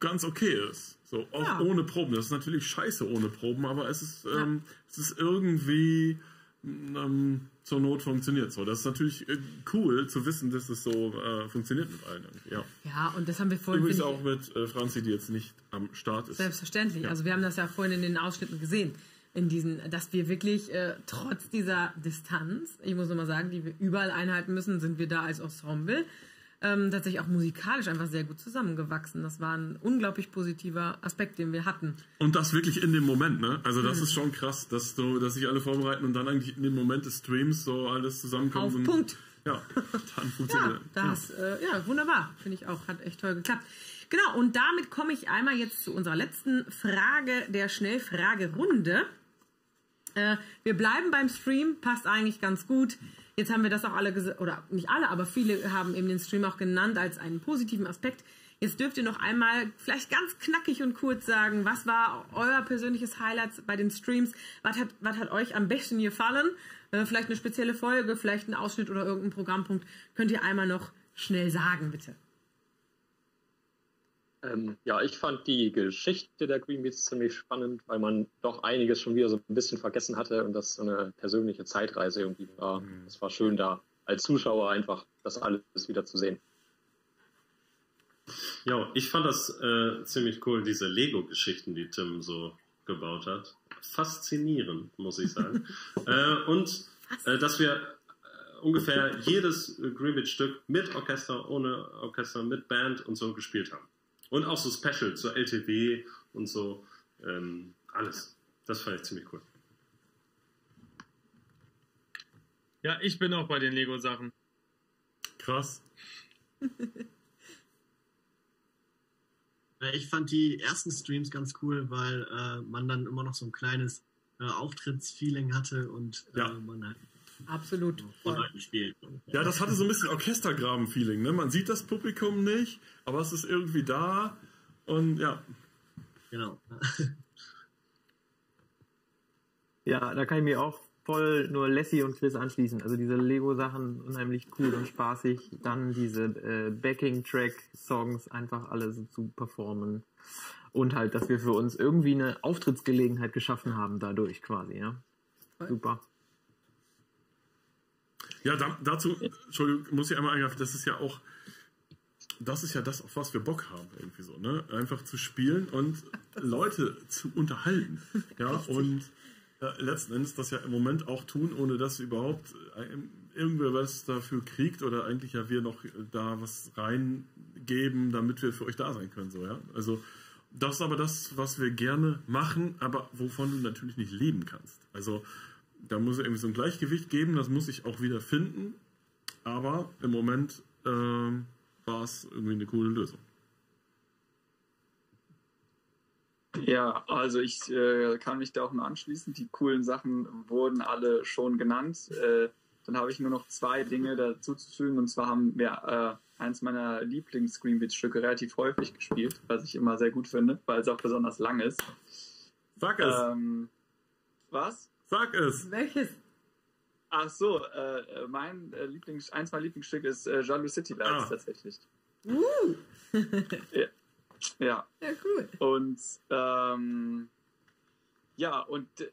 ganz okay ist. So, auch Ja. ohne Proben. Das ist natürlich scheiße ohne Proben, aber es ist, ähm, es ist irgendwie ähm, zur Not funktioniert so. Das ist natürlich äh, cool zu wissen, dass es so äh, funktioniert mit allen. irgendwie, Ja. Ja, und das haben wir vorhin Übrigens auch mit äh, Franzi, die jetzt nicht am Start ist. Selbstverständlich. Ja. Also wir haben das ja vorhin in den Ausschnitten gesehen, in diesen, dass wir wirklich äh, trotz dieser Distanz, ich muss nochmal sagen, die wir überall einhalten müssen, sind wir da als Ensemble ähm, tatsächlich auch musikalisch einfach sehr gut zusammengewachsen. Das war ein unglaublich positiver Aspekt, den wir hatten. Und das wirklich in dem Moment, ne? Also das Mhm. ist schon krass, dass so, dass sich alle vorbereiten und dann eigentlich in dem Moment des Streams so alles zusammenkommt. Auf und, Punkt. Ja, dann Ja, funktioniert. das, äh, ja, wunderbar. Finde ich auch, hat echt toll geklappt. Genau, und damit komme ich einmal jetzt zu unserer letzten Frage der Schnellfragerunde. Äh, wir bleiben beim Stream, passt eigentlich ganz gut. Jetzt haben wir das auch alle gesagt, oder nicht alle, aber viele haben eben den Stream auch genannt als einen positiven Aspekt. Jetzt dürft ihr noch einmal vielleicht ganz knackig und kurz sagen, was war euer persönliches Highlight bei den Streams? Was hat, was hat euch am besten gefallen? Äh, vielleicht eine spezielle Folge, vielleicht ein Ausschnitt oder irgendein Programmpunkt. Könnt ihr einmal noch schnell sagen, bitte. Ähm, ja, ich fand die Geschichte der Green Beats ziemlich spannend, weil man doch einiges schon wieder so ein bisschen vergessen hatte und das so eine persönliche Zeitreise irgendwie war. Es war schön da als Zuschauer einfach das alles wieder zu sehen. Ja, ich fand das äh, ziemlich cool, diese Lego-Geschichten, die Tim so gebaut hat. Faszinierend, muss ich sagen. äh, und äh, dass wir äh, ungefähr jedes Greenwich-Stück mit Orchester, ohne Orchester, mit Band und so gespielt haben. Und auch so Special zur LTW und so. Ähm, alles. Das fand ich ziemlich cool. Ja, ich bin auch bei den Lego-Sachen. Krass. Ich fand die ersten Streams ganz cool, weil äh, man dann immer noch so ein kleines äh, Auftrittsfeeling hatte und äh, Ja. man halt Absolut. vor Leuten spielt. Ja, das hatte so ein bisschen Orchestergraben-Feeling, ne? Man sieht das Publikum nicht, aber es ist irgendwie da und ja. Genau. Ja, da kann ich mir auch voll nur Lassie und Chris anschließen. Also diese Lego-Sachen unheimlich cool und spaßig. Dann diese äh, Backing-Track-Songs einfach alle so zu performen. Und halt, dass wir für uns irgendwie eine Auftrittsgelegenheit geschaffen haben dadurch quasi, ja. Super. Ja, da, dazu, Entschuldigung, muss ich einmal eingreifen, das ist ja auch, das ist ja das, auf was wir Bock haben, irgendwie so, ne? Einfach zu spielen und Leute zu unterhalten. Ja, und ja, letzten Endes das ja im Moment auch tun, ohne dass überhaupt äh, irgendwer was dafür kriegt oder eigentlich ja wir noch da was reingeben, damit wir für euch da sein können, so, ja. Also, das ist aber das, was wir gerne machen, aber wovon du natürlich nicht leben kannst. Also, da muss es irgendwie so ein Gleichgewicht geben, das muss ich auch wieder finden. Aber im Moment ähm, war es irgendwie eine coole Lösung. Ja, also ich äh, kann mich da auch nur anschließen. Die coolen Sachen wurden alle schon genannt. Äh, dann habe ich nur noch zwei Dinge dazu zu fügen. Und zwar haben wir äh, eins meiner Lieblings-Greenwich-Stücke relativ häufig gespielt, was ich immer sehr gut finde, weil es auch besonders lang ist. Sag es! Ähm, was? Sag es! Welches? Ach so, äh, äh, mein äh, Lieblings, eins meiner Lieblingsstücke ist äh, Jean-Louis City Lights Ah. tatsächlich. Uh, Ja. ja, cool. Und ähm, ja, und äh,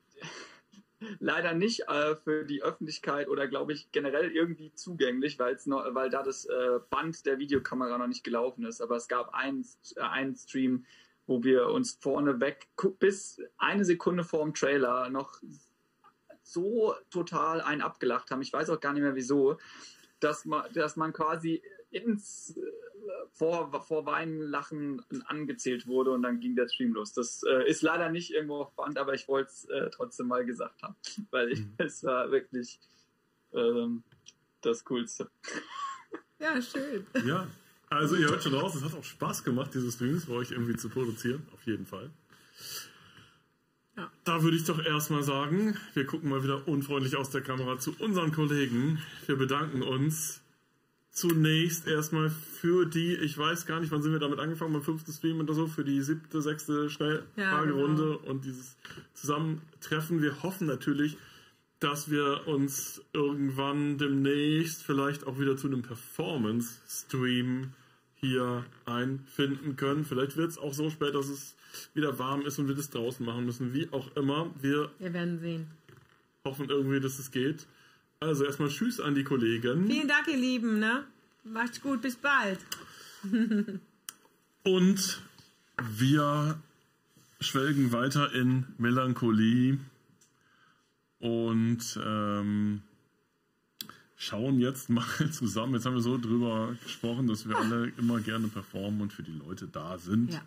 leider nicht äh, für die Öffentlichkeit oder glaube ich generell irgendwie zugänglich, weil's noch, weil da das äh, Band der Videokamera noch nicht gelaufen ist. Aber es gab einen, äh, einen Stream, wo wir uns vorneweg bis eine Sekunde vor dem Trailer noch so total einen abgelacht haben. Ich weiß auch gar nicht mehr wieso, dass man, dass man quasi ins äh, vor, vor Weinen, Lachen angezählt wurde und dann ging der Stream los. Das äh, ist leider nicht irgendwo auf Band, aber ich wollte es äh, trotzdem mal gesagt haben, weil ich, es war wirklich ähm, das Coolste. Ja, schön. Ja, also ihr hört schon raus, es hat auch Spaß gemacht, diese Streams für euch irgendwie zu produzieren, auf jeden Fall. Ja. Da würde ich doch erstmal sagen, wir gucken mal wieder unfreundlich aus der Kamera zu unseren Kollegen. Wir bedanken uns zunächst erstmal für die, ich weiß gar nicht, wann sind wir damit angefangen, beim fünften Stream oder so, für die siebte, sechste Schnellfragerunde Ja, und dieses Zusammentreffen. Wir hoffen natürlich, dass wir uns irgendwann demnächst vielleicht auch wieder zu einem Performance-Stream hier einfinden können. Vielleicht wird es auch so spät, dass es wieder warm ist und wir das draußen machen müssen. Wie auch immer, wir Wir werden sehen. hoffen irgendwie, dass es geht. Also erstmal Tschüss an die Kollegen. Vielen Dank, ihr Lieben. Ne? Macht's gut, bis bald. Und wir schwelgen weiter in Melancholie und ähm, schauen jetzt mal zusammen. Jetzt haben wir so drüber gesprochen, dass wir alle immer gerne performen und für die Leute da sind. Ja.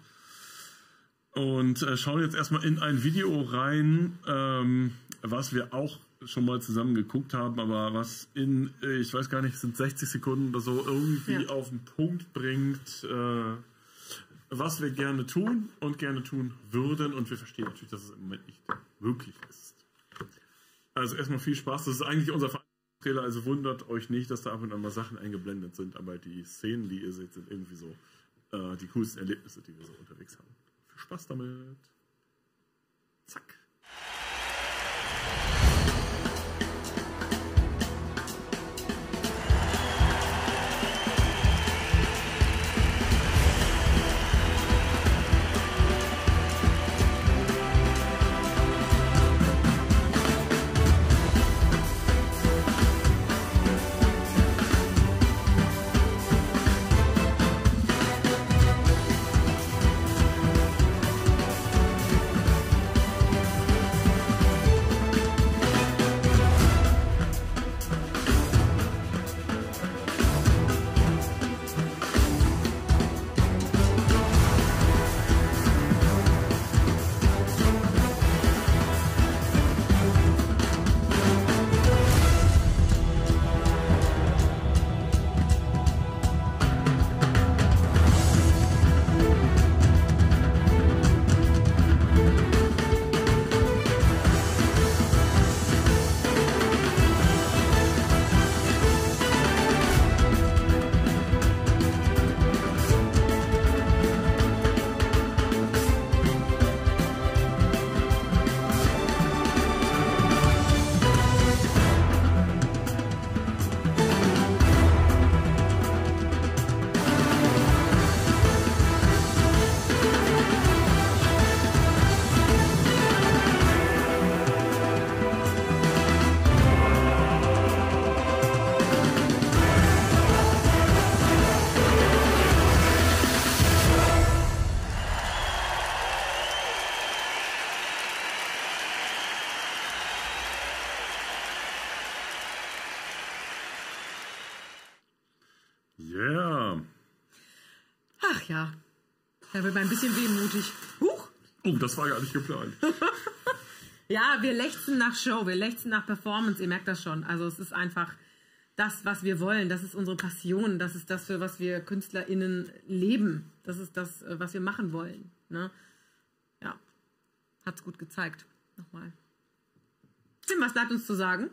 Und äh, schauen jetzt erstmal in ein Video rein, ähm, was wir auch schon mal zusammen geguckt haben, aber was in, äh, ich weiß gar nicht, sind 60 Sekunden oder so, irgendwie Ja. auf den Punkt bringt, äh, was wir gerne tun und gerne tun würden. Und wir verstehen natürlich, dass es im Moment nicht möglich ist. Also erstmal viel Spaß. Das ist eigentlich unser Trailer, also wundert euch nicht, dass da ab und an mal Sachen eingeblendet sind, aber die Szenen, die ihr seht, sind irgendwie so äh, die coolsten Erlebnisse, die wir so unterwegs haben. Spaß damit. Zack. Da wird man ein bisschen wehmutig. Huch! Oh, das war gar nicht geplant. Ja, wir lechzen nach Show, wir lechzen nach Performance, ihr merkt das schon. Also es ist einfach das, was wir wollen, das ist unsere Passion, das ist das, für was wir KünstlerInnen leben. Das ist das, äh, was wir machen wollen. Ne? Ja, hat's gut gezeigt. Nochmal. Tim, was bleibt uns zu sagen?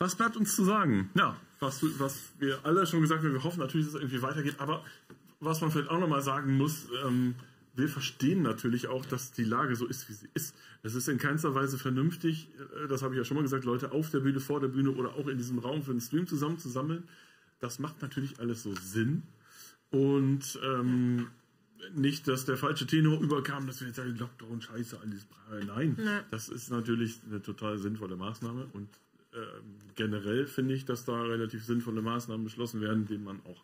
Was bleibt uns zu sagen? Ja, was, was wir alle schon gesagt haben, wir hoffen natürlich, dass es irgendwie weitergeht, aber was man vielleicht auch nochmal sagen muss, ähm, wir verstehen natürlich auch, dass die Lage so ist, wie sie ist. Es ist in keinster Weise vernünftig, äh, das habe ich ja schon mal gesagt, Leute auf der Bühne, vor der Bühne oder auch in diesem Raum für einen Stream zusammenzusammeln. Das macht natürlich alles so Sinn. Und ähm, nicht, dass der falsche Tenor überkam, dass wir jetzt sagen, Lockdown, scheiße, alles. Nein, Ja. das ist natürlich eine total sinnvolle Maßnahme. Und ähm, generell finde ich, dass da relativ sinnvolle Maßnahmen beschlossen werden, denen man auch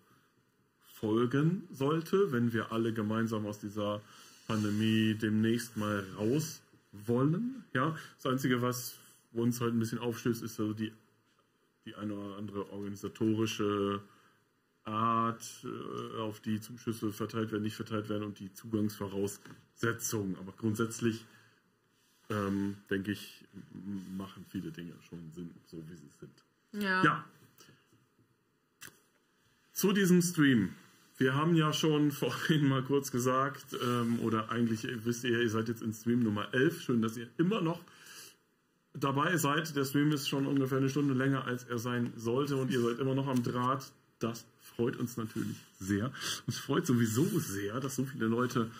folgen sollte, wenn wir alle gemeinsam aus dieser Pandemie demnächst mal raus wollen. Ja, das Einzige, was uns halt ein bisschen aufstößt, ist so die, die eine oder andere organisatorische Art, äh, auf die Zuschüsse verteilt werden, nicht verteilt werden und die Zugangsvoraussetzungen. Aber grundsätzlich ähm, denke ich, machen viele Dinge schon Sinn, so wie sie sind. Ja. Ja, zu diesem Stream. Wir haben ja schon vorhin mal kurz gesagt, ähm, oder eigentlich wisst ihr, ihr seid jetzt in Stream Nummer 11. Schön, dass ihr immer noch dabei seid. Der Stream ist schon ungefähr eine Stunde länger, als er sein sollte und ihr seid immer noch am Draht. Das freut uns natürlich sehr. Uns freut sowieso sehr, dass so viele Leute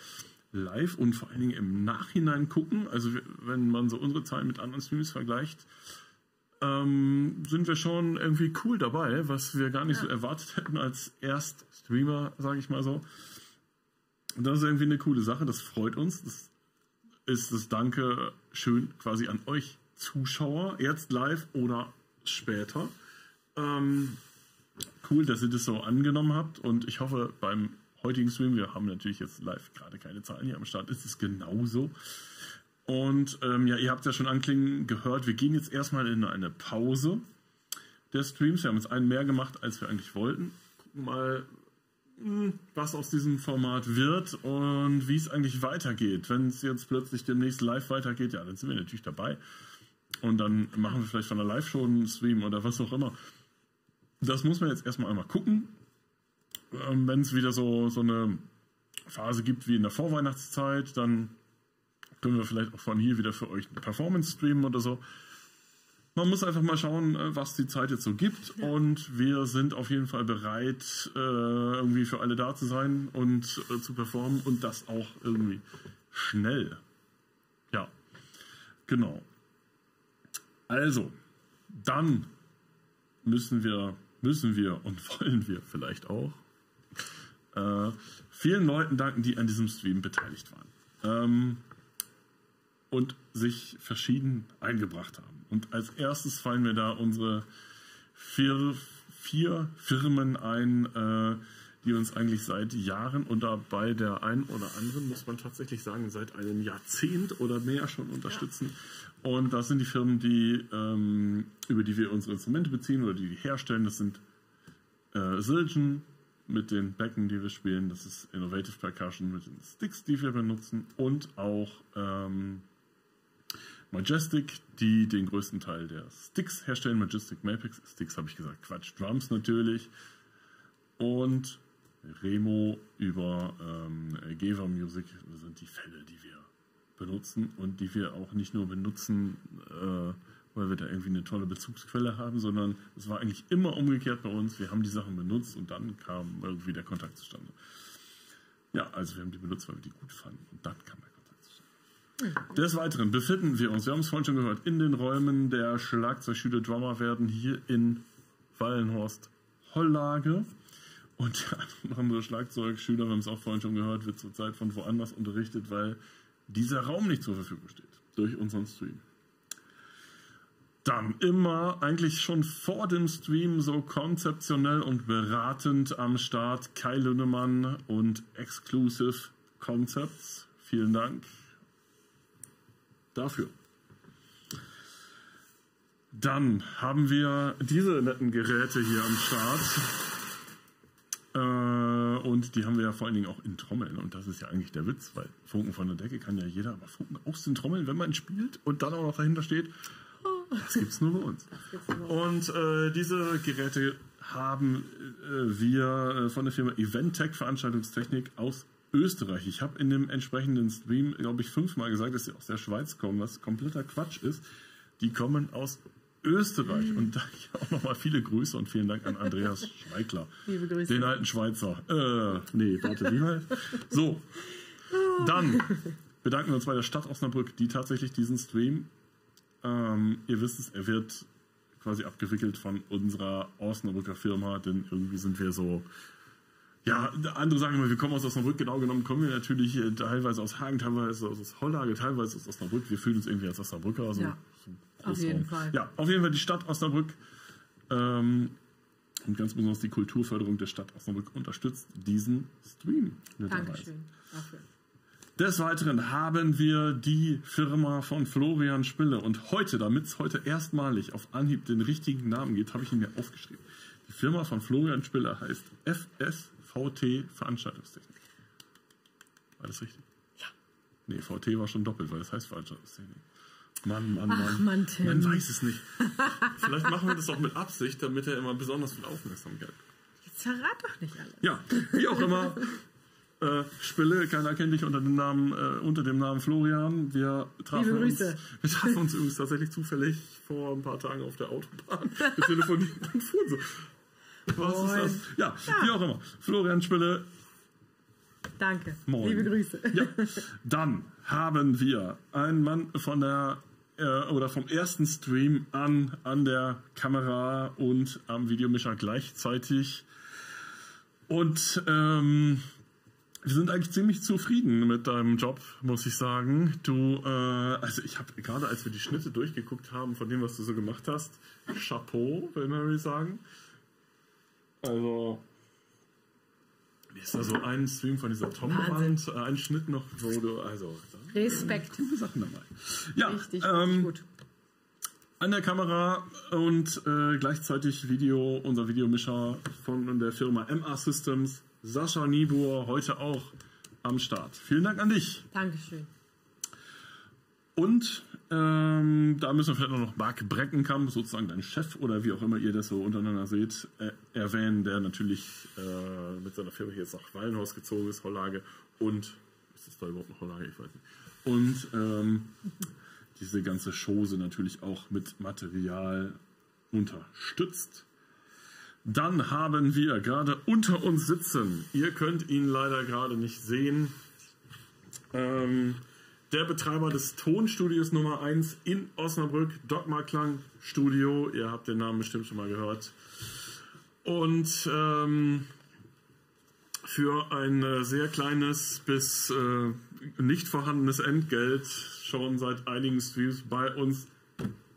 live und vor allen Dingen im Nachhinein gucken. Also wenn man so unsere Zahlen mit anderen Streams vergleicht, ähm, sind wir schon irgendwie cool dabei, was wir gar nicht ja. so erwartet hätten als Erststreamer, sage ich mal so. Und das ist irgendwie eine coole Sache, das freut uns. Das ist das Danke schön quasi an euch Zuschauer, jetzt live oder später. Ähm, cool, dass ihr das so angenommen habt und ich hoffe beim heutigen Stream, wir haben natürlich jetzt live gerade keine Zahlen hier am Start, ist es genauso. Und ähm, ja, ihr habt ja schon anklingen gehört, wir gehen jetzt erstmal in eine Pause der Streams. Wir haben jetzt einen mehr gemacht, als wir eigentlich wollten. Gucken mal, hm, was aus diesem Format wird und wie es eigentlich weitergeht. Wenn es jetzt plötzlich demnächst live weitergeht, ja, dann sind wir natürlich dabei. Und dann machen wir vielleicht von der Live-Show einen Stream oder was auch immer. Das muss man jetzt erstmal einmal gucken. Ähm, Wenn es wieder so, so eine Phase gibt wie in der Vorweihnachtszeit, dann können wir vielleicht auch von hier wieder für euch eine Performance streamen oder so. Man muss einfach mal schauen, äh, was die Zeit jetzt so gibt. Ja. Und wir sind auf jeden Fall bereit, äh, irgendwie für alle da zu sein und äh, zu performen und das auch irgendwie schnell. Ja, genau. Also, dann müssen wir, müssen wir und wollen wir vielleicht auch äh, vielen Leuten danken, die an diesem Stream beteiligt waren. Ähm, und sich verschieden eingebracht haben. Und als erstes fallen mir da unsere vier, vier Firmen ein, äh, die uns eigentlich seit Jahren oder bei der einen oder anderen, muss man tatsächlich sagen, seit einem Jahrzehnt oder mehr schon unterstützen. Ja. Und das sind die Firmen, die, ähm, über die wir unsere Instrumente beziehen oder die die herstellen. Das sind äh, Silgen mit den Becken, die wir spielen. Das ist Innovative Percussion mit den Sticks, die wir benutzen. Und auch ähm, Majestic, die den größten Teil der Sticks herstellen. Majestic Mapix, Sticks habe ich gesagt, Quatsch, Drums natürlich. Und Remo über ähm, Geva Music sind die Fälle, die wir benutzen und die wir auch nicht nur benutzen, äh, weil wir da irgendwie eine tolle Bezugsquelle haben, sondern es war eigentlich immer umgekehrt bei uns. Wir haben die Sachen benutzt und dann kam irgendwie der Kontakt zustande. Ja, also wir haben die benutzt, weil wir die gut fanden und dann kam der des Weiteren befinden wir uns, wir haben es vorhin schon gehört, in den Räumen der Schlagzeugschüler Drummer werden hier in Wallenhorst Hollage. Und der andere Schlagzeugschüler, wir haben es auch vorhin schon gehört, wird zurzeit von woanders unterrichtet, weil dieser Raum nicht zur Verfügung steht durch unseren Stream. Dann immer eigentlich schon vor dem Stream so konzeptionell und beratend am Start Kai Lünnemann und Exclusive Concepts. Vielen Dank dafür. Dann haben wir diese netten Geräte hier am Start. Äh, und die haben wir ja vor allen Dingen auch in Trommeln. Und das ist ja eigentlich der Witz, weil Funken von der Decke kann ja jeder, aber Funken aus den Trommeln, wenn man spielt und dann auch noch dahinter steht, das gibt es nur bei uns. Und äh, diese Geräte haben äh, wir äh, von der Firma Eventtech Veranstaltungstechnik aus Österreich. Ich habe in dem entsprechenden Stream, glaube ich, fünfmal gesagt, dass sie aus der Schweiz kommen, was kompletter Quatsch ist. Die kommen aus Österreich. Mhm. Und da auch nochmal viele Grüße und vielen Dank an Andreas Schweigler. Liebe Grüße. Den alten Schweizer. Äh, nee, warte, wie mal. So. Dann bedanken wir uns bei der Stadt Osnabrück, die tatsächlich diesen Stream, ähm, ihr wisst es, er wird quasi abgewickelt von unserer Osnabrücker Firma, denn irgendwie sind wir so ja, andere sagen immer, wir kommen aus Osnabrück. Genau genommen kommen wir natürlich äh, teilweise aus Hagen, teilweise aus Hollage, teilweise aus Osnabrück. Wir fühlen uns irgendwie als Osnabrücker. Also ja, auf jeden Fall. Ja, auf jeden Fall die Stadt Osnabrück ähm, und ganz besonders die Kulturförderung der Stadt Osnabrück unterstützt diesen Stream. Dankeschön dafür. Des Weiteren haben wir die Firma von Florian Spille und heute, damit es heute erstmalig auf Anhieb den richtigen Namen geht, habe ich ihn mir aufgeschrieben. Die Firma von Florian Spille heißt FS VT Veranstaltungstechnik. War das richtig? Ja. Nee, VT war schon doppelt, weil das heißt Veranstaltungstechnik. Mann, Mann, Ach, Mann. Mann Tim. Man weiß es nicht. Vielleicht machen wir das auch mit Absicht, damit er immer besonders viel Aufmerksamkeit. Jetzt Zerrat doch nicht alles. Ja, wie auch immer. Äh, Spille, keiner kennt dich unter dem Namen, äh, unter dem Namen Florian. Wir trafen, uns, wir trafen uns übrigens tatsächlich zufällig vor ein paar Tagen auf der Autobahn. Wir telefonieren und fuhren so. Was ist das? Ja, wie auch immer. Florian Spille, Danke. Moin. Liebe Grüße. Ja, dann haben wir einen Mann von der äh, oder vom ersten Stream an an der Kamera und am Videomischer gleichzeitig. Und ähm, wir sind eigentlich ziemlich zufrieden mit deinem Job, muss ich sagen. Du, äh, also ich habe gerade, als wir die Schnitte durchgeguckt haben von dem, was du so gemacht hast, Chapeau, will man sagen. Also mir ist da so ein Stream von dieser Tomwand, äh, ein Schnitt noch, wo du, also, Respekt. gute Sachen dabei. Ja, Richtig, ähm, richtig gut. an der Kamera und äh, gleichzeitig Video, unser Videomischer von der Firma MA Systems, Sascha Niebuhr, heute auch am Start. Vielen Dank an dich. Dankeschön. Und ähm, da müssen wir vielleicht noch Marc Breckenkamp, sozusagen dein Chef oder wie auch immer ihr das so untereinander seht, äh, erwähnen, der natürlich äh, mit seiner Firma hier jetzt nach Wallenhaus gezogen ist, Hollage. Und, ist das da überhaupt noch Hollage? Ich weiß nicht. Und ähm, diese ganze Chose natürlich auch mit Material unterstützt. Dann haben wir gerade unter uns sitzen, ihr könnt ihn leider gerade nicht sehen, ähm, der Betreiber des Tonstudios Nummer 1 in Osnabrück, Dogma Klang Studio. Ihr habt den Namen bestimmt schon mal gehört. Und ähm, für ein äh, sehr kleines bis äh, nicht vorhandenes Entgelt schon seit einigen Streams bei uns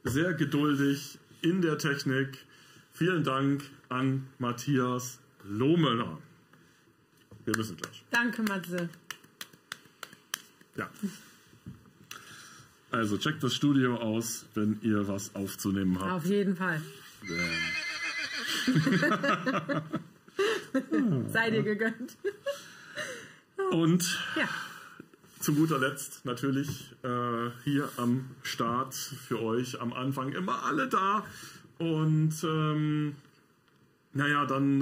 sehr geduldig in der Technik. Vielen Dank an Matthias Lohmöller. Wir müssen gleich. Danke, Matze. Ja. Also checkt das Studio aus, wenn ihr was aufzunehmen habt. Auf jeden Fall. Sei dir gegönnt. Und Ja. zu guter Letzt natürlich äh, hier am Start für euch am Anfang immer alle da. Und ähm, naja, dann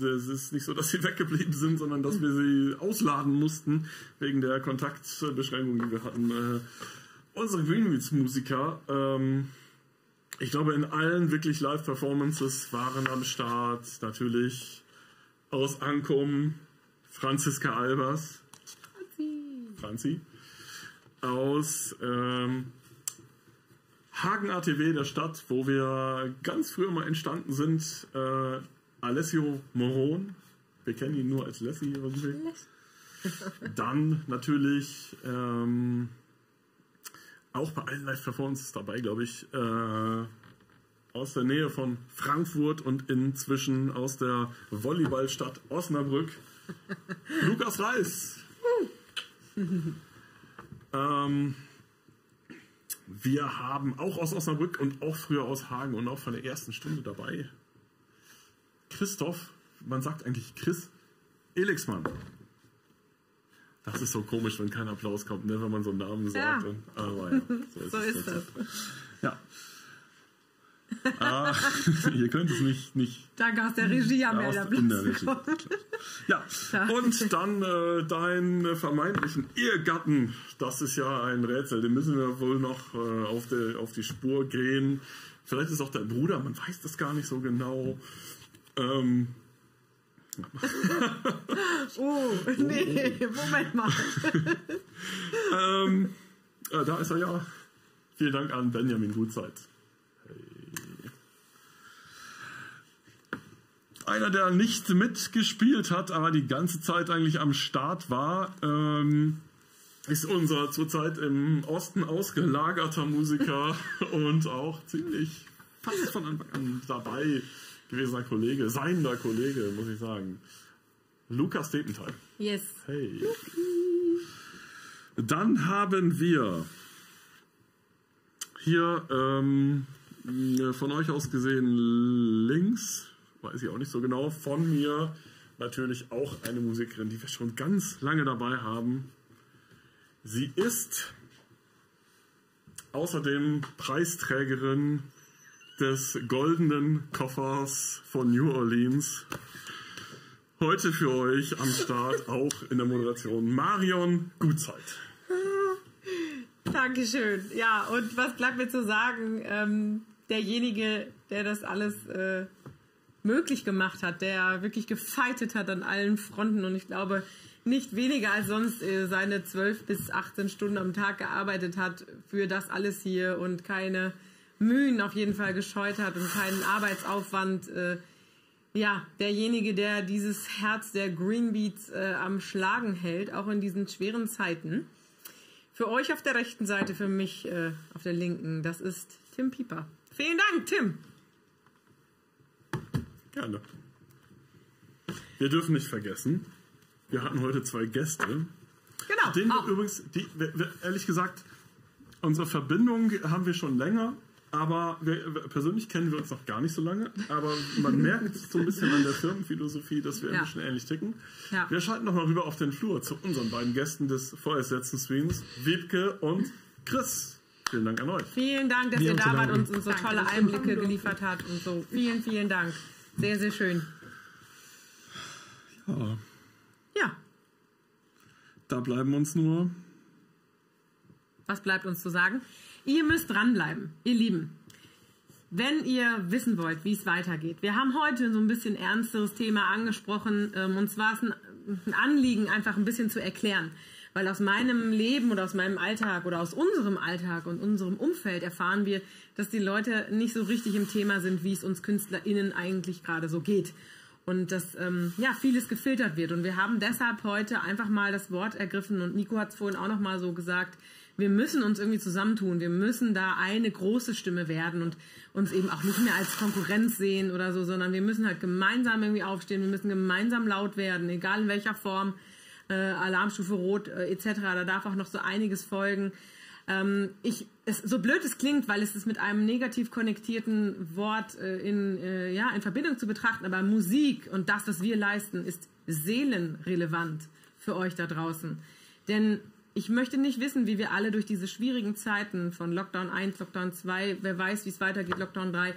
äh, es ist nicht so, dass sie weggeblieben sind, sondern dass wir sie ausladen mussten wegen der Kontaktbeschränkung, die wir hatten. Äh, unsere Greenwheats-Musiker, ähm, ich glaube, in allen wirklich Live-Performances waren am Start natürlich aus Ankum Franziska Albers. Franzi. Aus ähm, Hagen ATW, der Stadt, wo wir ganz früher mal entstanden sind. Äh, Alessio Moron. Wir kennen ihn nur als Leslie irgendwie. Dann natürlich ähm, auch bei allen Live-Performances dabei, glaube ich, äh, aus der Nähe von Frankfurt und inzwischen aus der Volleyballstadt Osnabrück, Lukas Reis. ähm, wir haben auch aus Osnabrück und auch früher aus Hagen und auch von der ersten Stunde dabei Christoph, man sagt eigentlich Chris Elixmann. Das ist so komisch, wenn kein Applaus kommt, ne, wenn man so einen Namen sagt. Ja. Und, aber ja, so ist, So es ist das. Ja. ah, ihr könnt es nicht, nicht Danke aus der Regie am Ja, Regie. bekommen. Ja, und dann äh, deinen vermeintlichen Ehegatten. Das ist ja ein Rätsel. Den müssen wir wohl noch äh, auf, die, auf die Spur gehen. Vielleicht ist auch dein Bruder, man weiß das gar nicht so genau. Ähm, Oh, nee, Moment mal. ähm, äh, da ist er ja. Vielen Dank an Benjamin Gutzeit. Einer, der nicht mitgespielt hat, aber die ganze Zeit eigentlich am Start war, ähm, ist unser zurzeit im Osten ausgelagerter Musiker und auch ziemlich fast von Anfang an dabei gewesener Kollege, seiender Kollege, muss ich sagen. Lukas Depenthal. Yes. Hey. Dann haben wir hier ähm, von euch aus gesehen links, weiß ich auch nicht so genau, von mir natürlich auch eine Musikerin, die wir schon ganz lange dabei haben. Sie ist außerdem Preisträgerin des goldenen Koffers von New Orleans. Heute für euch am Start auch in der Moderation Marion Gutzeit. Dankeschön. Ja, und was bleibt mir zu sagen? Ähm, derjenige, der das alles äh, möglich gemacht hat, der wirklich gefeitet hat an allen Fronten und ich glaube, nicht weniger als sonst äh, seine 12 bis 18 Stunden am Tag gearbeitet hat für das alles hier und keine Mühen auf jeden Fall gescheut hat und keinen Arbeitsaufwand. Äh, ja, derjenige, der dieses Herz der Greenbeats äh, am Schlagen hält, auch in diesen schweren Zeiten. Für euch auf der rechten Seite, für mich äh, auf der linken, das ist Tim Pieper. Vielen Dank, Tim. Gerne. Wir dürfen nicht vergessen, wir hatten heute zwei Gäste. Genau. Den auch. übrigens, die, ehrlich gesagt, unsere Verbindung haben wir schon länger, aber wir, persönlich kennen wir uns noch gar nicht so lange. Aber man merkt so ein bisschen an der Firmenphilosophie, dass wir Ja. ein bisschen ähnlich ticken. Ja. Wir schalten nochmal rüber auf den Flur zu unseren beiden Gästen des vorerst letzten Streams, Wiebke und Chris. Vielen Dank an euch. Vielen Dank, dass Wir ihr da wart und uns so tolle Einblicke geliefert habt und so. Vielen, vielen Dank. Sehr, sehr schön. Ja, Ja, da bleiben uns nur was bleibt uns zu sagen? Ihr müsst dranbleiben, ihr Lieben. Wenn ihr wissen wollt, wie es weitergeht. Wir haben heute so ein bisschen ernsteres Thema angesprochen. Ähm, und zwar ist ein, Anliegen, einfach ein bisschen zu erklären. Weil aus meinem Leben oder aus meinem Alltag oder aus unserem Alltag und unserem Umfeld erfahren wir, dass die Leute nicht so richtig im Thema sind, wie es uns KünstlerInnen eigentlich gerade so geht. Und dass ähm, ja, vieles gefiltert wird. Und wir haben deshalb heute einfach mal das Wort ergriffen und Nico hat es vorhin auch noch mal so gesagt, wir müssen uns irgendwie zusammentun. Wir müssen da eine große Stimme werden und uns eben auch nicht mehr als Konkurrenz sehen oder so, sondern wir müssen halt gemeinsam irgendwie aufstehen. Wir müssen gemeinsam laut werden, egal in welcher Form. Äh, Alarmstufe Rot äh, etc. Da darf auch noch so einiges folgen. Ähm, ich, es, so blöd es klingt, weil es ist mit einem negativ konnektierten Wort äh, in, äh, ja, in Verbindung zu betrachten, aber Musik und das, was wir leisten, ist seelenrelevant für euch da draußen. Denn ich möchte nicht wissen, wie wir alle durch diese schwierigen Zeiten von Lockdown 1, Lockdown 2, wer weiß, wie es weitergeht, Lockdown 3,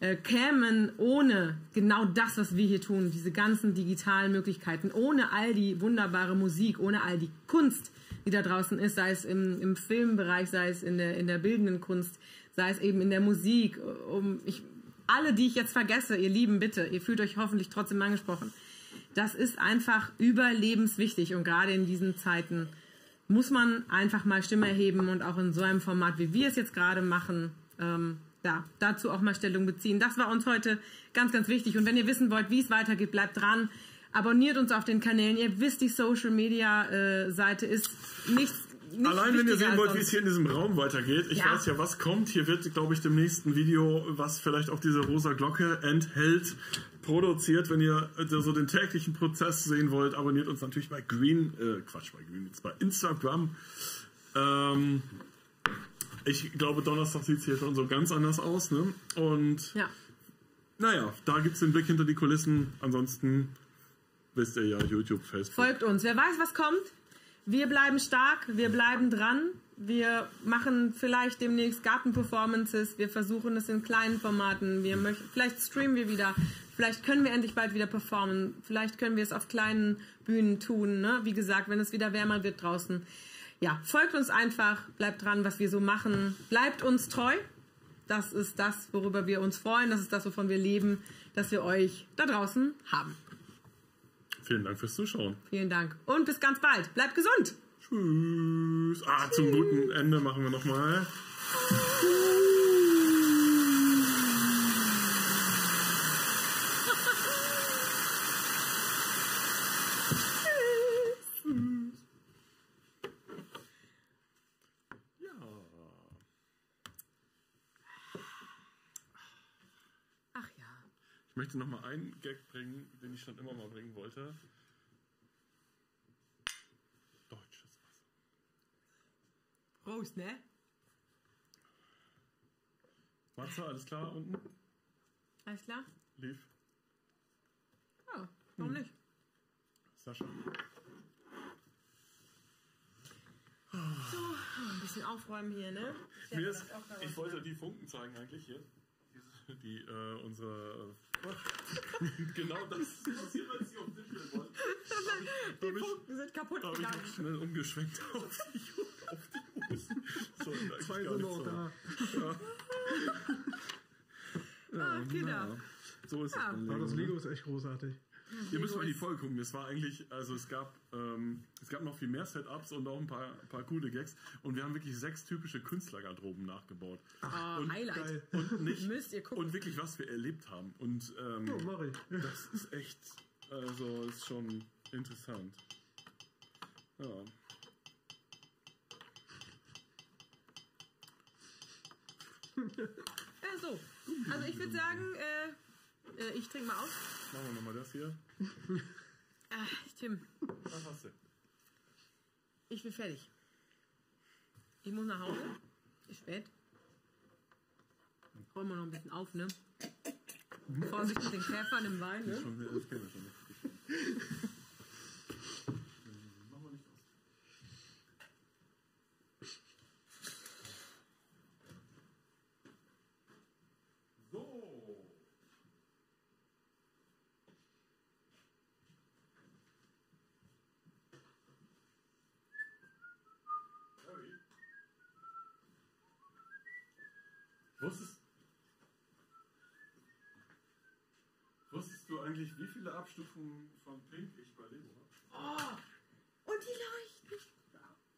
äh, kämen ohne genau das, was wir hier tun, diese ganzen digitalen Möglichkeiten, ohne all die wunderbare Musik, ohne all die Kunst, die da draußen ist, sei es im, im Filmbereich, sei es in der, in der bildenden Kunst, sei es eben in der Musik. Um, ich, alle, die ich jetzt vergesse, ihr Lieben, bitte, ihr fühlt euch hoffentlich trotzdem angesprochen. Das ist einfach überlebenswichtig und gerade in diesen Zeiten muss man einfach mal Stimme erheben und auch in so einem Format, wie wir es jetzt gerade machen, ähm, ja, dazu auch mal Stellung beziehen. Das war uns heute ganz, ganz wichtig. Und wenn ihr wissen wollt, wie es weitergeht, bleibt dran. Abonniert uns auf den Kanälen. Ihr wisst, die Social Media äh, Seite ist nichts. Allein wenn ihr sehen wollt, wie es hier in diesem Raum weitergeht, ich Ja. weiß ja, was kommt. Hier wird, glaube ich, dem nächsten Video, was vielleicht auch diese rosa Glocke enthält, produziert. Wenn ihr so den täglichen Prozess sehen wollt, abonniert uns natürlich bei Green, äh, Quatsch, bei Green, jetzt bei Instagram. Ähm, ich glaube, Donnerstag sieht es hier schon so ganz anders aus. Ne? Und Ja. naja, da gibt es den Blick hinter die Kulissen. Ansonsten wisst ihr ja, YouTube, Facebook. Folgt uns. Wer weiß, was kommt. Wir bleiben stark, wir bleiben dran. Wir machen vielleicht demnächst Gartenperformances. Wir versuchen es in kleinen Formaten. Wir möchten, vielleicht streamen wir wieder. Vielleicht können wir endlich bald wieder performen. Vielleicht können wir es auf kleinen Bühnen tun. Ne? Wie gesagt, wenn es wieder wärmer wird draußen. Ja, folgt uns einfach, bleibt dran, was wir so machen. Bleibt uns treu. Das ist das, worüber wir uns freuen. Das ist das, wovon wir leben, dass wir euch da draußen haben. Vielen Dank fürs Zuschauen. Vielen Dank. Und bis ganz bald. Bleibt gesund. Tschüss. Ah, zum guten Ende machen wir nochmal. Ja. möchte nochmal einen Gag bringen, den ich schon immer mal bringen wollte. Deutsches Wasser. Prost, ne? Wasser, alles klar unten? Alles klar? Lief. Ja, warum nicht? Sascha. So, ein bisschen aufräumen hier, ne? Mir ist, ich wollte die Funken zeigen eigentlich hier die äh, unsere äh, genau das passiert, wenn sie auf Digital wollen. Die Punkte sind kaputt hab gegangen. Habe ich schnell umgeschwenkt auf die auf die US. So, Zwei sind noch da. Ja. ja. Ah, Kinder. So ist ja. das. Aber das Lego ne? ist echt großartig. Ihr müsst mal in die Folge gucken. Es war eigentlich, also es gab, ähm, es gab noch viel mehr Setups und auch ein paar, paar coole Gags. Und wir haben wirklich sechs typische Künstlergarderoben nachgebaut. Oh, und, Highlight. Geil. und nicht, Müsst ihr gucken. und wirklich, was wir erlebt haben. Und ähm, Oh, mach ich. das ist echt, also ist schon interessant. Ja. Ja, so. Also ich würde sagen, äh, äh, ich trinke mal aus. Machen wir nochmal das hier. Ah, Tim, Was hast du? ich bin fertig. Ich muss nach Hause. Ist spät. Räumen wir noch ein bisschen auf, ne? Vorsicht mit den Käfern im Wein, ne? Kennen wir schon eigentlich, wie viele Abstufungen von Pink ich bei Lego habe? Oh, und die leuchten.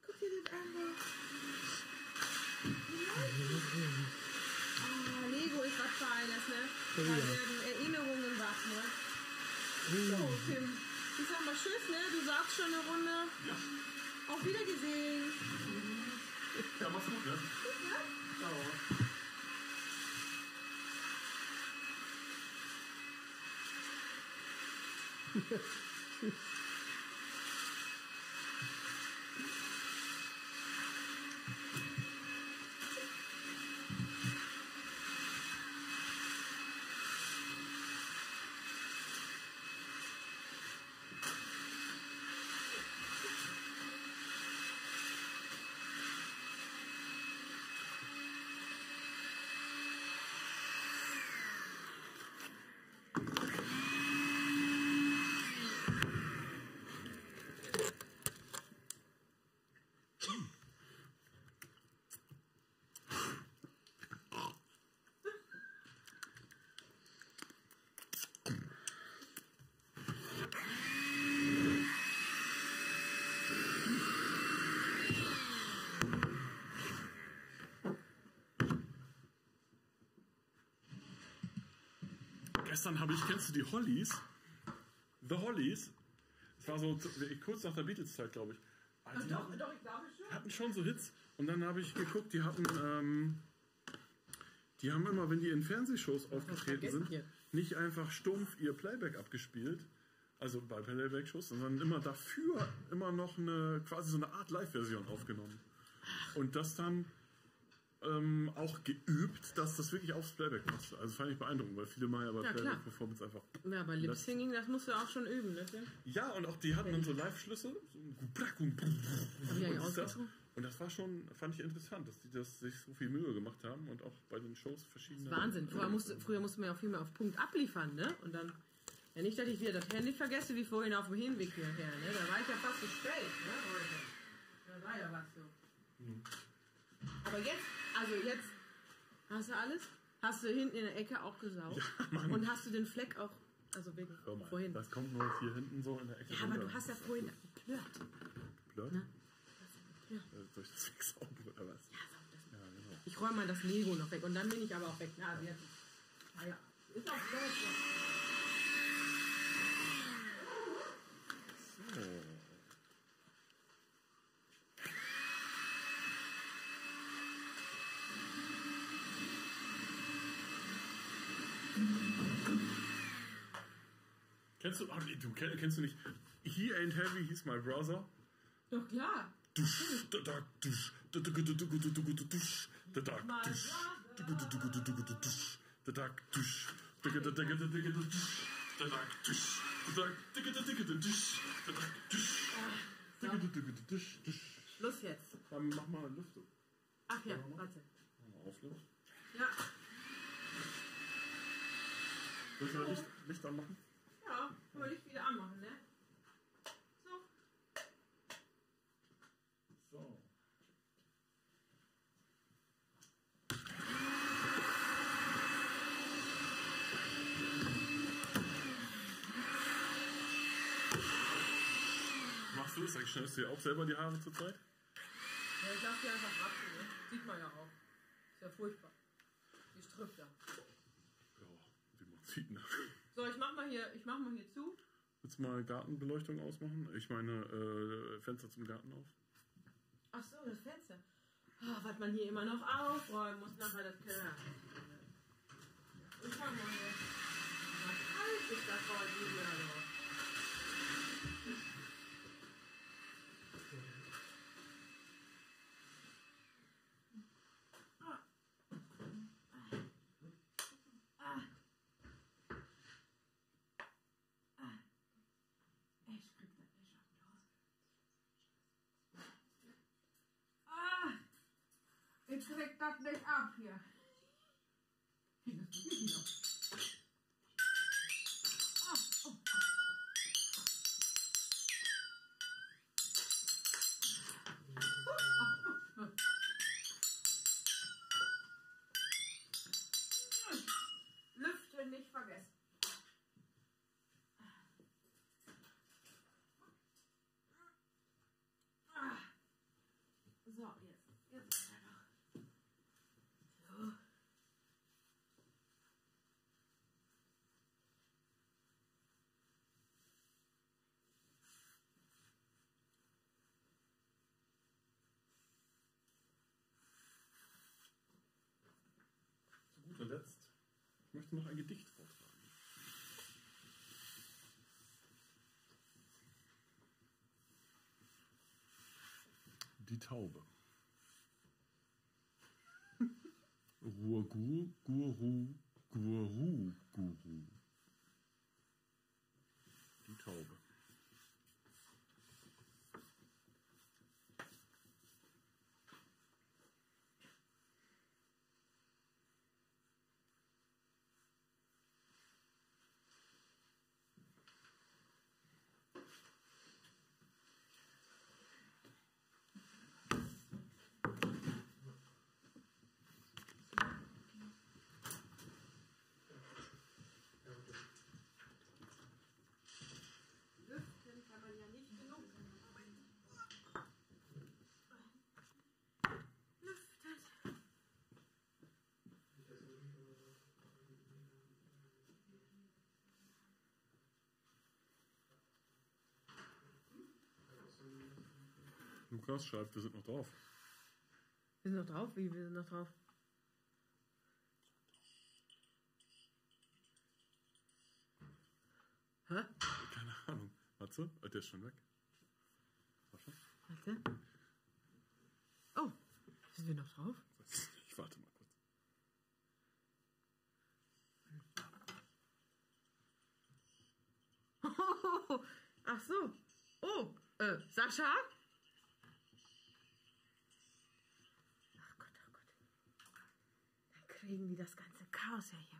Guck dir das an. ne? Die leuchten. Oh, Lego ist was Feines, ne? Da werden Erinnerungen wach, ne? So, Tim. Ich sag mal Tschüss, ne? Du sagst schon eine Runde. Ja. Auf Wiedergesehen. Ja, mach's gut, ne? Ciao. Yes. Gestern habe ich, kennst du die Hollies? The Hollies? Das war so kurz nach der Beatles-Zeit, glaube ich. Also die hatten, Doch, ich glaube schon. hatten schon so Hits. Und dann habe ich geguckt, die hatten, ähm, die haben immer, wenn die in Fernsehshows aufgetreten sind, hier. nicht einfach stumpf ihr Playback abgespielt, also bei Playback-Shows, sondern immer dafür immer noch eine, quasi so eine Art Live-Version aufgenommen. Und das dann ähm, auch geübt, dass das wirklich aufs Playback passt. Also fand ich beeindruckend, weil viele mal ja bei Ja. Playback-Performance einfach Ja, aber Lip Singing, das musst du auch schon üben, ne? Ja, und auch die hatten dann so Live-Schlüsse. So und das, und das war schon, fand ich interessant, dass die das sich so viel Mühe gemacht haben und auch bei den Shows verschiedene. Wahnsinn. Früher musste, früher musste man ja auch viel mehr auf Punkt abliefern, ne? Und dann, ja nicht, dass ich wieder das Handy vergesse, wie vorhin auf dem Hinweg hierher, ne? Da war ich ja fast zu spät, ne? Da war ja was so. Aber jetzt, also jetzt, hast du alles? Hast du hinten in der Ecke auch gesaugt? Und hast du den Fleck auch, also wegen Hör mal, vorhin? das kommt nur hier hinten so in der Ecke. Ja, aber runter. du hast ja vorhin geplört. Blöd? Ne? Äh, Durch das Wegsaugen oder was? Ja, genau. Ich räume mal das Lego noch weg und dann bin ich aber auch weg. Na, also jetzt. Na ja, ist auch los. Kennst du, oh, du kennst du nicht, He Ain't Heavy, He's My Brother? Doch, klar. Dusch, da, da, dusch, da, da, dusch, da, da, dusch, da, da, dusch, da, da, dusch, da, da, da, dusch, da, da, dusch, da, da, dusch, da, da, dusch, Los jetzt. Dann mach mal eine Lüftung. Ach ja, warte. Mal auflösen. Ja. Willst du Licht, Licht anmachen? Ja, wir Licht wieder anmachen, ne? So. So. Machst du es? Eigentlich schneidest du dir auch selber die Haare zurzeit? Ja, ich lasse die einfach wachsen, ne? Sieht man ja auch. Ist ja furchtbar. Die strüppt da. Ja, wie man sieht. Ne? So, ich mach mal hier, ich mach mal hier zu. Willst du mal Gartenbeleuchtung ausmachen? Ich meine, äh, Fenster zum Garten auf. Ach so, das Fenster. Ah, was man hier immer noch aufräumen muss nachher das Keller. Ich mach mal hier. Was kalt ist das heute hier noch? Das nicht ab hier. Möchte noch ein Gedicht vortragen. Die Taube. Ruagu, Guru, Guru, Guru. Die Taube. Lüften kann man ja nicht genug. Lüften. Lukas schreibt, wir sind noch drauf. Wir sind noch drauf? Wie, wir sind noch drauf? Hä? Keine Ahnung. Warte, äh, der ist schon weg. Warte. Warte. Oh, sind wir noch drauf? Ich warte mal kurz. Ach so. Oh, äh, Sascha? Ach Gott, ach Gott. Dann kriegen die das ganze Chaos ja hier